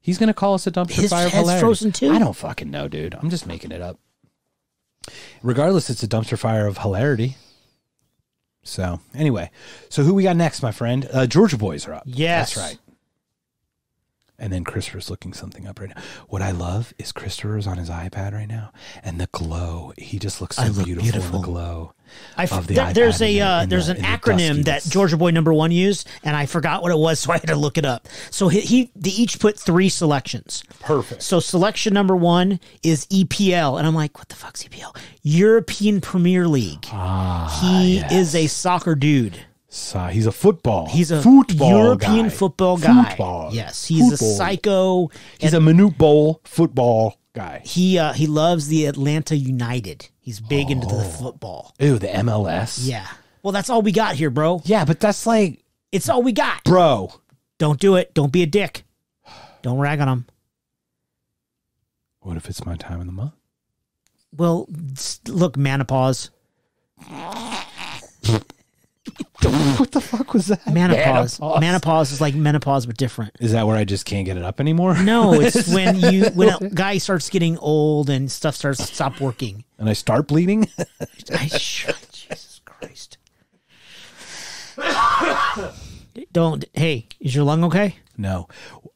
he's gonna call us a dumpster His fire of head's hilarity. frozen too? I don't fucking know, dude. I'm just making it up. Regardless, it's a dumpster fire of hilarity. So anyway, so who we got next, my friend? Uh, Georgia boys are up. Yes. that's right. And then Christopher's looking something up right now. What I love is Christopher's on his iPad right now, and the glow. He just looks so I look beautiful, beautiful. in the glow. I f- of the there- there's a the- uh, in there's the- an in the acronym that. Georgia Boy Number One used, and I forgot what it was, so I had to look it up. So he, he they each put three selections. Perfect. So selection number one is EPL, and I'm like, what the fuck's EPL? European Premier League. Ah, he is a soccer dude. So he's a football. He's a football European guy. football guy. Football. Yes, he's Football. a psycho. He's a minute bowl football guy. He uh, he loves the Atlanta United. He's big into Oh. the football. Ew, the MLS. Yeah. Well, that's all we got here, bro. Yeah, but that's like, It's all we got. bro. Don't do it. Don't be a dick. Don't rag on him. What if it's my time in the month? Well, look, menopause. what the fuck was that? Menopause. Menopause is like menopause, but different. Is that where I just can't get it up anymore? No, it's when you when a guy starts getting old and stuff starts to stop working. and I start bleeding? I sure, Jesus Christ. Don't. Hey, is your lung okay? no.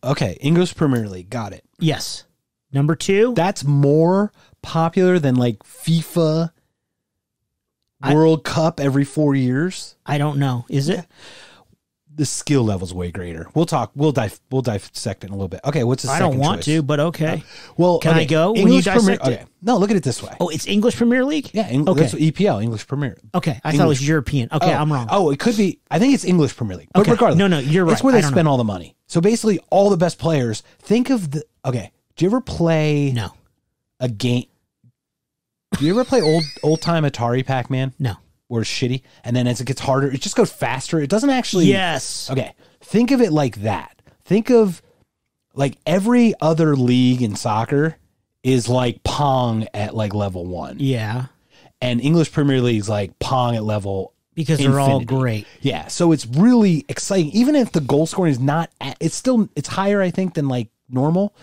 Okay, English Premier League. Got it. Yes. Number two. That's more popular than like FIFA I- World Cup every four years. I don't know. Is it? The skill level's way greater. We'll talk. We'll dive. We'll dissect it in a little bit. Okay, what's the I don't want choice? to, but okay. Uh, well, Can okay, I go when you English Premier. dissect it? Okay, no. Look at it this way. Oh, it's English Premier League. Yeah, Eng- Okay. that's EPL, English Premier. Okay, I thought it was European. Okay, oh, I'm wrong. Oh, it could be. I think it's English Premier League. But Okay. regardless, No, no, you're right. where they spend know. all the money. So basically, all the best players. Think of the. Okay, do you ever play No, a game? Do you ever play old old time Atari Pac Man? no. Where it's shitty, and then as it gets harder, it just goes faster. It doesn't actually. Yes. Okay, think of it like that. Think of like every other league in soccer is like Pong at like level one, Yeah. and English Premier League is like Pong at level because they're all great. Yeah, so it's really exciting. Even if the goal scoring is not, at, it's still it's higher, I think, than like normal,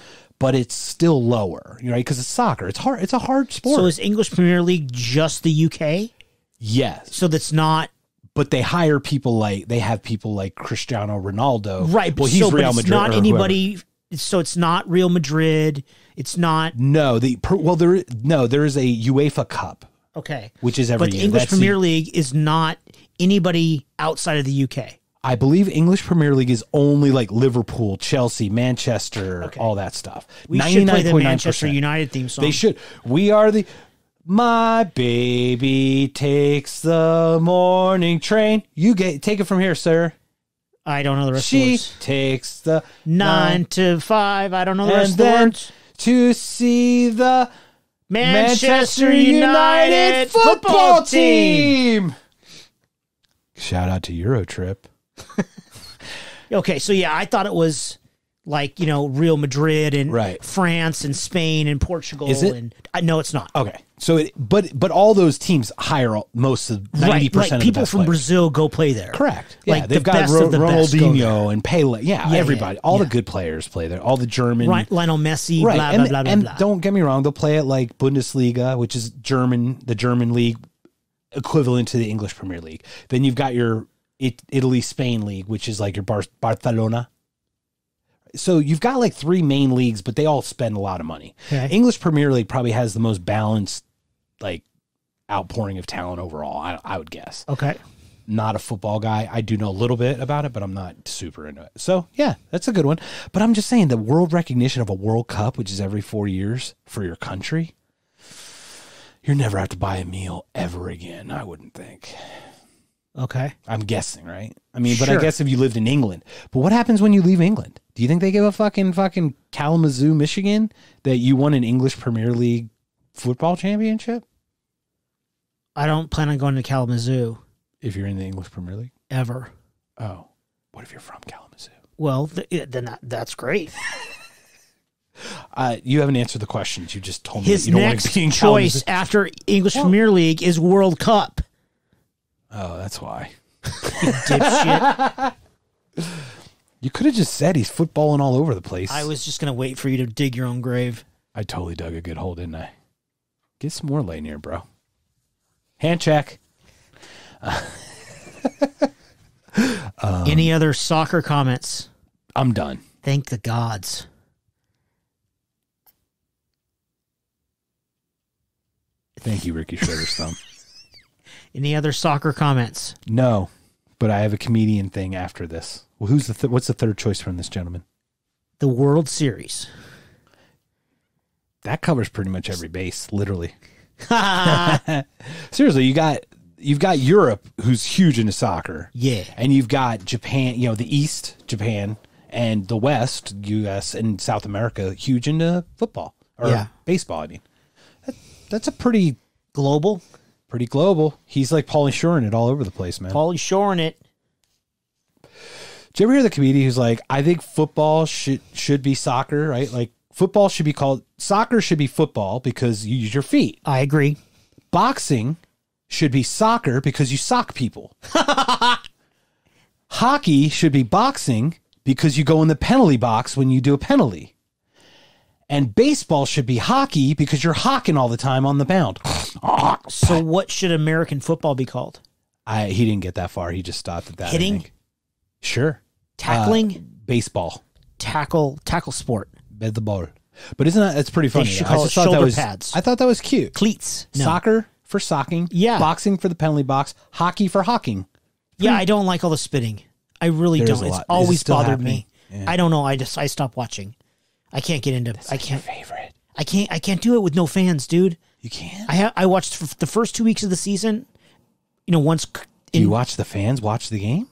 but it's still lower, you know, because it's soccer. It's hard. It's a hard sport. So is English Premier League just the UK? yes, So that's not but they hire people like they have people like Cristiano Ronaldo. right. Well, but he's so, Real it's Madrid. not anybody. So it's not Real Madrid. It's not. No, the well there no there is a UEFA Cup okay. which is every But the year. English That's the- Premier League is not anybody outside of the UK. I believe English Premier League is only like Liverpool, Chelsea, Manchester, Okay. all that stuff. We should play the 99.9%. Manchester United theme song. They should. We are the. My baby takes the morning train. You get take it from here, sir. I don't know the rest of the She takes the Nine to five. I don't know the and rest of the words. to see the Manchester, United, football team. Shout out to Eurotrip. Okay, so yeah, I thought it was like you know Real Madrid and Right. France and Spain and Portugal. Is it? And I no, it's not. Okay, so it, but but all those teams hire all- most of ninety right, percent of the people best from players. Brazil go play there. Correct. Yeah, Like, they've the got best Ro- of the best go Ronaldinho and Pele. Yeah, Yeah, everybody. yeah, all the yeah. good players play there. All the German. Right, Lionel Messi, Right. blah and blah blah blah and blah. don't get me wrong, they'll play it like Bundesliga, which is German, the German league equivalent to the English Premier League. Then you've got your it, Italy Spain league, which is like your Bar- Barcelona. So you've got like three main leagues, but they all spend a lot of money. Okay. English Premier League probably has the most balanced, like outpouring of talent overall. I, I would guess Okay, not a football guy. I do know a little bit about it, but I'm not super into it. So yeah, that's a good one. But I'm just saying the world recognition of a World Cup, which is every four years for your country, you're never have to buy a meal ever again. I wouldn't think. Okay. I'm guessing, right? I mean, but I Sure. guess if you lived in England, but what happens when you leave England? Do you think they give a fucking fucking Kalamazoo, Michigan, that you won an English Premier League football championship I don't plan on going to Kalamazoo if you're in the English Premier League? ever. Oh, what if you're from Kalamazoo? Well, th- yeah, then that, that's great. Uh, you haven't answered the questions. You just told me His that you don't next want to be in choice Kalamazoo. after English Premier League is World Cup. Oh, that's why. Dipshit. You could have just said he's footballing all over the place. I was just gonna wait for you to dig your own grave. I totally dug a good hole, didn't I? Get some more lane here, bro. Hand check. Um, Any other soccer comments? I'm done. Thank the gods. Thank you, Ricky Schroder's thumb. Any other soccer comments? No, but I have a comedian thing after this. Well, who's the th- what's the third choice from this gentleman? The World Series. That covers pretty much every base, literally. Seriously, you got you've got Europe, who's huge into soccer. Yeah. and you've got Japan, you know, the East, Japan, and the West, U.S. and South America, huge into football or Yeah. baseball. I mean, that, that's a pretty Global. Pretty global. He's like Pauly Shoring it all over the place, man. Pauly Shoring it. Did you ever hear the comedian who's like, I think football should should be soccer, right? Like football should be called soccer should be football because you use your feet. I agree. Boxing should be soccer because you sock people. Hockey should be boxing because you go in the penalty box when you do a penalty. And baseball should be hockey because you're hawking all the time on the mound. So what should American football be called? I he didn't get that far. He just stopped at that. Hitting? Sure. Tackling? Uh, baseball. tackle tackle sport. The ball. But isn't that that's pretty funny? I just thought that was pads. I thought that was cute. Cleats. No. Soccer for socking. Yeah. Boxing for the penalty box. Hockey for hawking. Yeah, I don't like all the spitting. I really There don't. It's always bothered happening? me. Yeah. I don't know. I just I stopped watching. I can't get into. I can't. Favorite. I can't. I can't do it with no fans, dude. You can't. I ha- I watched f- the first two weeks of the season. You know, once. c- Do In, you watch the fans watch the game?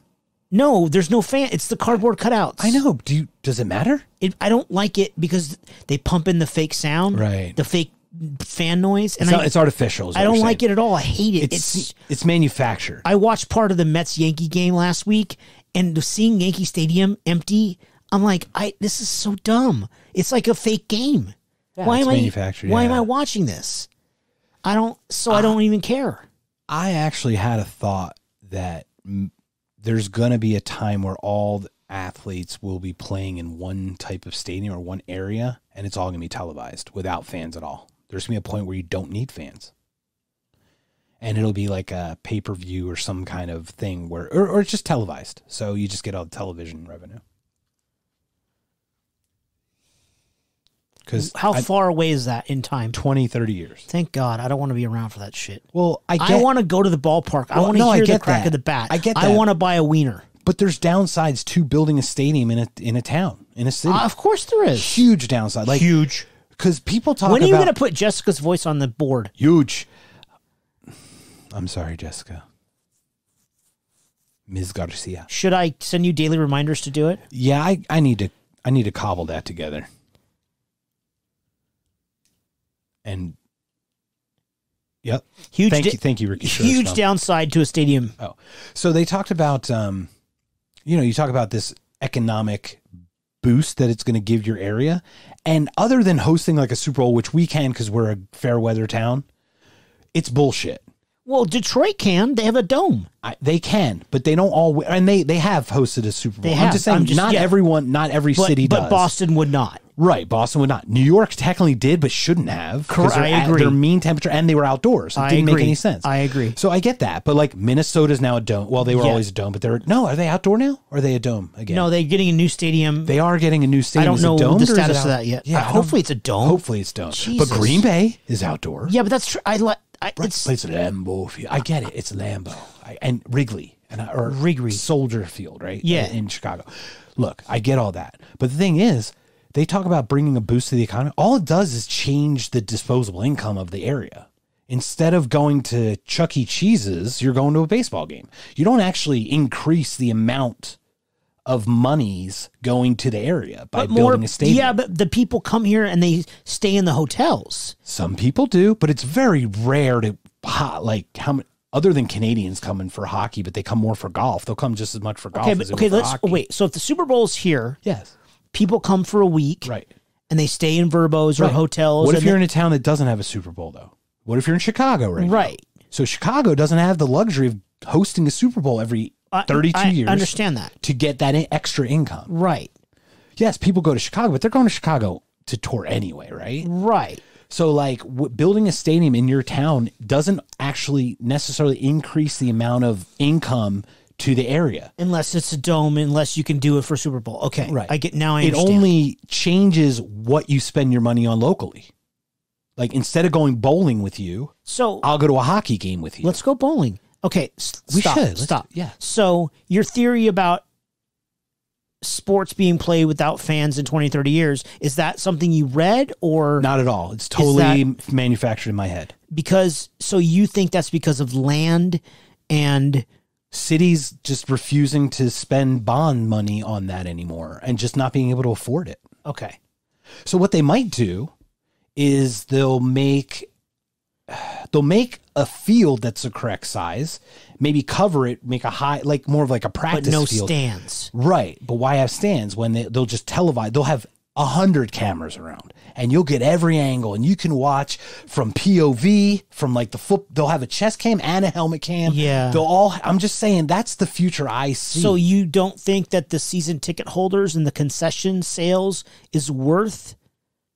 no, there's no fan. It's the cardboard cutouts. I know. Do you, does it matter? It, I don't like it because they pump in the fake sound, Right. The fake fan noise, and It's, I, it's artificial. is I don't like saying. it at all. I hate it. It's it's it's manufactured. I watched part of the Mets Yankee game last week, and seeing Yankee Stadium empty, I'm like, I this is so dumb. It's like a fake game. why am I? Why am. I watching this? I don't. So I ah. don't even care. I actually had a thought that there's going to be a time where all the athletes will be playing in one type of stadium or one area, and it's all going to be televised without fans at all. There's going to be a point where you don't need fans. And it'll be like a pay per view or some kind of thing where, or, or it's just televised. So you just get all the television revenue. Because How far away is that in time? 20, 30 years. Thank God, I don't want to be around for that shit. Well, I I, get, want to go to the ballpark. I want to no, I hear the crack that. of the bat. I get I want to buy a wiener. but there's downsides to building a stadium in a in a town in a city. Uh, of course there is. huge downside, like Huge. because people talk When are you going to put Jessica's voice on the board? huge. I'm sorry, Jessica. Ms. Garcia. Should I send you daily reminders to do it? Yeah, I, I need to I need to cobble that together. And yep. Huge. Thank di- you, thank you, Ricky. Huge downside to a stadium. Oh, so they talked about, um, you know, you talk about this economic boost that it's going to give your area, and other than hosting like a Super Bowl, which we can because we're a fair weather town, it's bullshit. Well, Detroit can. They have a dome. I, they can, but they don't all, and they they have hosted a Super Bowl. They I'm have. just saying, I'm just- not yeah. everyone, not every But, city but does. Boston would not. Right, Boston would not. New York technically did, but shouldn't have. 'cause Correct, they're I at agree. Their mean temperature, and they were outdoors. It I didn't agree. make any sense. I agree. So I get that, but like Minnesota's now a dome. Well, they were Yeah. always a dome, but they're no. Are they outdoor now? Or are they a dome again? No, they're getting a new stadium. they are getting a new I stadium. don't Is it know domed the is it status out- of that yet. Yeah, I don't- hopefully it's a dome. Hopefully it's dome. Jesus. But Green Bay is outdoor. Yeah, but that's true. I let. I, Right, it's it's Lambeau Field. I get it. It's Lambeau and Wrigley and or Wrigley. Soldier Field, right? Yeah. in Chicago. Look, I get all that, but the thing is, they talk about bringing a boost to the economy. All it does is change the disposable income of the area. Instead of going to Chuck E. Cheese's, you're going to a baseball game. You don't actually increase the amount of monies going to the area by but more. building a stadium. Yeah, but the people come here and they stay in the hotels. Some people do, but it's very rare to like how many other than Canadians coming for hockey, but they come more for golf. They'll come just as much for golf Okay, as but okay, let's hockey. wait. So if the Super Bowl's here, Yes, people come for a week, right. and they stay in VRBOs or right. hotels. What if you're they- in a town that doesn't have a Super Bowl though? What if you're in Chicago right now? right? So Chicago doesn't have the luxury of hosting a Super Bowl every I- 32 I years Understand that, to get that extra income. right? Yes, people go to Chicago, but they're going to Chicago to tour anyway, right? Right. So, like, w- building a stadium in your town doesn't actually necessarily increase the amount of income to the area. Unless it's a dome, unless you can do it for Super Bowl. Okay, Right. I get now. I it understand. only changes what you spend your money on locally. Like, instead of going bowling with you, so I'll go to a hockey game with you. let's go bowling. Okay, s- We stop, should. Let's- stop. yeah. So your theory about sports being played without fans in 20, 30 years is that something you read or Not at all. It's totally manufactured in my head. because so you think that's because of land and Cities just refusing to spend bond money on that anymore and just not being able to afford it. okay So what they might do is they'll make they'll make a field that's the correct size, maybe cover it, make a high like more of like a but practice no field. stands. Right, but why have stands when they, they'll just televise? They'll have a hundred cameras around, and you'll get every angle, and you can watch from POV, from like the foot. They'll have a chest cam and a helmet cam. Yeah. they'll all. I'm just saying that's the future I see. So you don't think that the season ticket holders and the concession sales is worth?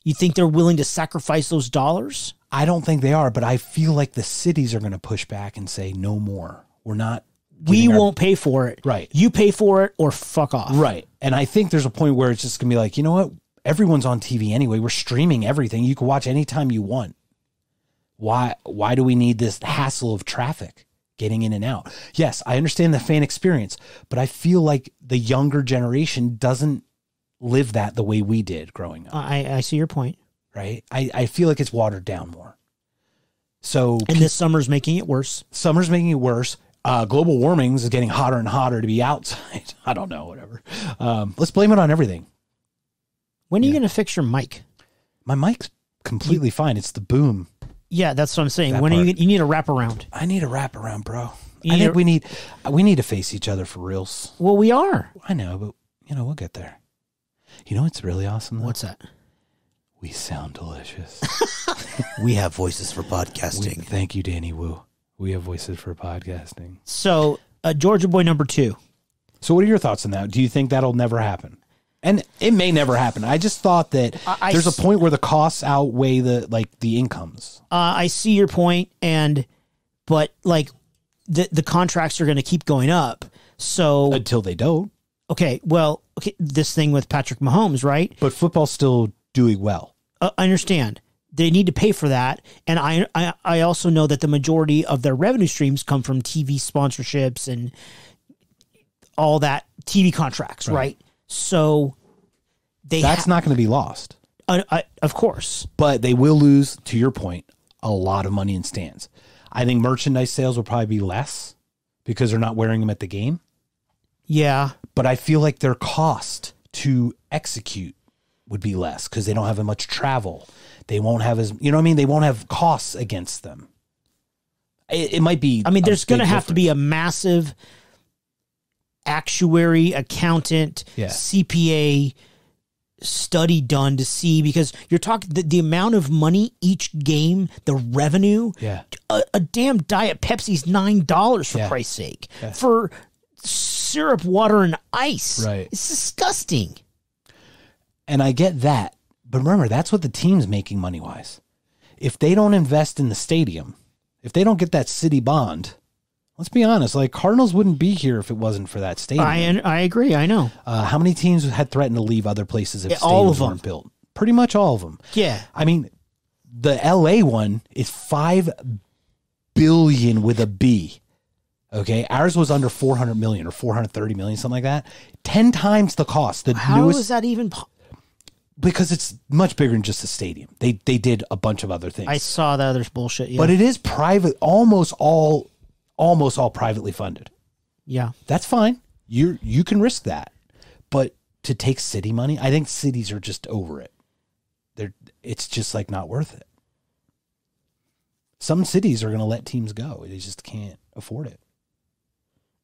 You think they're willing to sacrifice those dollars? I don't think they are, but I feel like the cities are going to push back and say no more. We're not. We our- won't pay for it. Right. You pay for it or fuck off. Right. And I think there's a point where it's just going to be like, you know what? Everyone's on TV anyway. We're streaming everything. You can watch anytime you want. Why why do we need this hassle of traffic getting in and out? Yes, I understand the fan experience, but I feel like the younger generation doesn't live that the way we did growing up, I, I see your point. Right? I, I feel like it's watered down more. So And this summer's making it worse. summer's making it worse. Uh, global warming is getting hotter and hotter to be outside. I don't know, whatever. Um, let's blame it on everything. When are you going to fix your mic? My mic's completely fine. It's the boom. Yeah, that's what I'm saying. That when are you you need a wraparound? I need a wraparound, bro. You I think a- we need we need to face each other for reals. Well, we are. I know, but you know we'll get there. You know what's really awesome? Though? What's that? We sound delicious. We have voices for We- podcasting. thank you, Danny Wu. We have voices for podcasting. So uh, Georgia boy number two. So, what are your thoughts on that? Do you think that'll never happen? And it may never happen. I just thought that I- I there's s- a point where the costs outweigh the like the incomes. Uh, I see your point, and but like the the contracts are going to keep going up. So Until they don't. okay, well, okay, this thing with Patrick Mahomes, right? But football's still doing well. Uh, I understand they need to pay for that, and I, I I also know that the majority of their revenue streams come from TV sponsorships and all that TV contracts, right? So they That's ha- not going to be lost. uh, uh, of course, But they will lose, to your point, a lot of money in stands. I think merchandise sales will probably be less because they're not wearing them at the game. yeah, But I feel like their cost to execute would be less because they don't have as much travel. They won't have as you know what I mean. They won't have costs against them. It, it might be. I mean, there's going to have to be a massive actuary, accountant, Yeah. CPA study done to see because you're talking the, the amount of money each game, the revenue. Yeah. A, a damn diet Pepsi's nine dollars for Yeah. Christ's sake for syrup, water, and ice. Right. It's disgusting. And I get that. But remember, that's what the team's making money wise. If they don't invest in the stadium, if they don't get that city bond, let's be honest, like Cardinals wouldn't be here if it wasn't for that stadium. I I agree. I know. uh, how many teams had threatened to leave other places if Yeah, stadiums all of them. weren't built? Pretty much all of them. Yeah. I mean, the LA one is 5 billion with a B. Okay, ours was under 400 million or 430 million, something like that. 10 times the cost. The How newest is that even? Po- because it's much bigger than just a stadium. They they did a bunch of other things. I saw that other bullshit. Yeah. But it is private, almost all, almost all privately funded. yeah. That's fine. You you can risk that, but to take city money, I think cities are just over it. They're it's just like not worth it. Some cities are going to let teams go. They just can't afford it.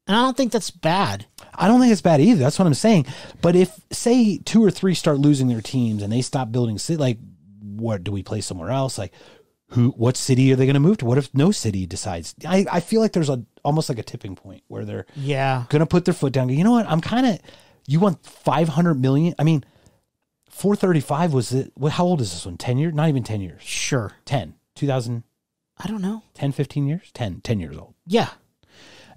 And I don't think that's bad. I don't think it's bad either. That's what I'm saying. But if say two or three start losing their teams and they stop building city, like what do we play somewhere else? Like who? What city are they going to move to? What if no city decides? I I feel like there's a almost like a tipping point where they're Yeah. going to put their foot down. You know what? I'm kind of. You want 500 million? I mean, 435 was it? What? How old is this one? 10 years? Not even 10 years. Sure. 10. 2010, I don't know. 10 15 years? 10. 10 years old. Yeah.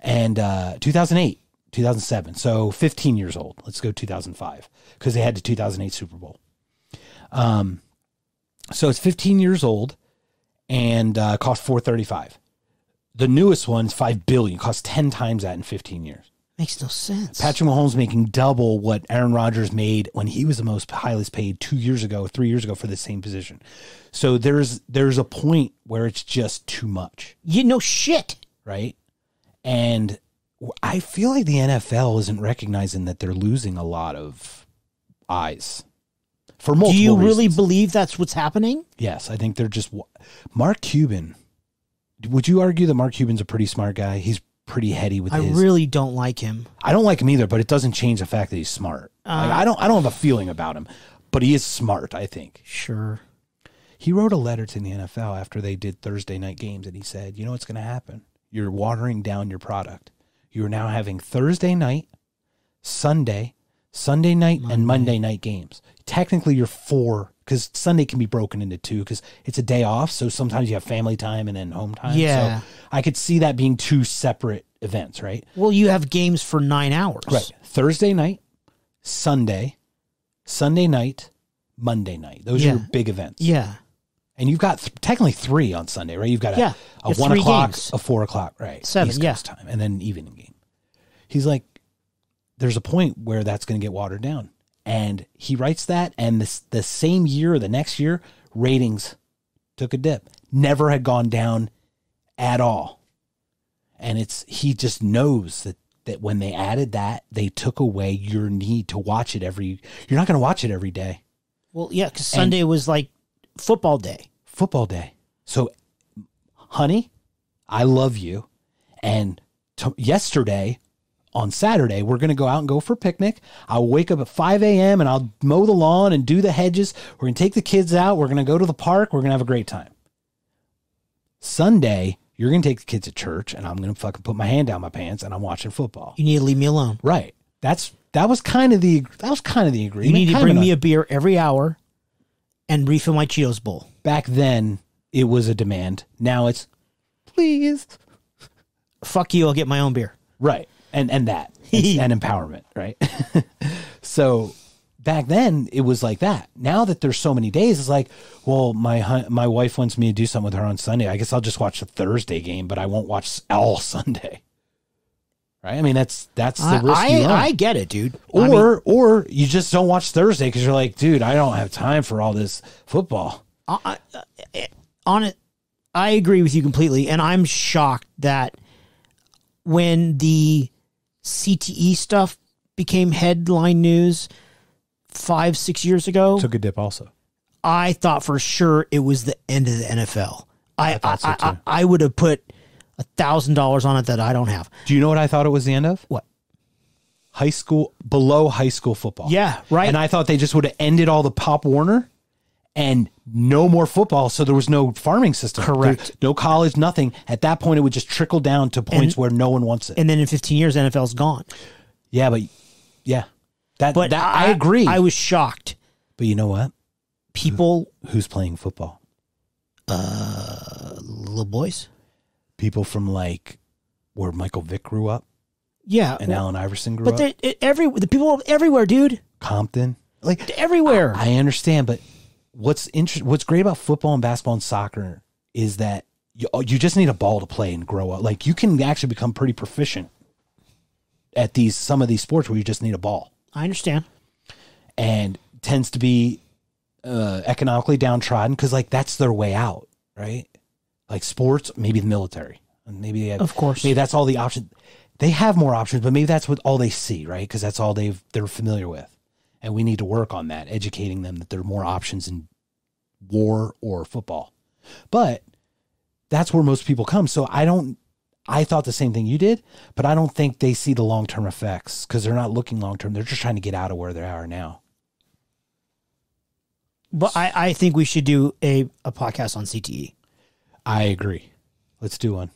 And uh, 2008, 2007. So 15 years old. Let's go 2005 because they had the 2008 Super Bowl. Um, so it's 15 years old and uh, cost 435. The newest one's five billion, cost 10 times that in 15 years. Makes no sense. Patrick Mahomes making double what Aaron Rodgers made when he was the most highest paid two years ago, three years ago for the same position. So there's there's a point where it's just too much you know shit. right? And I feel like the NFL isn't recognizing that they're losing a lot of eyes for multiple Do you really reasons. believe that's what's happening? yes, I think they're just Mark Cuban. Would you argue that Mark Cuban's a pretty smart guy? He's pretty heady with I his. really don't like him. I don't like him either, but it doesn't change the fact that he's smart. Like, Uh, I don't. I don't have a feeling about him, but he is smart. I think Sure. he wrote a letter to the NFL after they did Thursday night games, and he said, "You know what's going to happen? You're watering down your product. You are now having Thursday night, Sunday, Sunday night, and Monday night games. Technically, you're four because Sunday can be broken into two because it's a day off. So sometimes you have family time and then home time. Yeah. So I could see that being two separate events, right? Well, you have games for nine hours. Right. Thursday night, Sunday, Sunday night, Monday night. Those Yeah. are your big events. Yeah. And you've got th- technically three on Sunday, right? You've got a, Yeah, a one o'clock, games. a four o'clock, right? Seven, East yeah. Coast time, and then evening game. He's like, there's a point where that's going to get watered down, and he writes that, and this the same year, or the next year, ratings took a dip. Never had gone down at all, and it's he just knows that that when they added that, they took away your need to watch it every. You're not going to watch it every day. Well, yeah, because Sunday was like football day. football day. So, honey, I love you. And t- yesterday, on Saturday, we're going to go out and go for a picnic. I'll wake up at 5 a.m. and I'll mow the lawn and do the hedges. We're going to take the kids out. We're going to go to the park. We're going to have a great time. Sunday, You're gonna take the kids to church, and I'm gonna fucking put my hand down my pants, and I'm watching football. You need to leave me alone. Right. That's that was kind of the that was kind of the agreement. You need to Kind bring me a- a beer every hour and refill my Cheetos bowl. back then. It was a demand. Now it's please. Fuck you, I'll get my own beer. Right. And and that It's- and empowerment, right? so back then it was like that. Now that there's so many days, it's like, well, my my wife wants me to do something with her on Sunday. I guess I'll just watch the Thursday game, but I won't watch all Sunday. Right? I mean, that's that's the I, risk I, you run. I get it, dude. or I mean, or you just don't watch Thursday because you're like, dude, I don't have time for all this football. I, I, eh, on it, I agree with you completely, and I'm shocked that when the CTE stuff became headline news five, six years ago, Took a dip also. I thought for sure it was the end of the NFL. I I, so, I, I. I would have put a thousand dollars on it that I don't have. Do you know what I thought it was the end of? What? High school below high school football. Yeah, right. And I thought they just would have ended all the Pop Warner and no more football. So there was no farming system. Correct. There- no college, nothing. At that point, it would just trickle down to points where no one wants it. and then in 15 years, NFL's gone. yeah, but yeah, that, But that I, agree. I was shocked. but you know what? People, Who's playing football? Uh, little boys. People from like where Michael Vick grew up Yeah, and well, Allen Iverson grew but up. they it, every the people everywhere, dude, Compton. Like everywhere. I understand, but what's inter- what's great about football and basketball and soccer is that you you just need a ball to play and grow up. Like you can actually become pretty proficient at these some of these sports where you just need a ball, I understand. and tends to be uh, economically downtrodden because like that's their way out, right? Like sports, maybe the military, and maybe they have, Of course. maybe that's all the options. They have more options, but maybe that's what all they see, right? Because that's all they've they're familiar with, and we need to work on that, educating them that there are more options in war or football. But that's where most people come. So I don't. I thought the same thing you did, but I don't think they see the long term effects because they're not looking long term. They're just trying to get out of where they are now. But I, I think we should do a, a podcast on CTE. I agree. Let's do one.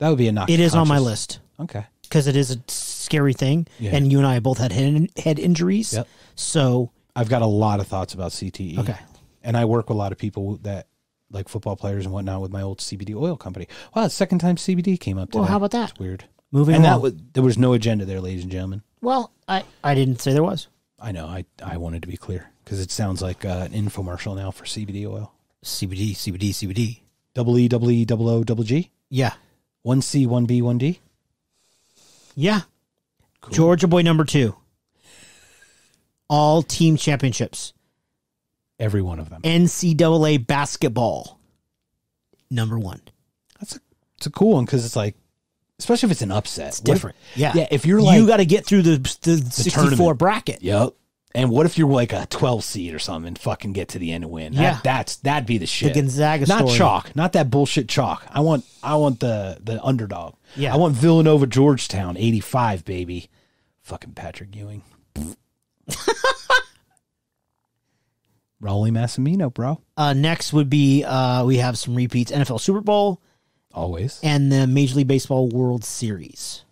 That would be a knock. It is on my list Okay. because it is a scary thing, Yeah. and you and I both had head, head injuries. Yep. So I've got a lot of thoughts about CTE. Okay. And I work with a lot of people that like football players and whatnot with my old CBD oil company. Wow, second time CBD came up today. Well, how about that? It's weird. moving And that was, there was no agenda there, ladies and gentlemen. well, I I didn't say there was I know. I, I wanted to be clear because it sounds like uh, an infomercial now for CBD oil. CBD, CBD, CBD. Double E, double E, double O, double G. Yeah, One C, one B, one D. yeah. Georgia boy number two. All team championships. Every one of them. NCAA basketball. Number one. That's a, it's a cool one because it's like, especially if it's an upset. It's What if- different. yeah. Yeah. If you're like, you got to get through the the, 64 tournament. bracket. Yep. And what if you're like a 12 seed or something and fucking get to the end and win? That- Yeah. that's that'd be the shit. Gonzaga not story. chalk, not that bullshit chalk. I want I want the the underdog. Yeah. I want Villanova Georgetown 85 baby. Fucking Patrick Ewing. Rollie Massimino, bro. Uh, next would be uh, we have some repeats: NFL Super Bowl Always. and the Major League Baseball World Series.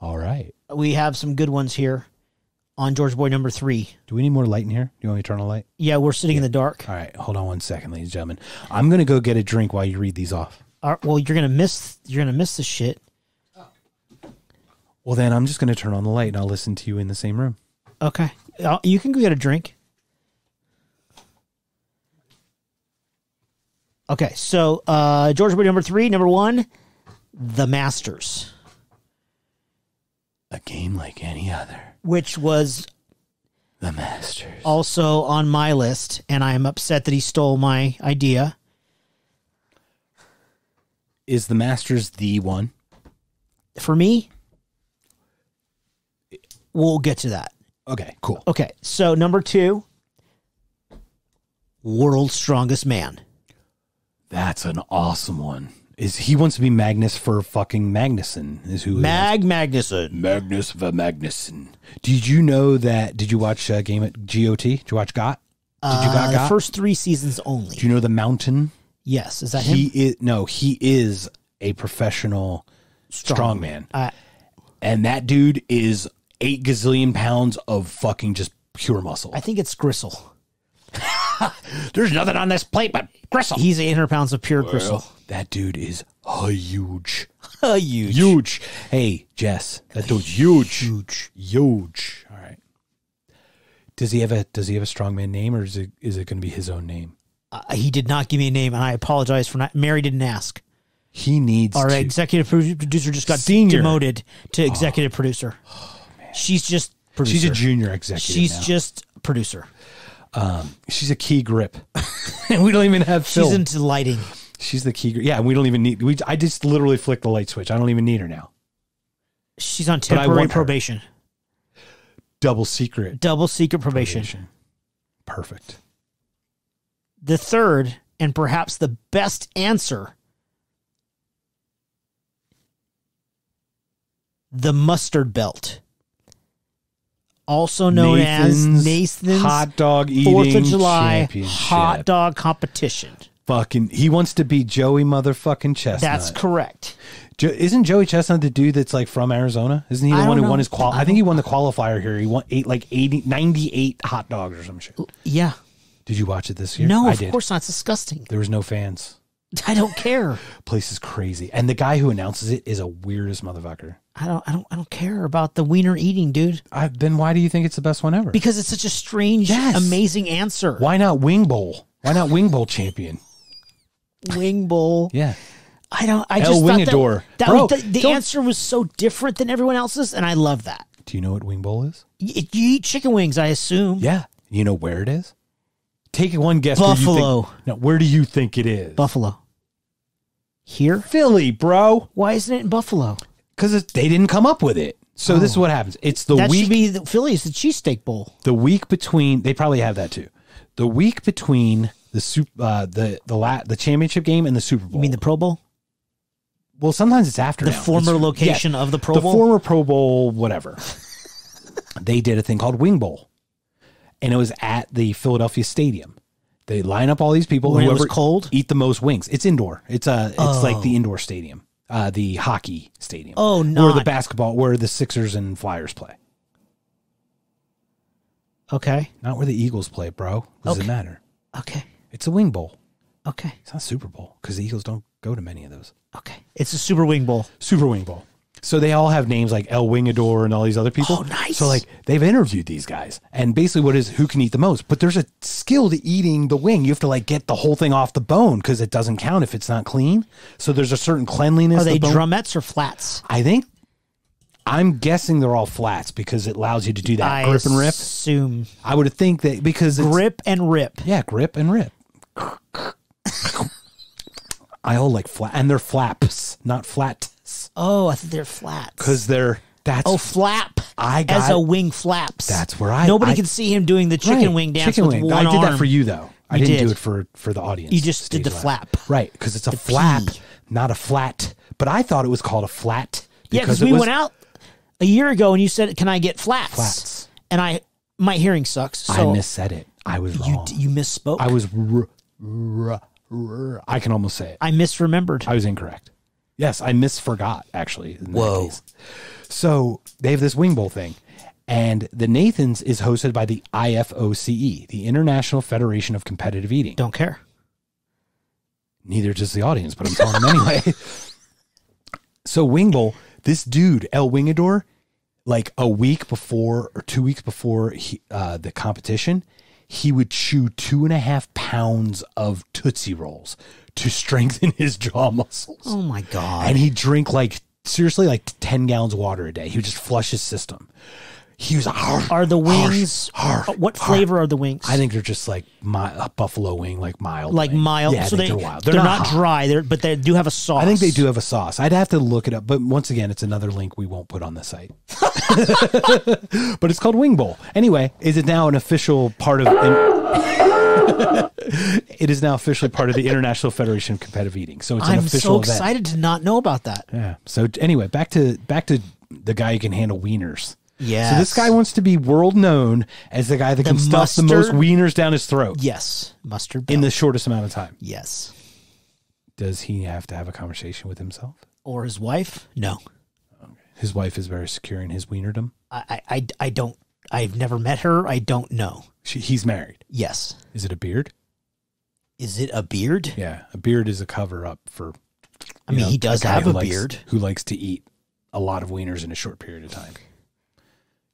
All right. We have some good ones here on Georgia boy number three. Do we need more light in here? Do you want me to turn on a light? Yeah, we're sitting in the dark. All right, hold on one second, ladies and gentlemen. I'm gonna go get a drink while you read these off. All right, well, you're gonna miss. You're gonna miss the shit. Well, then I'm just gonna turn on the light and I'll listen to you in the same room. Okay, Uh, you can go get a drink. Okay, so uh, Georgia boy number three, number one, the Masters, A game like any other. Which was The Masters. also on my list, and I am upset that he stole my idea. Is the Masters the one? For me, we'll get to that. Okay, cool. Okay, so number two, world's strongest man. That's an awesome one. Is he wants to be Magnus for fucking Magnuson? Is who Mag Magnuson. Magnus Ver Magnusson. Did you know that? Did you watch uh, game at GOT? Did you watch GOT? Did you Uh, got the first three seasons only. Do you know the mountain Yes, is that him? He is no, he is a professional strongman, Uh, and that dude is eight gazillion pounds of fucking just pure muscle. I think it's Gristle. There's nothing on this plate but gristle. He's 800 pounds of pure gristle. that dude is huge, huge. huge. Hey, Jess, that dude's huge, huge, huge. All right. Does he have a Does he have a strongman name, or is it is it going to be his own name? Uh, he did not give me a name, and I apologize for not. Mary didn't ask. He needs Our to. executive producer just got Senior. demoted to executive producer. She's just producer. She's a junior executive. She's now. just producer. Um, she's a key grip, and we don't even have She's into lighting. She's the key. grip. Yeah, we don't even need. We I just literally flick the light switch. I don't even need her now. She's on I temporary her. probation, Double secret double secret probation. probation. Perfect. The third, and perhaps the best answer the mustard belt. Also known as Nathan's hot dog eating Fourth of July hot dog competition. Fucking, he wants to be Joey motherfucking Chestnut. That's correct. Jo- isn't Joey Chestnut the dude that's like from Arizona? Isn't he the I one who won his qual? I think he won the qualifier here. He won eight like 80, 98 hot dogs or some shit. Yeah. Did you watch it this year? No, I of did. course not. It's disgusting. There was no fans. I don't care. Place is crazy, and the guy who announces it is a weirdest motherfucker. I don't. I don't. I don't care about the wiener eating, dude. I, then why do you think it's the best one ever? Because it's such a strange, Yes. amazing answer. Why not Wing Bowl? Why not Wing Bowl champion? Wing bowl. Yeah. I don't. I El just thought Wingador. that, that Bro, was, the, the answer was so different than everyone else's, and I love that. Do you know what Wing Bowl is? You, you eat chicken wings, I assume. Yeah. You know where it is? Take one guess. where you think- Buffalo. no, where do you think it is? Buffalo. Here? Philly, bro. Why isn't it in Buffalo? Because they didn't come up with it. So this is what happens. It's the that week should be the Phillies, the cheesesteak bowl. the week between they probably have that too. The week between the soup uh the the la, the championship game and the Super Bowl. You mean the Pro Bowl? well, sometimes it's after The now. former It's- location of the Pro Bowl. the Bowl? former Pro Bowl, whatever. they did a thing called Wing Bowl, and it was at the Philadelphia Stadium. They line up all these people. When it whoever was cold? eat the most wings. It's indoor. It's uh it's like the indoor stadium, uh, the hockey stadium. Oh, no. where the basketball, where the Sixers and Flyers play, Okay. not where the Eagles play, bro. What Does Okay. it matter? Okay. It's a Wing Bowl. Okay. It's not Super Bowl because the Eagles don't go to many of those. Okay. It's a Super Wing Bowl. Super Wing Bowl. So they all have names like El Wingador and all these other people. Oh, nice. So like they've interviewed these guys, and basically what is who can eat the most. But there's a skill to eating the wing. You have to like get the whole thing off the bone because it doesn't count if it's not clean. So there's a certain cleanliness. Are they bone. drumettes or flats? I think. I'm guessing they're all flats because it allows you to do that I grip and rip. assume I would think that because grip and rip. yeah, grip and rip. I all like flat, and they're flaps, not flats, Oh, I think they're flats. because they're that's oh, flap. I got, as a wing flaps. That's where I- Nobody I- can see him doing the chicken Right, wing dance chicken with wing. one I did that for you though. I You didn't did. do it for for the audience. You just did the lap. flap. right? Because it's a flap, P. not a flat. But I thought it was called a flat. Yeah, because we was- went out a year ago and you said, "Can I get flats?" Flats. And I, my hearing sucks. So I missaid it. I was you wrong. you misspoke. I was. I can almost say it. I misremembered. I was incorrect. Yes, I misforgot actually. In that Whoa. case. So they have this wing bowl thing, and the Nathan's is hosted by the IFOCE, the International Federation of Competitive Eating. Don't care. Neither does the audience, but I'm telling them anyway. So Wing Bowl, this dude El Wingador, like a week before or two weeks before he, uh, the competition, he would chew two and a half pounds of Tootsie Rolls to strengthen his jaw muscles. Oh my god. and he'd drink like seriously like 10 gallons of water a day. He would just flush his system. He was are the wings? harf, uh, what harf. flavor are the wings? I think they're just like my, a buffalo wing, like mild, like wing. mild. Yeah, so they they're wild. They're, not, hot. dry. They're but they do have a sauce. I think they do have a sauce. I'd have to look it up, but once again, it's another link we won't put on the site. but it's called Wing Bowl. Anyway, is it now an official part of? it is now officially part of the International Federation of Competitive Eating. So it's an I'm official so event. excited to not know about that. Yeah. So anyway, back to back to the guy who can handle wieners. Yes. So this guy wants to be world known as the guy that can stuff the most wieners down his throat Yes, mustard. in the shortest amount of time. yes. Does he have to have a conversation with himself? Or his wife? No. His wife is very secure in his wienerdom. I, I, I, I don't. I've never met her. I don't know. She, he's married. Yes. Is it a beard? Is it a beard? Yeah, a beard is a cover up for. I mean, know, he does have a likes- beard. Who likes to eat a lot of wieners in a short period of time.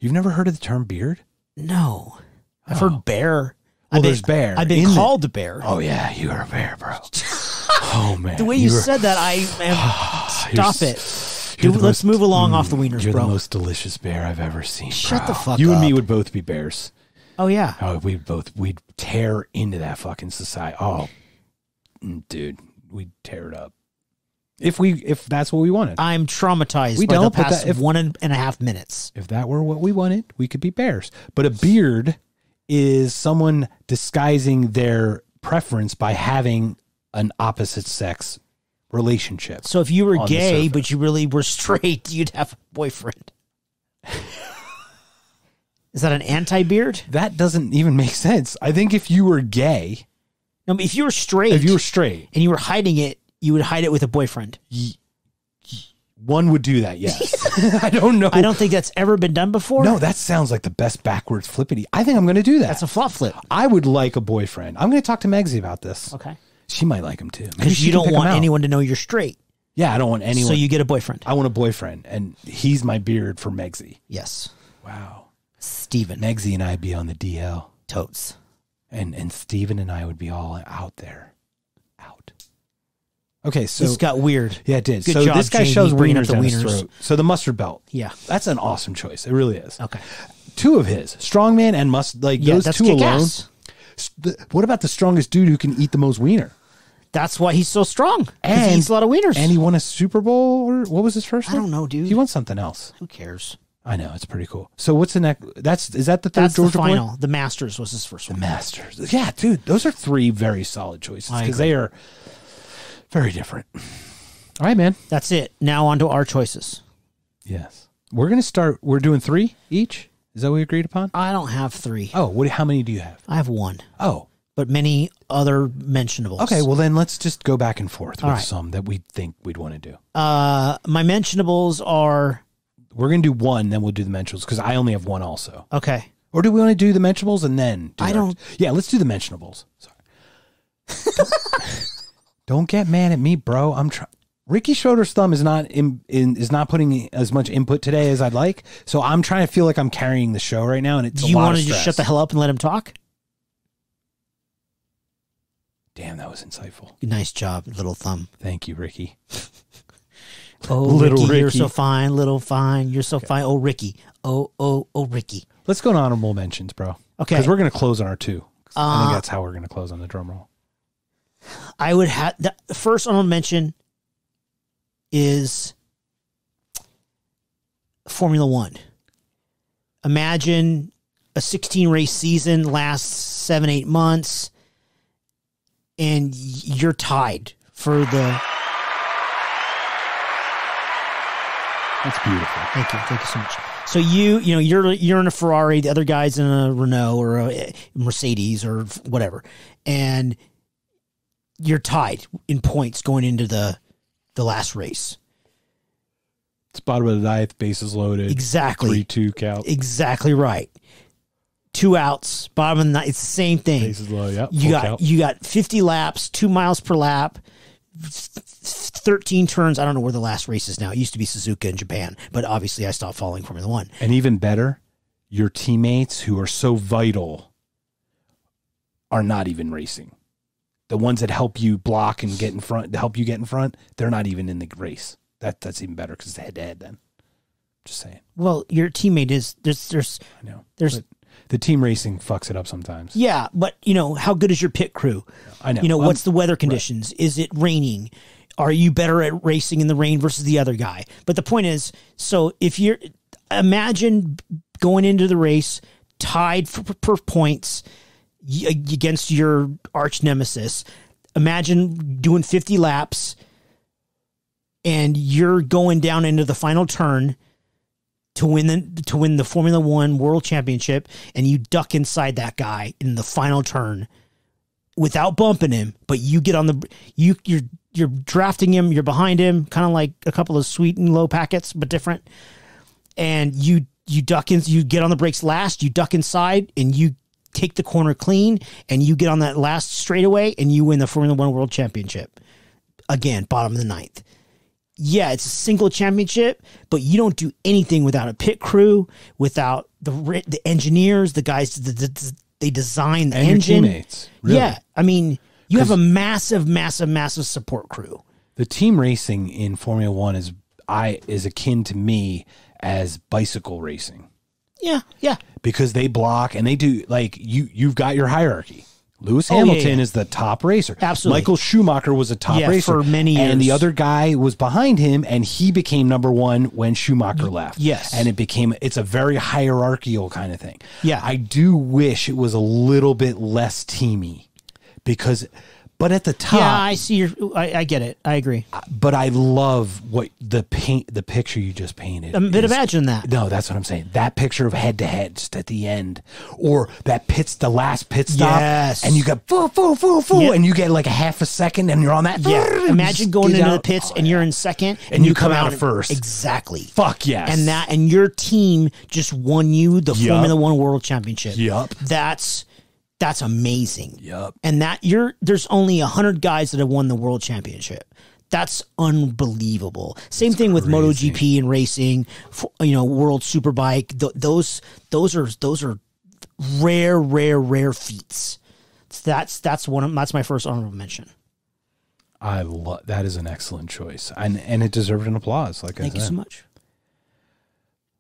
You've never heard of the term beard? No. I've Oh. heard bear. Well, I've been, there's bear I've been in the- called a bear. Oh yeah, you are a bear, bro. oh man, the way you, were- said that, I am. Stop it. Dude, the let's most- move along Mm, off the wieners, You're bro. the most delicious bear I've ever seen. Shut bro. the fuck You and me would both be bears. oh yeah. Oh, we'd both we'd tear into that fucking society. Oh, mm, dude, we'd tear it up. If we if that's what we wanted. I'm traumatized We by the don't, but past that- if- one and a half minutes. if that were what we wanted, we could be bears. But a beard is someone disguising their preference by having an opposite sex relationship. So if you were gay but you really were straight, you'd have a boyfriend. Is that an anti-beard? That doesn't even make sense. I think if you were gay, No, if you were straight, if you were straight, and you were hiding it, you would hide it with a boyfriend. one would do that. Yes. I don't know. I don't think that's ever been done before. No, that sounds like the best backwards flippity. I think I'm going to do that. that's a flop flip. I would like a boyfriend. I'm going to talk to Megsy about this. Okay, She might like him too. Maybe because she you can don't pick him want out. anyone to know you're straight, Yeah, I don't want anyone. so you get a boyfriend. I want a boyfriend, and he's my beard for Megsy. yes, Wow. Steven Megsy and I'd be on the DL, totes. and and Steven and I would be all out there. Okay, so this got weird. yeah, it did. Good so job, this guy Jamie, shoves bringing up the wieners. So the mustard belt. Yeah. That's an awesome choice. It really is. Okay. Two of his, strongman and must like Yeah, those two alone. ass. What about the strongest dude who can eat the most wiener? That's why he's so strong. And- he eats a lot of wieners. And he won a Super Bowl or what was his first? I one? don't know, dude. He won something else. Who cares? I know it's pretty cool. So what's the next? That's is that the third That's Georgia the boy? final. The Masters was his first one. Masters. Yeah, dude, those are three very solid choices because they are very different. All right, man. That's it. Now on to our choices. Yes, we're gonna start. We're doing three each. Is that what we agreed upon? I don't have three. Oh, what? How many do you have? I have one, Oh, but many other mentionables. okay. Well, then let's just go back and forth All with right. some that we think we'd want to do. Uh, my mentionables are We're gonna do one, then we'll do the mentionables because I only have one also. okay. Or do we want to do the mentionables and then? Do I our- don't- Yeah, let's do the mentionables. Sorry. don't get mad at me, bro. I'm trying. Ricky Schroder's thumb is not in, in is not putting as much input today as I'd like. So I'm trying to feel like I'm carrying the show right now, and it's Do you want to just shut the hell up and let him talk? Damn, that was insightful. Nice job, little thumb. Thank you, Ricky. Oh, Little Ricky, you're so fine, little fine. You're so fine. Oh, Ricky. Oh, oh, oh, Ricky. Let's go to honorable mentions, bro. Okay. because we're gonna close on our two. 'Cause I Uh, think that's how we're gonna close on the drum roll. I would have the first honorable mention is Formula One. Imagine a 16 race season lasts seven, eight months, and you're tied for the. That's beautiful. Thank you, thank you so much. So you, you know, you're you're in a Ferrari, the other guy's in a Renault or a eh, Mercedes or whatever, and you're tied in points going into the the last race. It's bottom of the ninth, bases loaded. Exactly. Three two count. Exactly right. Two outs, bottom of the ninth. It's the same thing. Bases loaded. Yep. You got count. you got 50 laps, two miles per lap, 13 turns. I don't know where the last race is now. It used to be Suzuka in Japan, but obviously I stopped following Formula One. And even better, your teammates who are so vital are not even racing. The ones that help you block and get in front, to help you get in front, they're not even in the race. That that's even better because it's head to head. Then, just saying. Well, your teammate is there's there's I know. There's- the team racing fucks it up sometimes. yeah, but you know how good is your pit crew? I know. You know I'm- what's um, the weather conditions? Is it raining? Are you better at racing in the rain versus the other guy? But the point is, so if you're imagine going into the race tied for, for points Uh, against your arch nemesis. Imagine doing 50 laps and you're going down into the final turn to win the to win the Formula 1 World Championship and you duck inside that guy in the final turn without bumping him, but you get on the you you're you're drafting him, you're behind him, kind of like a couple of sweet and low packets, but different. And you you duck in, you get on the brakes last, you duck inside, and you take the corner clean, and you get on that last straightaway, and you win the Formula One World Championship. Again, bottom of the ninth. Yeah, it's a single championship, but you don't do anything without a pit crew, without the the engineers, the guys that that- they design the And engine. teammates. Really. Yeah, I mean, you have a massive, massive, massive support crew. the team racing in Formula One is I is akin to me as bicycle racing Yeah, yeah, because they block and they do like you you've got your hierarchy. Lewis Oh, yeah, Hamilton yeah. is the top racer. Absolutely. Michael Schumacher was a top Yeah, racer for many and the other guy was behind him, and he became number one when Schumacher left. yes. and it became it's a very hierarchical kind of thing. Yeah. I do wish it was a little bit less teamy because, but at the top, yeah. I see your. I, I get it. I agree. but I love what the paint, the picture you just painted. Um, but is- imagine that. No, that's what I'm saying. That picture of head to head just at the end, or that pits the last pit stop, Yes. and you got foo foo foo foo, Yep. and you get like a half a second, and you're on that. Yeah. Imagine going get into the out. pits and you're in second, And you come out in- first. Exactly. Fuck yes. And that and your team just won you the Yup. Formula One World Championship. Yup. That's that's amazing. Yup. And that you're there's only a hundred guys that have won the World Championship. That's unbelievable. Same thing with crazy. MotoGP and racing. You know, World Superbike. Th- those those are those are rare, rare, rare feats. That's that's one. Of, that's my first honorable mention. I love that is an excellent choice, and and it deserved an applause. Like Thank I you so much.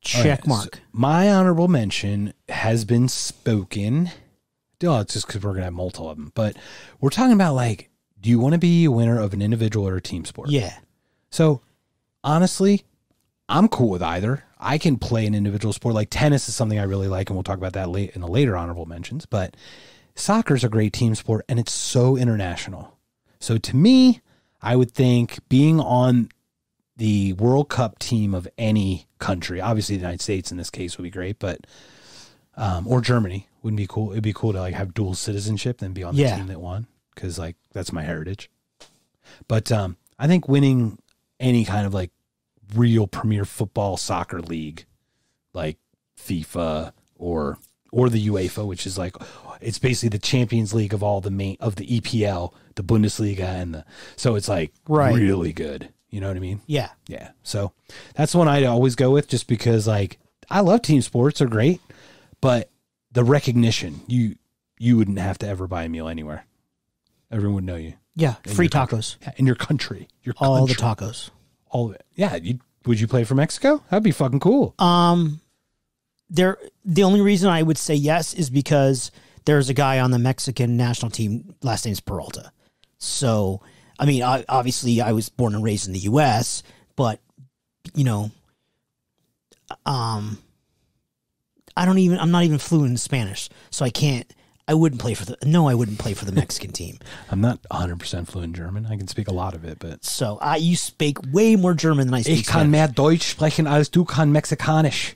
Check right, mark. so my honorable mention has been spoken. Oh, it's just because we're gonna have multiple of them, but we're talking about like, do you want to be a winner of an individual or a team sport? yeah. So honestly, I'm cool with either. I can play an individual sport. Like tennis is something I really like, and we'll talk about that late in the later honorable mentions. But soccer is a great team sport, and it's so international. So to me, I would think being on the World Cup team of any country, obviously the United States in this case would be great, but um, or Germany wouldn't be cool. It'd be cool to like have dual citizenship and be on the Yeah. team that won because like that's my heritage. But um, I think winning any kind of like real premier football soccer league, like FIFA or or the UEFA, which is like it's basically the Champions League of all the main of the EPL, the Bundesliga, and the so it's like Right. really good. You know what I mean? Yeah. Yeah. So that's one I always go with just because like I love team sports, they're great, but the recognition, you you wouldn't have to ever buy a meal anywhere. Everyone would know you. Yeah. In Free tacos. Yeah, in your country. Your All the tacos. All of it. Yeah. You would you play for Mexico? That'd be fucking cool. Um, there. The only reason I would say yes is because there's a guy on the Mexican national team. Last name's Peralta. So, I mean, I, obviously, I was born and raised in the U.S., but you know, um, I don't even. I'm not even fluent in Spanish, so I can't. I wouldn't play for the. No, I wouldn't play for the Mexican team. I'm not 100% fluent German. I can speak a lot of it, but So I, you speak way more German than I speak. ich kann Spanish. mehr Deutsch sprechen als du kann Mexikanisch.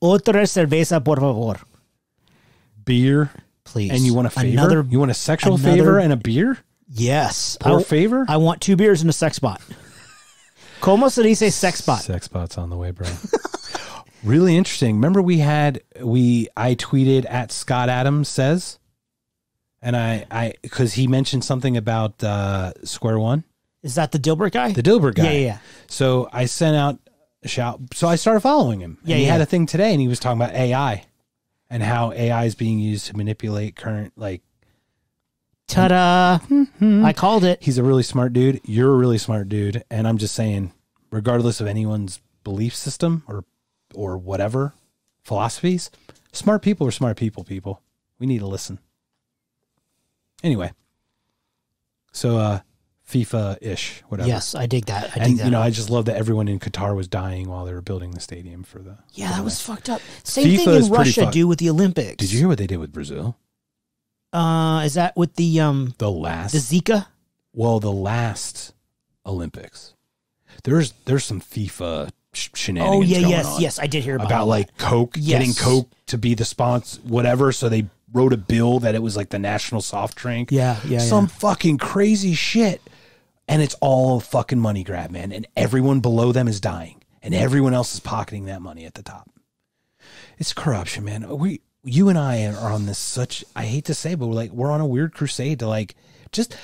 Otra cerveza, por favor, Beer. please. And you want a favor? Another you want a sexual another- favor and a beer? Yes. Or favor? I want two beers and a sex bot. Como se dice sex bot? Sex bots on the way, bro. really interesting. Remember we had we I tweeted at Scott Adams says, and I I because he mentioned something about uh, Square One, Is that the Dilbert guy? the Dilbert guy. Yeah, yeah, yeah. So I sent out a shout. So I started following him. Yeah, he yeah. had a thing today, and he was talking about AI and how AI is being used to manipulate current like. Ta-da! I called it. He's a really smart dude. You're a really smart dude, and I'm just saying, regardless of anyone's belief system or or whatever philosophies, smart people are smart people. People, we need to listen. Anyway, so uh, FIFA ish, whatever. Yes, I dig that. I dig and that. you know, I just love that everyone in Qatar was dying while they were building the stadium for the. yeah, that was fucked up. Same FIFA thing in Russia do with the Olympics. Did you hear what they did with Brazil? Uh, is that with the um The last, the Zika? well, the last Olympics. There's there's some FIFA sh- shenanigans. Oh yeah, yes, on. yes. I did hear about, about like. Coke Yes. getting Coke to be the sponsor, whatever. So they wrote a bill that it was like the national soft drink. Yeah, yeah, Some yeah. fucking crazy shit. And it's all fucking money grab, man. And everyone below them is dying. And everyone else is pocketing that money at the top. It's corruption, man. We you and I are on this such I hate to say, but we're like we're on a weird crusade to like just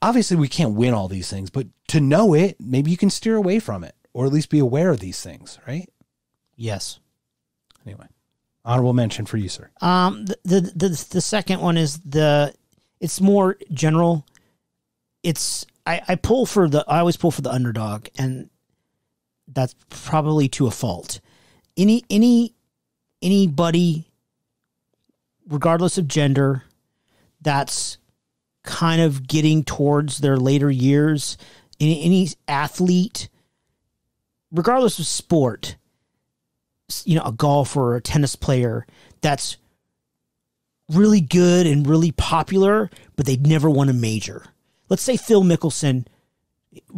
obviously we can't win all these things, but to know it, maybe you can steer away from it or at least be aware of these things, right? Yes. Anyway, honorable mention for you, sir. Um, the, the the the second one is the it's more general. It's I I pull for the I always pull for the underdog, and that's probably to a fault. Any any anybody, regardless of gender, that's kind of getting towards their later years. Any any athlete, regardless of sport, you know, a golfer or a tennis player that's really good and really popular, but they'd never won a major. Let's say Phil Mickelson.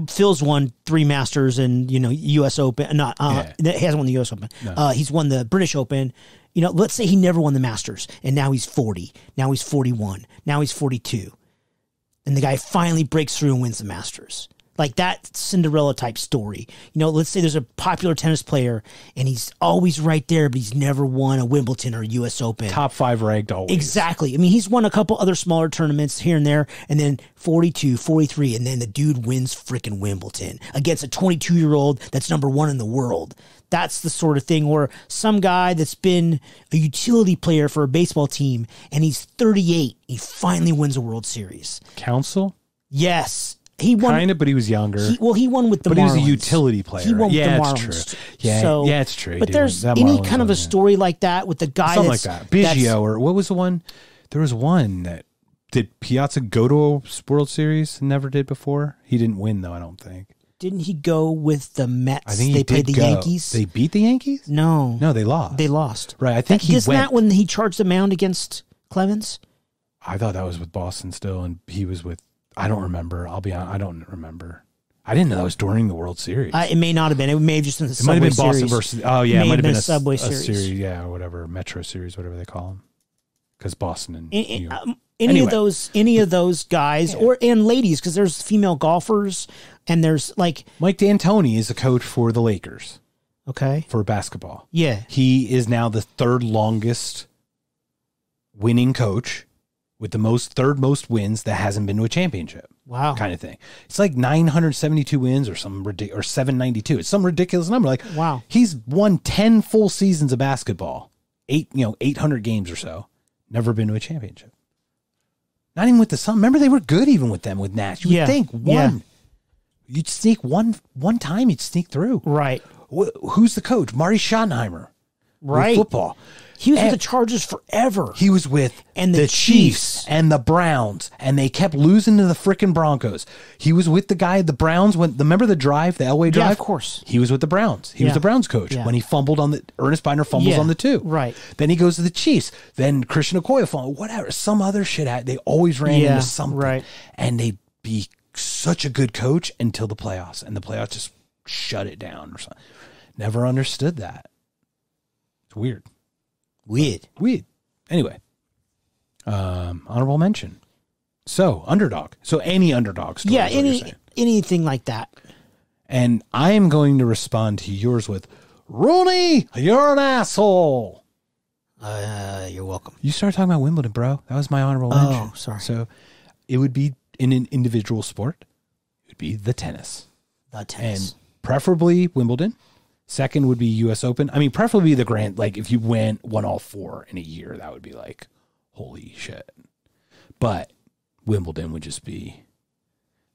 Phil's won three Masters and you know U.S. Open. Not uh, he hasn't won the U.S. Open. Uh, he's won the British Open. You know, let's say he never won the Masters, and now he's forty. Now he's forty-one. Now he's forty-two, and the guy finally breaks through and wins the Masters. Like that Cinderella type story. You know, let's say there's a popular tennis player and he's always right there, but he's never won a Wimbledon or a U.S. Open. Top five ranked always. Exactly. I mean, he's won a couple other smaller tournaments here and there, and then 42, 43, and then the dude wins freaking Wimbledon against a 22 year old that's number one in the world. That's the sort of thing where some guy that's been a utility player for a baseball team and he's 38, he finally wins a World Series. Council? Yes. He won. Kind of, but he was younger. He, well, he won with the but he was a utility player. He won yeah, with the it's Marlins. true. Yeah, So- yeah, it's true. But there's any Marlins kind of a story like that with the guy something like that. Biggio or what was the one? There was one that did Piazza go to a World Series never did before. He didn't win though. I don't think. Didn't he go with the Mets? I think they he played the go. Yankees. They beat the Yankees. no, No, they lost. they lost. right. I think he Isn't went. that when he charged the mound against Clemens? I thought that was with Boston still, and he was with. I don't remember. I'll be honest. I don't remember. I didn't know that was during the World Series. Uh, it may not have been. It may have just been the it might have been Subway Boston Series. versus. Oh yeah, May it might have been, a a, Subway a Series. yeah, or whatever Metro Series, whatever they call them. Because Boston and A- a- New York. um, any Anyway. of those, any of those guys, or and ladies, because there's female golfers, and there's like, Mike D'Antoni is a coach for the Lakers okay, for basketball. yeah, He is now the third longest winning coach with the most third most wins that hasn't been to a championship wow, kind of thing. It's like 972 wins or some or 792. It's some ridiculous number. Like Wow. he's won 10 full seasons of basketball, eight you know 800 games or so. Never been to a championship. Not even with the Sun. Remember they were good even with them with Nash. You Yeah. would think one. Yeah. You'd sneak one one time. You'd sneak through. right, Wh- Who's the coach? Marty Schottenheimer. Right. Football. He was And- with the Chargers forever. He was with And the Chiefs. Chiefs. and the Browns, and they kept losing to the frickin' Broncos. He was with the guy, the Browns. When the remember the drive, the Elway Yeah, drive, of course. He was with the Browns. He was the Browns coach Yeah. when he fumbled on the Earnest Byner fumbles Yeah, on the two. right. Then he goes to the Chiefs. Then Christian Okoye fumbled. Whatever, some other shit. They always ran Yeah, into something, right. And they'd be such a good coach until the playoffs, and the playoffs just shut it down or something. Never understood that. It's weird. Weird. Weird. Anyway, um, honorable mention. So underdog. So any underdog story. Yeah, is what you're any anything like that. And I am going to respond to yours with, Rooney, you're an asshole. Uh, you're welcome. You started talking about Wimbledon, bro. That was my honorable Oh, mention. sorry. So it would be in an individual sport. It would be the tennis, The tennis. and preferably Wimbledon. Second would be U.S. Open. I mean, preferably the Grand. Like if you went won all four in a year, that would be like, holy shit. But Wimbledon would just be,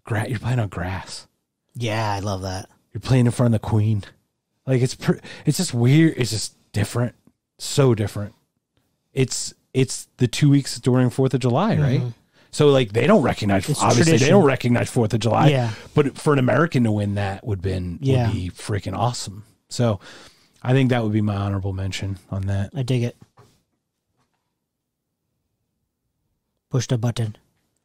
gra- you're playing on grass. yeah, I love that. You're playing in front of the Queen. Like it's pr- it's just weird. It's just different. So different. It's it's the two weeks during Fourth of July, right? So like they don't recognize Mm-hmm. It's obviously they don't recognize Fourth of July. Yeah. But for an American to win that would been Yeah. would be freaking awesome. So I think that would be my honorable mention on that. I dig it. Push the button.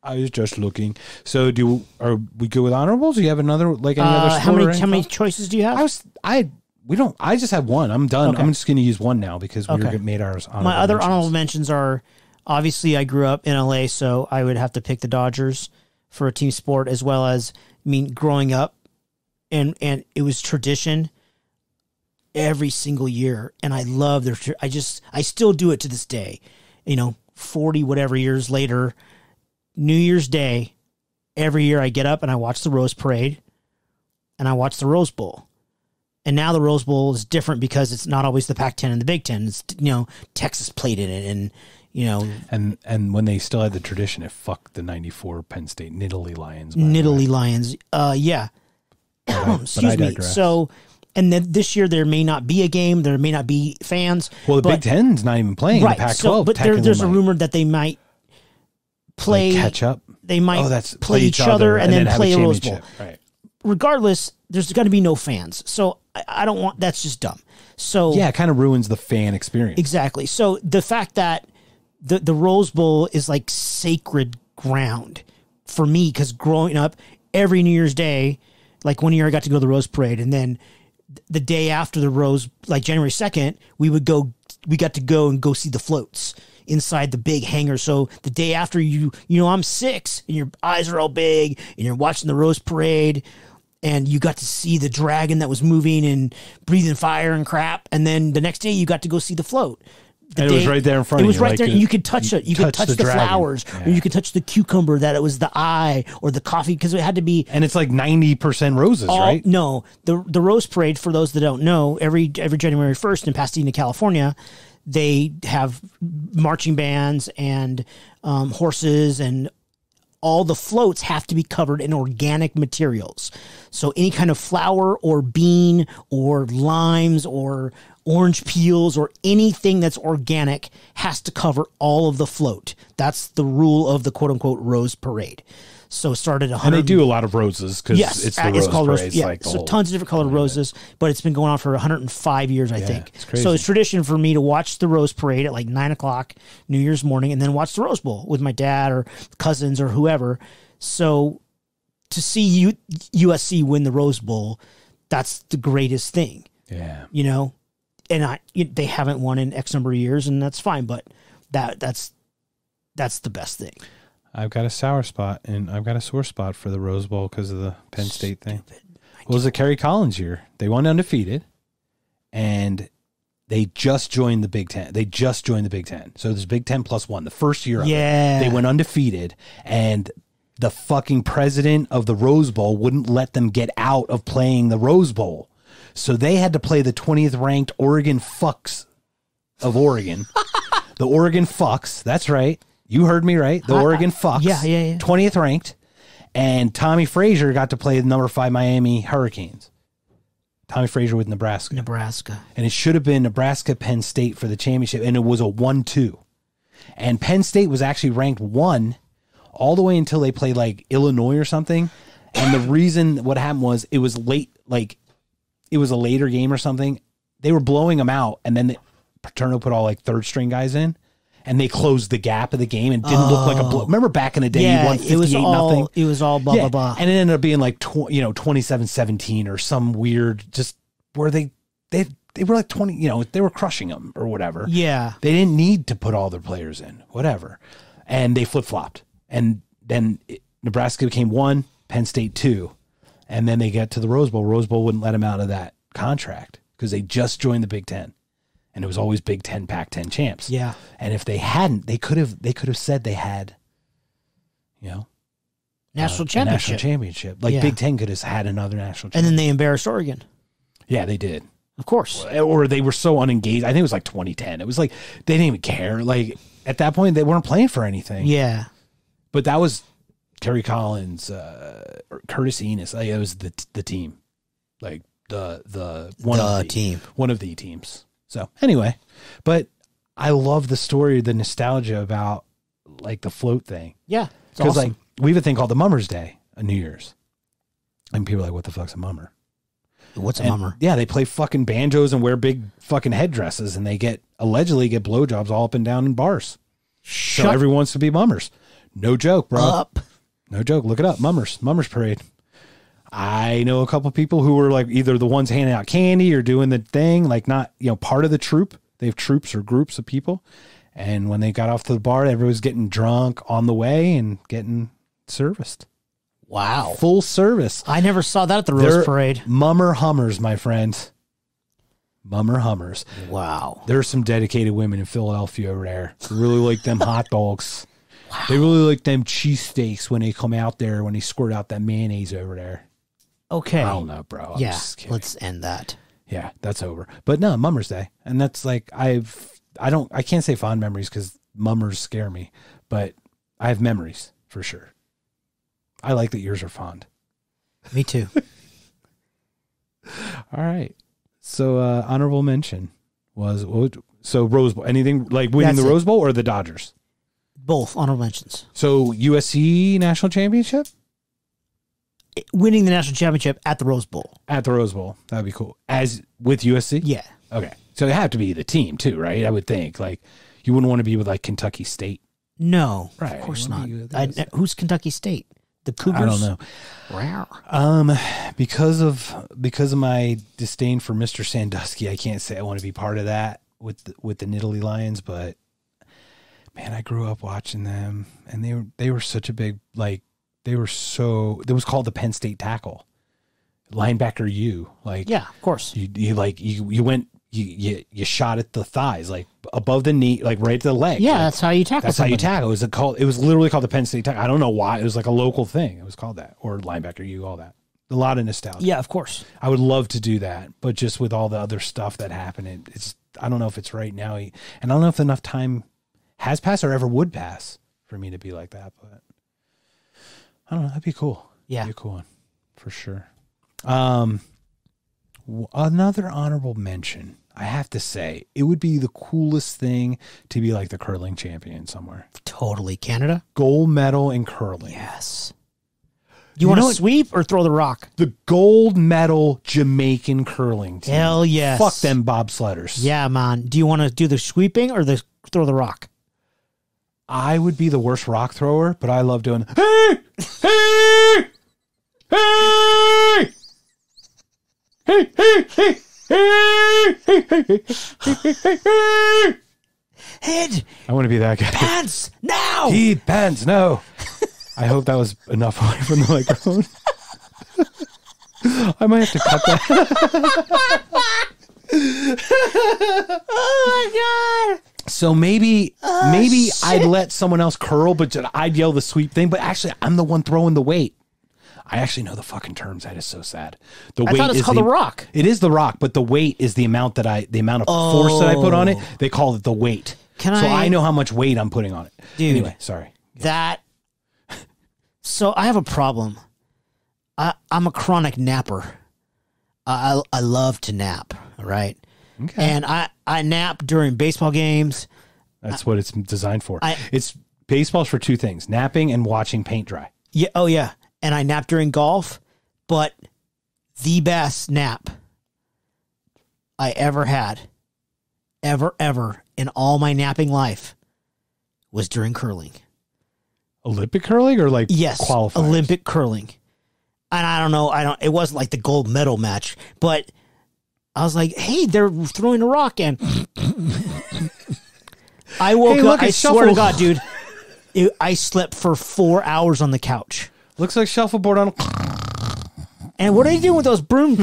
I was just looking. So do are we good with honorables? Do you have another like any other Uh, how many how many choices do you have? I was I we don't I just have one. I'm done. Okay. I'm just going to use one now because we Okay. made ours honorable My other mentions. honorable mentions are obviously I grew up in LA, so I would have to pick the Dodgers for a team sport as well as I mean growing up and and it was tradition every single year and I love their I just I still do it to this day. You know, 40 whatever years later, New Year's Day, every year I get up and I watch the Rose Parade and I watch the Rose Bowl. And now the Rose Bowl is different because it's not always the Pac 10 and the Big 10. It's, you know, Texas played in it and, you know, And and when they still had the tradition, it fucked the '94 Penn State Nittany Lions. Nittany Lions. Uh, yeah. But I Excuse me. So, and then this year there may not be a game. There may not be fans. well, the but- Big Ten's not even playing. right. The Pac-12, so, but there, there's a rumor that they might play, like, catch up. they might Oh, that's play, each other and, then, have play a Rose Bowl. Right. Regardless, there's going to be no fans. So I, I don't want. That's just dumb. So Yeah, it kind of ruins the fan experience. Exactly. So the fact that the the Rose Bowl is like sacred ground for me because growing up, every New Year's Day, like one year I got to go to the Rose Parade, and then the day after the Rose, like January second, we would go. We got to go and go see the floats inside the big hangar. So the day after you, you know, I'm six, and your eyes are all big, and you're watching the Rose Parade. And you got to see the dragon that was moving and breathing fire and crap. And then the next day, you got to go see the float. It was right there in front It of was you, right like there. and you could touch it. You could touch touch the the, flowers, Yeah. or you could touch the cucumber that it was the eye, or the coffee because it had to be And it's like 90% roses, all, right? No, the the Rose Parade. For those that don't know, every every January first in Pasadena, California, they have marching bands and um, horses and all the floats have to be covered in organic materials. So any kind of flower or bean or limes or orange peels or anything that's organic has to cover all of the float. That's the rule of the quote unquote rose parade. So it started a hundred. And they do a lot of roses because Yes, it's uh, the rose called parade. rose. Yeah, like so whole- tons of different colored roses, but it's been going on for 105 years, I think. it's. So it's tradition for me to watch the Rose Parade at like nine o'clock New Year's morning, and then watch the Rose Bowl with my dad or cousins or whoever. So to see U- USC win the Rose Bowl, that's the greatest thing, Yeah. you know. And I, you- they haven't won in X number of years, and that's fine. But that that's that's the best thing. I've got a sour spot and I've got a sore spot for the Rose Bowl because of the Penn State thing. What was the Kerry Collins year? They won undefeated and they just joined the Big Ten. They just joined the Big Ten. So there's Big Ten plus one. The first year of it, Yeah. they went undefeated and the fucking president of the Rose Bowl wouldn't let them get out of playing the Rose Bowl. So they had to play the 20th ranked Oregon fucks of Oregon. the Oregon fucks. That's right. You heard me right. The I- Oregon fucks. yeah, yeah, yeah. 20th ranked. And Tommie Frazier got to play the number five Miami Hurricanes. Tommie Frazier with Nebraska. Nebraska. And it should have been Nebraska Penn State for the championship. And it was a 1 2. And Penn State was actually ranked one all the way until they played like Illinois or something. And the reason what happened was it was late, like it was a later game or something. They were blowing them out, and then the, Paterno put all like third string guys in, and they closed the gap of the game and didn't look like a blow. Oh. Remember back in the day, you yeah, won it fifty was all nothing. it was all blah Yeah, blah blah. and it ended up being like tw- you know 27-17 or some weird just where they they they were like twenty, you know, they were crushing them or whatever. yeah, They didn't need to put all their players in, whatever. And they flip flopped. And then it- Nebraska became one, Penn State two. And then they get to the Rose Bowl. Rose Bowl wouldn't let them out of that contract because they just joined the Big Ten. And it was always Big Ten, Pac 10 champs. yeah. And if they hadn't, they could have they could have said they had, you know, uh, National a championship. national championship. Like Yeah. Big Ten could have had another national championship. and then they embarrassed Oregon. yeah, they did. Of course. or they were so unengaged. I think it was like 2010. It was like they didn't even care. Like at that point, they weren't playing for anything. Yeah. But that was Terry Collins, uh, Curtis Enis. Like, it was the the team, like the the one The of the team. one of the teams. So anyway, but I love the story, the nostalgia about like the float thing Yeah. Because awesome. like we have a thing called the Mummers Day on New Year's, and people are like, "What the fuck's a mummer?" What's a And, mummer? Yeah, they play fucking banjos and wear big fucking headdresses, and they get allegedly get blowjobs all up and down in bars. So Shut everyone wants to be mummers. No joke, bro. up. No joke. Look it up. Mummers. Mummers parade. I know a couple people who were like either the ones handing out candy or doing the thing, like not you know part of the troop. They have troops or groups of people, And when they got off to the bar, everyone was getting drunk on the way and getting serviced. Wow. Full service. I never saw that at the Rose They're Parade. Mummer Hummers, my friend. Mummer Hummers. Wow. There's some dedicated women in Philadelphia over there. Really like them hot dogs. They really like them cheesesteaks when they come out there, when they squirt out that mayonnaise over there. Okay. I don't know, bro. I'm yeah. Let's end that. Yeah, that's over. But no, Mummers Day, and that's like I've I don't I can't say fond memories because mummers scare me, but I have memories for sure. I like that yours are fond. Me too. All right, so uh honorable mention was what would- so Rose Bowl. Anything like winning That's the it. Rose Bowl or the Dodgers? Both honorable mentions. So USC national championship Winning the national championship at the Rose Bowl. at the Rose Bowl. That'd be cool. As with USC. Yeah. Okay, so they have to be the team too, right? I would think like you wouldn't want to be with like Kentucky State. No. Right. Of course not. would be with I, who's Kentucky State? The Cougars. I don't know. Rawr. Um, because of because of my disdain for Mr. Sandusky, I can't say I want to be part of that with the, with the Nittany Lions. But man, I grew up watching them, and they were they were such a big like they were so. It was called the Penn State tackle, linebacker. You like Yeah, of course. you you like you you went you you you shot at the thighs like above the knee like right to the leg. Yeah, Like, that's how you tackle that's how you tackle. It was a called. It was literally called the Penn State tackle. I don't know why. It was like a local thing. It was called that or linebacker. You all that. A lot of nostalgia. Yeah, of course. I would love to do that, but just with all the other stuff that happened, it, it's. I don't know if it's right now, and I don't know if enough time has passed or ever would pass for me to be like that. But I don't know. That'd be cool. Yeah. That'd be a cool one for sure. Um, another honorable mention. I have to say, it would be the coolest thing to be like the curling champion somewhere. Totally. Canada? Gold medal in curling. Yes. You, You want to sweep or throw the rock? The gold medal Jamaican curling team. Hell yes. Fuck them bobsledders. Yeah, man. Do you want to do the sweeping or the throw the rock? I would be the worst rock thrower, but I love doing hey, hey, hey, hey, hey, hey, hey, hey, hey, hey, hey, hey. Head, I want to be that guy. pants, now. He pants, no. I hope that was enough away from the microphone. I might have to cut that. oh my god. So maybe oh, maybe I'd let someone else curl, but I'd yell the sweep thing. But actually, I'm the one throwing the weight. I actually know the fucking terms. That is so sad. The I weight is called the rock. It is the rock, but the weight is the amount that I the amount of force that I put on it. Oh. They call it the weight. Can so I- I know how much weight I'm putting on it. Dude. Anyway, sorry. That. So I have a problem. I, I'm a chronic napper. I, I I love to nap. All right. Okay. And I, I nap during baseball games. That's what it's designed for. I- it's baseball's for two things: napping and watching paint dry. Yeah. Oh yeah. And I nap during golf, but the best nap I ever had, ever ever in all my napping life, was during curling. Olympic curling or like Yes, qualifiers? Olympic curling. And I don't know, I don't. It wasn't like the gold medal match, but I was like, "Hey, they're throwing a rock," and I woke Hey, up. I it's swear to. God, dude, it, I slept for four hours on the couch. Looks like shuffleboard on. And what are you doing with those broom?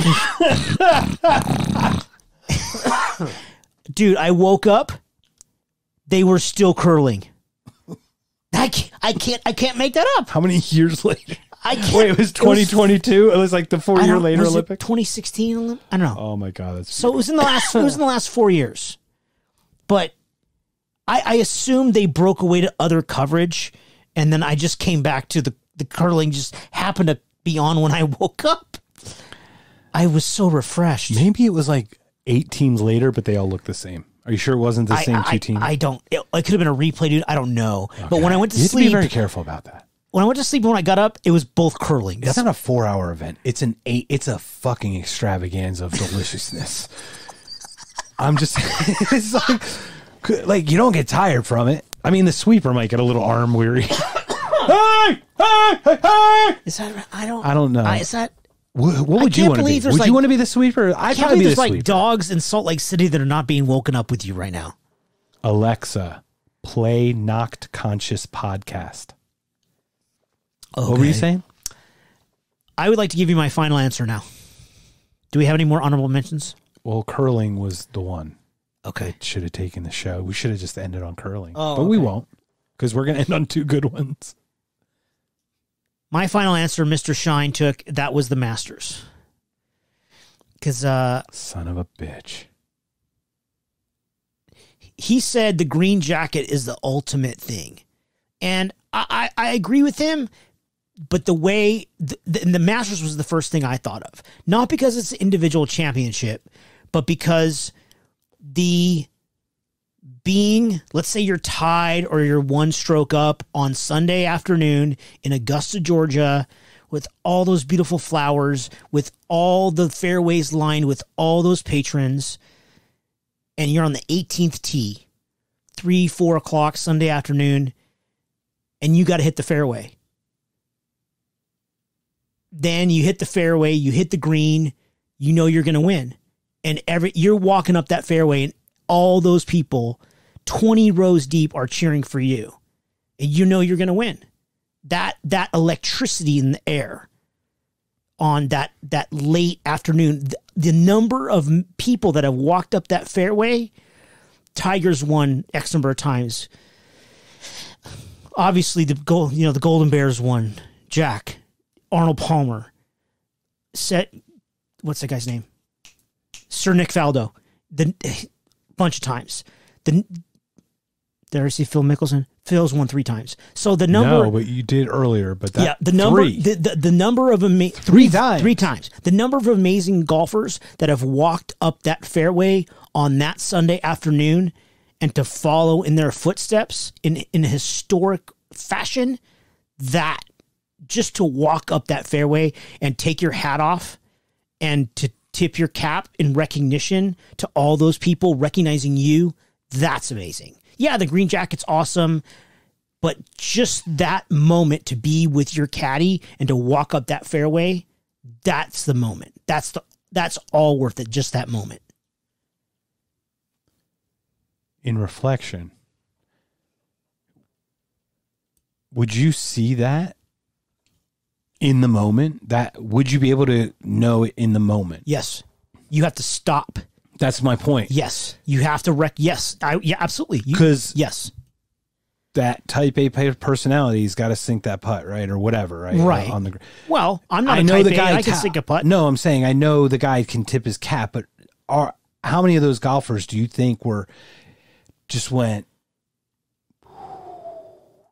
Dude, I woke up. They were still curling. I can't, I can't. I can't make that up. How many years later? I can't. Wait, it was 2022. It was like the four year later was it Olympic. 2016 Olymp- I don't know. Oh my god, that's So it was in the last. it was in the last four years, but I, I assumed they broke away to other coverage, and then I just came back to the the curling. Just happened to be on when I woke up. I was so refreshed. maybe it was like eight teams later, but they all look the same. Are you sure it wasn't the I, same I, two teams? I don't. It, it could have been a replay, dude. I don't know. But when I went to you have to sleep, be very careful about that. When I went to sleep, and when I got up, it was both curling. It's not a four hour event. It's an eight. It's a fucking extravaganza of deliciousness. I'm just. it's like, like you don't get tired from it. I mean, the sweeper might get a little arm weary. hey, hey, hey, hey! Is that? I don't. I don't know. I, is that? What, what would you want to be? Would like- you want to be the sweeper? I'd can't probably believe be there's the like sweeper. dogs in Salt Lake City that are not being woken up with you right now. Alexa, Play Knocked Conscious podcast. What were you saying? I would like to give you my final answer now. Do we have any more honorable mentions? Well, curling was the one Okay. that should have taken the show. We should have just ended on curling, Oh, but we won't because we're going to end on two good ones. My final answer, Mr. Shine took, that was the Masters. Because uh, Son of a bitch. he said the green jacket is the ultimate thing. And I, I, I agree with him, but the way the, the, the Masters was the first thing I thought of. Not because it's an individual championship, but because the being, let's say you're tied or you're one stroke up on Sunday afternoon in Augusta, Georgia, with all those beautiful flowers, with all the fairways lined with all those patrons, and you're on the 18th tee, three, four o'clock Sunday afternoon, and you got to hit the fairway. Then you hit the fairway, you hit the green, you know you're going to win. And every you're walking up that fairway and all those people 20 rows deep are cheering for you. And you know you're going to win. That that electricity in the air on that that late afternoon, the, the number of people that have walked up that fairway, Tigers won X number of times. Obviously, the gold, you know, the Golden Bears won. Jack, Arnold Palmer, set. What's that guy's name? Sir Nick Faldo. The bunch of times. The did I see Phil Mickelson? Phil's won three times. So the number, no, but you did earlier. But that yeah, the number, three. the, the the number of ama- Three times. three times. The number of amazing golfers that have walked up that fairway on that Sunday afternoon, and to follow in their footsteps in in a historic fashion, that just to walk up that fairway and take your hat off and to tip your cap in recognition to all those people recognizing you, that's amazing. Yeah, the green jacket's awesome, but just that moment to be with your caddy and to walk up that fairway, that's the moment. That's the that's all worth it, just that moment. in reflection, would you see that in the moment? That would you be able to know it in the moment? Yes. You have to stop. That's my point. Yes. You have to rec yes. I yeah, absolutely. 'Cause- yes. That type A personality's got to sink that putt, right, or whatever, right? Right. on the. Well, I'm not I a know the guy. and I can sink a putt. No, I'm saying I know the guy can tip his cap, but are how many of those golfers do you think were just went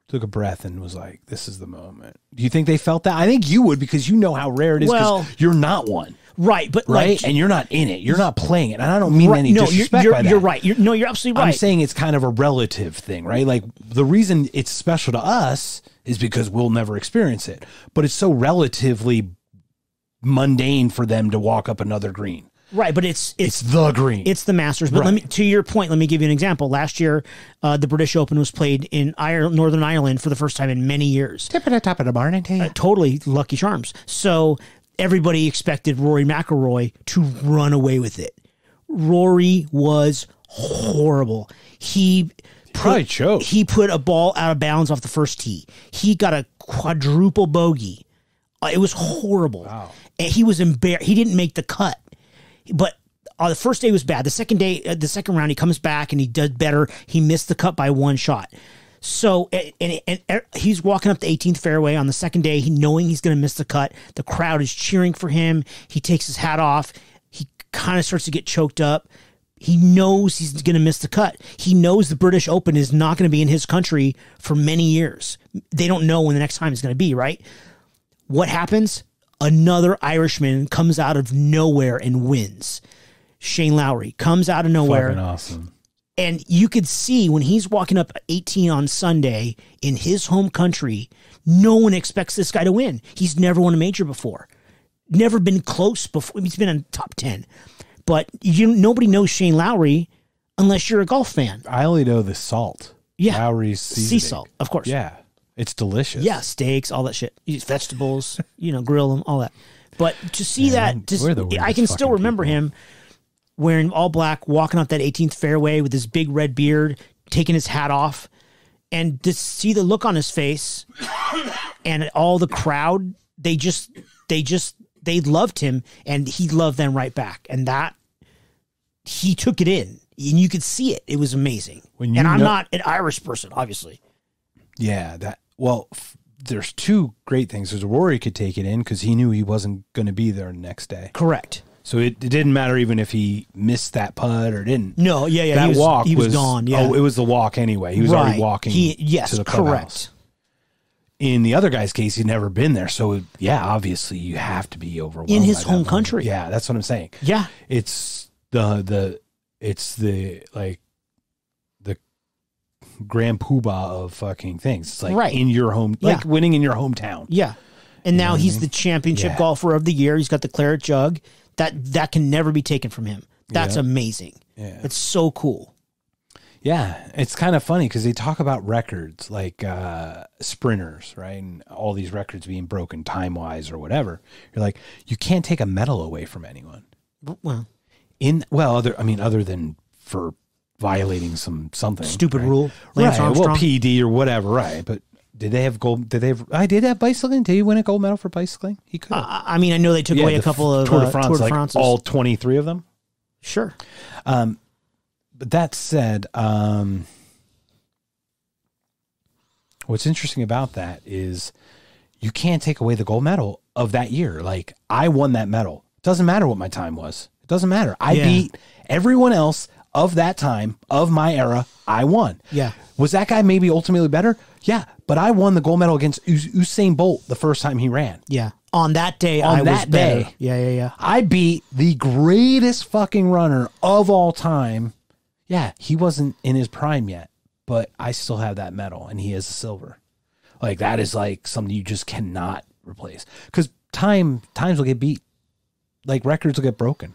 took a breath and was like, "This is the moment." Do you think they felt that? I think you would because you know how rare it is. Well, you're not one, Right, but right? like and you're not in it. You're not playing it. And I don't mean right, any no, you're, disrespect you're, by that. you're right. You're, no, you're absolutely right. I'm saying it's kind of a relative thing, right? Like the reason it's special to us is because we'll never experience it, but it's so relatively mundane for them to walk up another green. Right, but it's It's it's the green. it's the Masters. But let me to your point. Let me give you an example. Last year, uh, the British Open was played in Ireland, Northern Ireland for the first time in many years. tip at the top of the barn, ain't? Uh, totally lucky charms. So everybody expected Rory McIlroy to run away with it. Rory was horrible. He Probably put, choked. He put a ball out of bounds off the first tee. He got a quadruple bogey. Uh, it was horrible. Wow. And he was embarrassed. He didn't make the cut. But uh, the first day was bad. The second day, uh, the second round, he comes back and he does better. He missed the cut by one shot. So and, and, and er- he's walking up the 18th fairway on the second day, he knowing he's going to miss the cut. The crowd is cheering for him. He takes his hat off. He kind of starts to get choked up. He knows he's going to miss the cut. He knows the British Open is not going to be in his country for many years. They don't know when the next time is going to be, right? What happens? Another Irishman comes out of nowhere and wins. Shane Lowry comes out of nowhere Fucking awesome. and you could see when he's walking up 18 on Sunday in his home country, no one expects this guy to win. He's never won a major before, never been close before. He's been in top 10, but you nobody knows Shane Lowry unless you're a golf fan. I only know the salt. Yeah. Lowry's Sea salt, of course. Yeah, it's delicious. Yeah, steaks, all that shit. Eat vegetables, you know, grill them, all that. But to see Man, that, just, I can still remember people. him wearing all black, walking up that 18th fairway with his big red beard, taking his hat off. and to see the look on his face and all the crowd, they just they just they loved him and he loved them right back. And that he took it in. And you could see it. It was amazing. And I'm know- not an Irish person, obviously. Yeah, that well, f- there's two great things. There's Rory could take it in because he knew he wasn't going to be there next day, Correct. so it, it didn't matter even if he missed that putt or didn't. No, yeah, yeah. that he was, walk he was, gone. Yeah. Oh, it was the walk anyway. He was right. already walking. He, yes, to the correct. In the other guy's case, he'd never been there, so yeah, obviously you have to be overwhelmed In his home country. Yeah, that's what I'm saying. Yeah. It's the the it's the like grand poobah of fucking things. It's like Right. in your home, like Yeah. winning in your hometown. Yeah. And now know what I he's mean? the championship Yeah. golfer of the year. He's got the claret jug. That that can never be taken from him. That's Yeah. amazing. Yeah. It's so cool. Yeah, it's kind of funny because they talk about records like uh, sprinters, right? And all these records being broken time wise or whatever. You're like, you can't take a medal away from anyone. Well, In well, other I mean, other than for violating some something stupid right? rule. Lance right? Armstrong. Well, PD or whatever, right? But did they have gold? Did they have? I did have bicycling. Did he win a gold medal for bicycling? He could. have. I mean, I know they took away a couple of Tour de uh, France, Tour de like all twenty three of them. sure. But that said, um, what's interesting about that is you can't take away the gold medal of that year. Like I won that medal. It doesn't matter what my time was. It doesn't matter. I Yeah. beat everyone else of that time of my era. I won. Yeah. Was that guy maybe ultimately better? Yeah, but I won the gold medal against Us- Usain Bolt the first time he ran. Yeah. On that day, On I was that better. day. Yeah, yeah, yeah. I beat the greatest fucking runner of all time. Yeah, he wasn't in his prime yet, but I still have that medal and he has a silver. Like that is like something you just cannot replace. Cuz time times will get beat. Like records will get broken.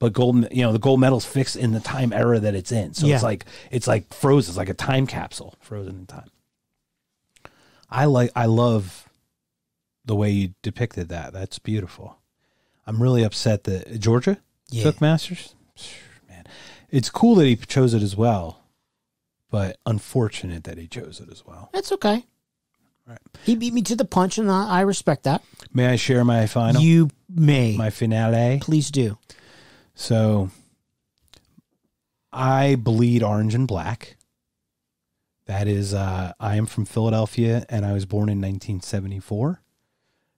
But gold you know, the gold medal's fixed in the time era that it's in. So Yeah. it's like it's like frozen, it's like a time capsule frozen in time. I like I love the way you depicted that. That's beautiful. I'm really upset that Georgia Yeah. took Masters. Man, it's cool that he chose it as well, but unfortunate that he chose it as well. That's okay. Right. He beat me to the punch, and I I respect that. May I share my final, You may. my finale? Please do. So, I bleed orange and black. That is, uh, I am from Philadelphia and I was born in 1974.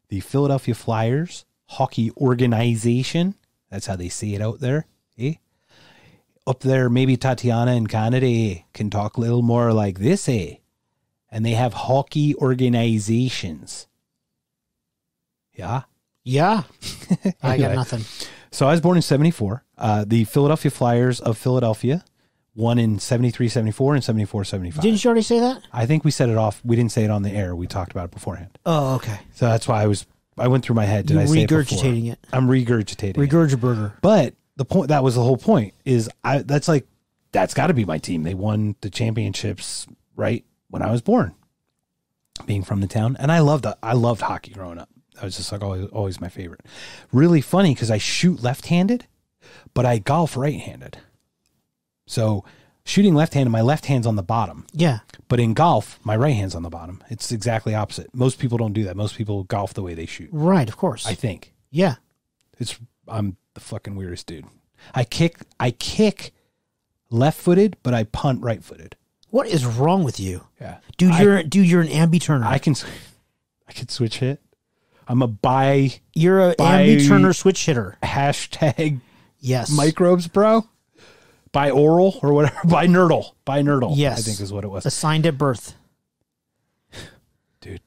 The Philadelphia Flyers hockey organization. That's how they see it out there. Eh? Up there, maybe Tatiana in Canada eh, can talk a little more like this, eh? And they have hockey organizations. Yeah. Yeah. I got nothing. So I was born in 74. Uh, the Philadelphia Flyers of Philadelphia won in 73, 74, and 74, 75. Didn't you already say that? I think we said it off. We didn't say it on the air. We talked about it beforehand. Oh, okay. So that's why I was, I went through my head. Did You're I say it before? regurgitating it. I'm regurgitating. it. Regurgiburger. But the point, that was the whole point is I, that's like, that's got to be my team. They won the championships right when I was born, being from the town. And I loved, I loved hockey growing up. That was just like always, always my favorite. Really funny because I shoot left handed, but I golf right handed. So shooting left handed, my left hand's on the bottom. Yeah. But in golf, my right hand's on the bottom. It's exactly opposite. Most people don't do that. Most people golf the way they shoot. Right. Of course. I think. yeah. It's I'm the fucking weirdest dude. I kick I kick left footed, but I punt right footed. What is wrong with you, Yeah, dude? You're dude. You're an ambi turner. I can I can switch hit. I'm a buy You're a by- ambi turner switch hitter. hashtag Yes. microbes, bro. By oral or whatever. By nerdle. By nerdle. Yes. I think is what it was. Assigned at birth. Dude,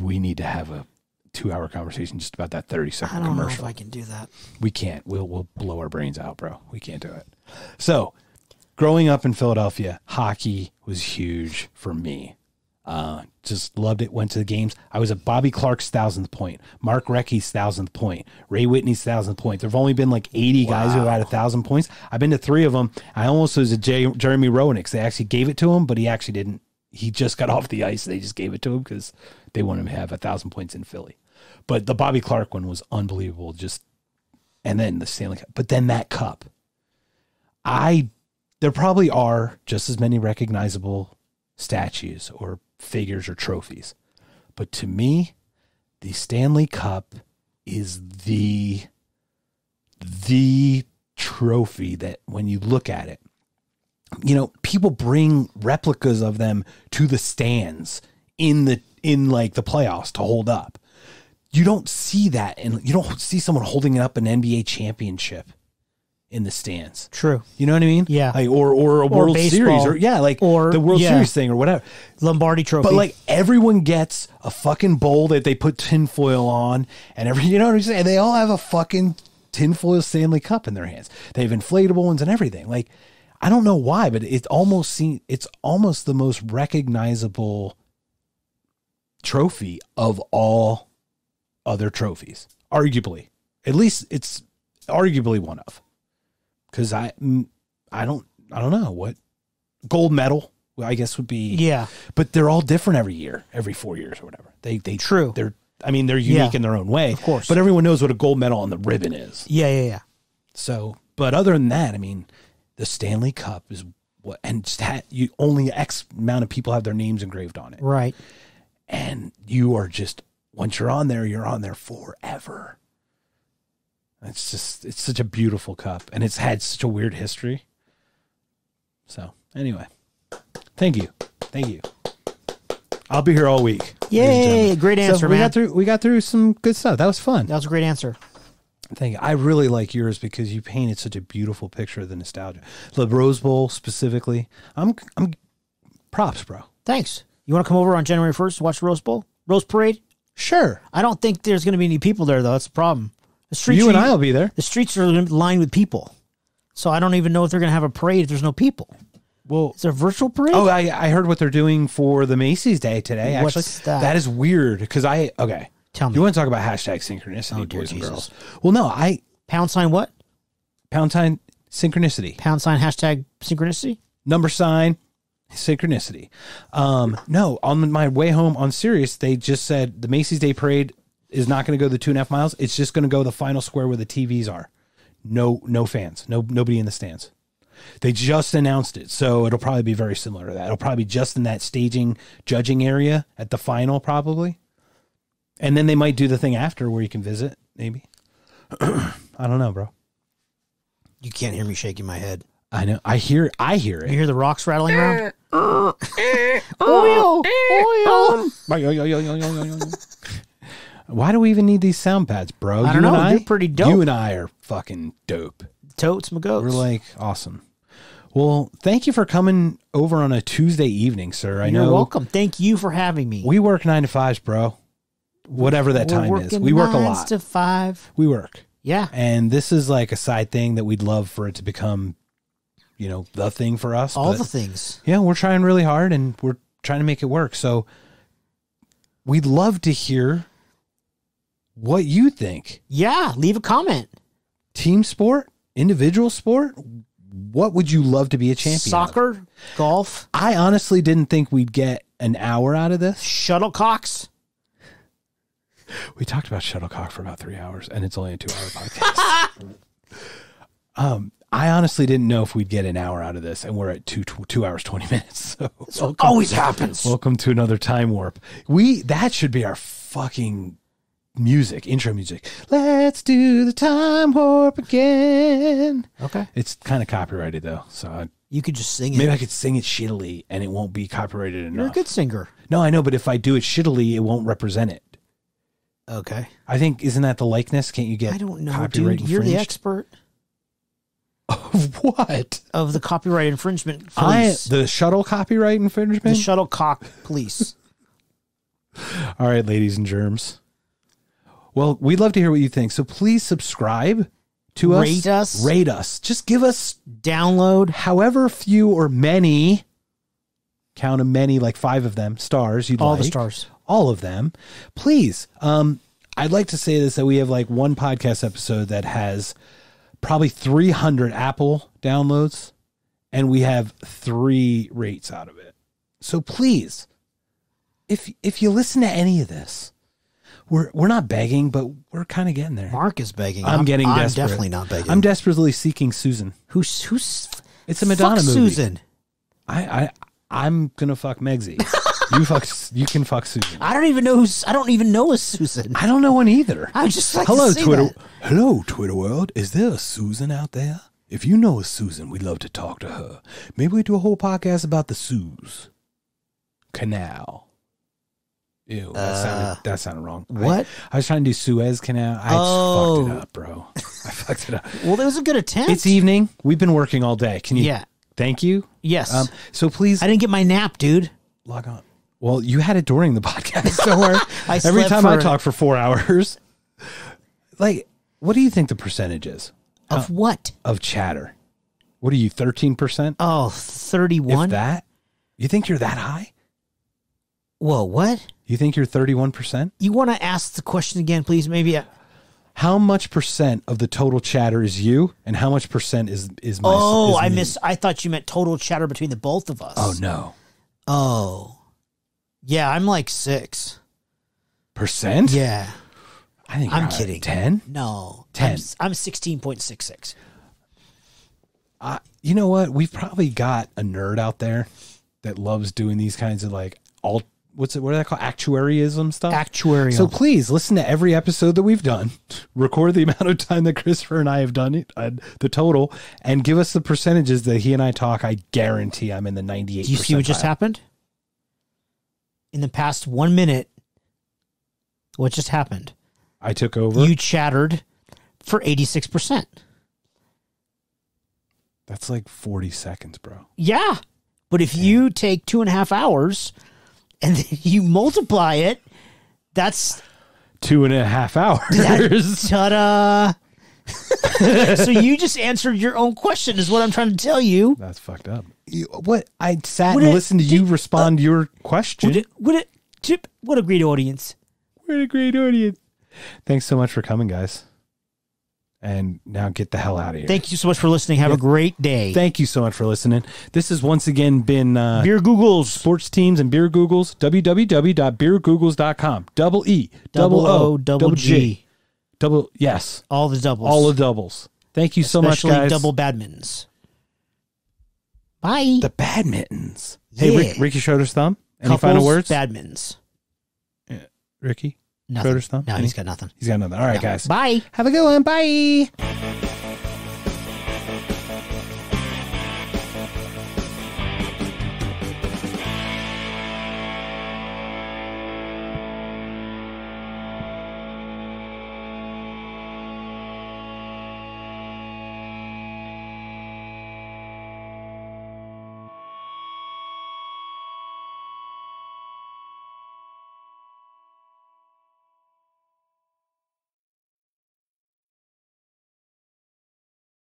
we need to have a two hour conversation just about that 30 I don't know commercial. if I can do that. We can't. We'll we'll blow our brains out, bro. We can't do it. So, growing up in Philadelphia, hockey was huge for me. Uh, just loved it. Went to the games. I was at Bobby Clarke's thousandth point, Mark Recchi's thousandth point, Ray Whitney's thousandth point. There've only been like eighty guys who had a thousand points. I've been to three of them. I almost was a J- Jeremy Roenick. They actually gave it to him, but he actually didn't. He just got off the ice. They just gave it to him because they wanted him to have a thousand points in Philly. But the Bobby Clarke one was unbelievable. Just and then the Stanley Cup. But then that cup, I there probably are just as many recognizable statues or figures or trophies. But to me, the Stanley Cup is the the trophy that when you look at it, you know, people bring replicas of them to the stands in the in like the playoffs to hold up. You don't see that and you don't see someone holding up an NBA championship in the stands. True. You know what I mean? Yeah. Like or or a World baseball. Series or yeah, like Or- the World yeah. Series thing or whatever. Lombardi Trophy. But like everyone gets a fucking bowl that they put tinfoil on, and every you know what I'm saying. They all have a fucking tinfoil Stanley Cup in their hands. They have inflatable ones and everything. Like I don't know why, but it almost seems it's almost the most recognizable trophy of all other trophies. Arguably, at least it's arguably one of. Because I mm, I don't I don't know what gold medal I guess would be yeah. but they're all different every year, every four years or whatever. They they True. They're I mean they're unique Yeah. in their own way, Of course. But everyone knows what a gold medal on the ribbon is. Yeah, yeah, yeah. So, but other than that, I mean, the Stanley Cup is what, and ha you only X amount of people have their names engraved on it, Right. and you are just once you're on there, you're on there forever. It's just it's such a beautiful cup, and it's had such a weird history. So anyway, thank you, thank you. I'll be here all week. Yay. Great answer, so we man. got through we got through some good stuff. That was fun. That was a great answer. Thank you. I really like yours because you painted such a beautiful picture of the nostalgia. The Rose Bowl specifically. I'm I'm props, bro. Thanks. You want to come over on January 1st to watch the Rose Bowl? Rose Parade? Sure. I don't think there's going to be any people there, though. That's the problem. The streets You and I will be there. The streets are lined with people. So I don't even know if they're going to have a parade if there's no people. Well, there a virtual parade? oh, I I heard what they're doing for the Macy's Day today. What's Actually, that? that is weird because I okay. Tell me. You want to talk about hashtag synchronicity, Oh, boys and Jesus. girls? Well, no, I Pound sign what? pound sign synchronicity. Pound sign hashtag synchronicity? number sign synchronicity um no on my way home on Sirius they just said the macy's day parade is not going to go the two and a half miles. It's just going to go the final square where the tvs are. No no fans. No nobody in the stands. They just announced it so it'll probably be very similar to that. It'll probably be just in that staging judging area at the final probably. And then they might do the thing after where you can visit maybe. I don't know bro. You can't hear me shaking my head. i know. I hear i hear it. You hear the rocks rattling around? oil, oil. Why do we even need these sound pads, bro? I don't you know. And You're pretty dope. You and I are fucking dope. Totes my goats. We're like awesome. Well, thank you for coming over on a Tuesday evening, sir. I know You're know welcome. Thank you for having me. we work nine to fives, bro. Whatever that We're time is, we work a lot. to five. we work, Yeah. and this is like a side thing that we'd love for it to become, you know, the thing for us. All but- the things. yeah, we're trying really hard and we're trying to make it work. So we'd love to hear what you think. Yeah. Leave a comment. Team sport, individual sport, what would you love to be a champion? of? Soccer, golf, I honestly didn't think we'd get an hour out of this. shuttlecocks. We talked about shuttlecock for about three hours, and it's only a two-hour podcast. um, I honestly didn't know if we'd get an hour out of this, and we're at two two hours twenty minutes. So So it always happens. Welcome to another time warp. We that should be our fucking music, intro music. Let's do the time warp again. Okay. It's kind of copyrighted though, so I, You could just sing it. maybe I could sing it shittily and it won't be copyrighted enough. You're a good singer. No, I know, but if I do it shittily, it won't represent it. Okay. I think isn't that the likeness? Can't you get? I don't know, dude. You're the expert Of what? of the copyright infringement I the shuttle copyright infringement. the shuttlecock police. All right, ladies and germs. Well, we'd love to hear what you think. So please subscribe to us. Rate us. Rate us. Just give us Download. however few or many, count them many, like five of them, stars you'd All like. the stars. All of them. Please. Um, I'd like to say this that we have like one podcast episode that has probably 300 Apple downloads and we have three rates out of it. So please, if if you listen to any of this, we're we're not begging, but we're kind of getting there. Mark is begging. I'm, getting I'm desperate. definitely not begging. I'm desperately seeking Susan. who's who's It's a Madonna fuck movie. Susan. I, I I'm gonna fuck Megsy. you fuck. You can fuck Susan. I don't even know who's. I don't even know a Susan. I don't know one either. I just like Hello, Twitter. that. Hello, Twitter world. Is there a Susan out there? If you know a Susan, we'd love to talk to her. Maybe we do a whole podcast about the Suze Canal. Ew, that sounded that sounded wrong. What? I, was trying to do Suez Canal. I Oh. just fucked it up, bro. I fucked it up. Well, that was a good attempt. It's evening. We've been working all day. Can you? Yeah. Thank you. Yes. Um, so please I didn't get my nap, dude. log on. Well, you had it during the podcast. Don't worry. I Every time I talk for four hours, like, what do you think the percentage is Of what? of chatter? What are you, thirteen percent? Oh, If 31? that, you think you're that high? Whoa, what? You think you're thirty-one percent? You want to ask the question again, please? Maybe. I, How much percent of the total chatter is you, and how much percent is is my? oh, is I miss. I thought you meant total chatter between the both of us. Oh no, Oh. Yeah, I'm like six. percent? Yeah. I think I'm kidding. Ten. No. 10. I'm, I'm 16.66. Uh, you know what? We've probably got a nerd out there that loves doing these kinds of like alt. What's it? What do they call actuaryism stuff? Actuarial. So please listen to every episode that we've done. Record the amount of time that Christopher and I have done it, uh, the total, and give us the percentages that he and I talk. I guarantee I'm in the 98. Do you see what just happened? In the past one minute, what just happened? I took over. You chattered for 86%. That's like 40 seconds, bro. Yeah. But if you take two and a half hours and then you multiply it, that's Two and a half hours. ta da. so you just answered your own question, is what I'm trying to tell you. That's fucked up. You, what? I sat Would and it- listened to you respond to your question. Would it, would it, Chip, what a great audience. What a great audience. Thanks so much for coming, guys. And now get the hell out of here. Thank you so much for listening. Have a great day. Thank you so much for listening. This has once again been uh, Beer Googgles. Sports Teams and Beer Googgles, www.beergooggles.com. Double E, double O, double G. Double, yes, All the doubles. all the doubles. Thank you so much, guys. double badmintons. Bye. the badmintons. Hey, Rick, Yeah. Ricky Schroder's thumb. Any Couples, final words? Badmintons. Ricky Nothing. Schroder's thumb. No, Any- he's got nothing. He's got nothing. All right, No. guys. Bye. Have a good one. Bye.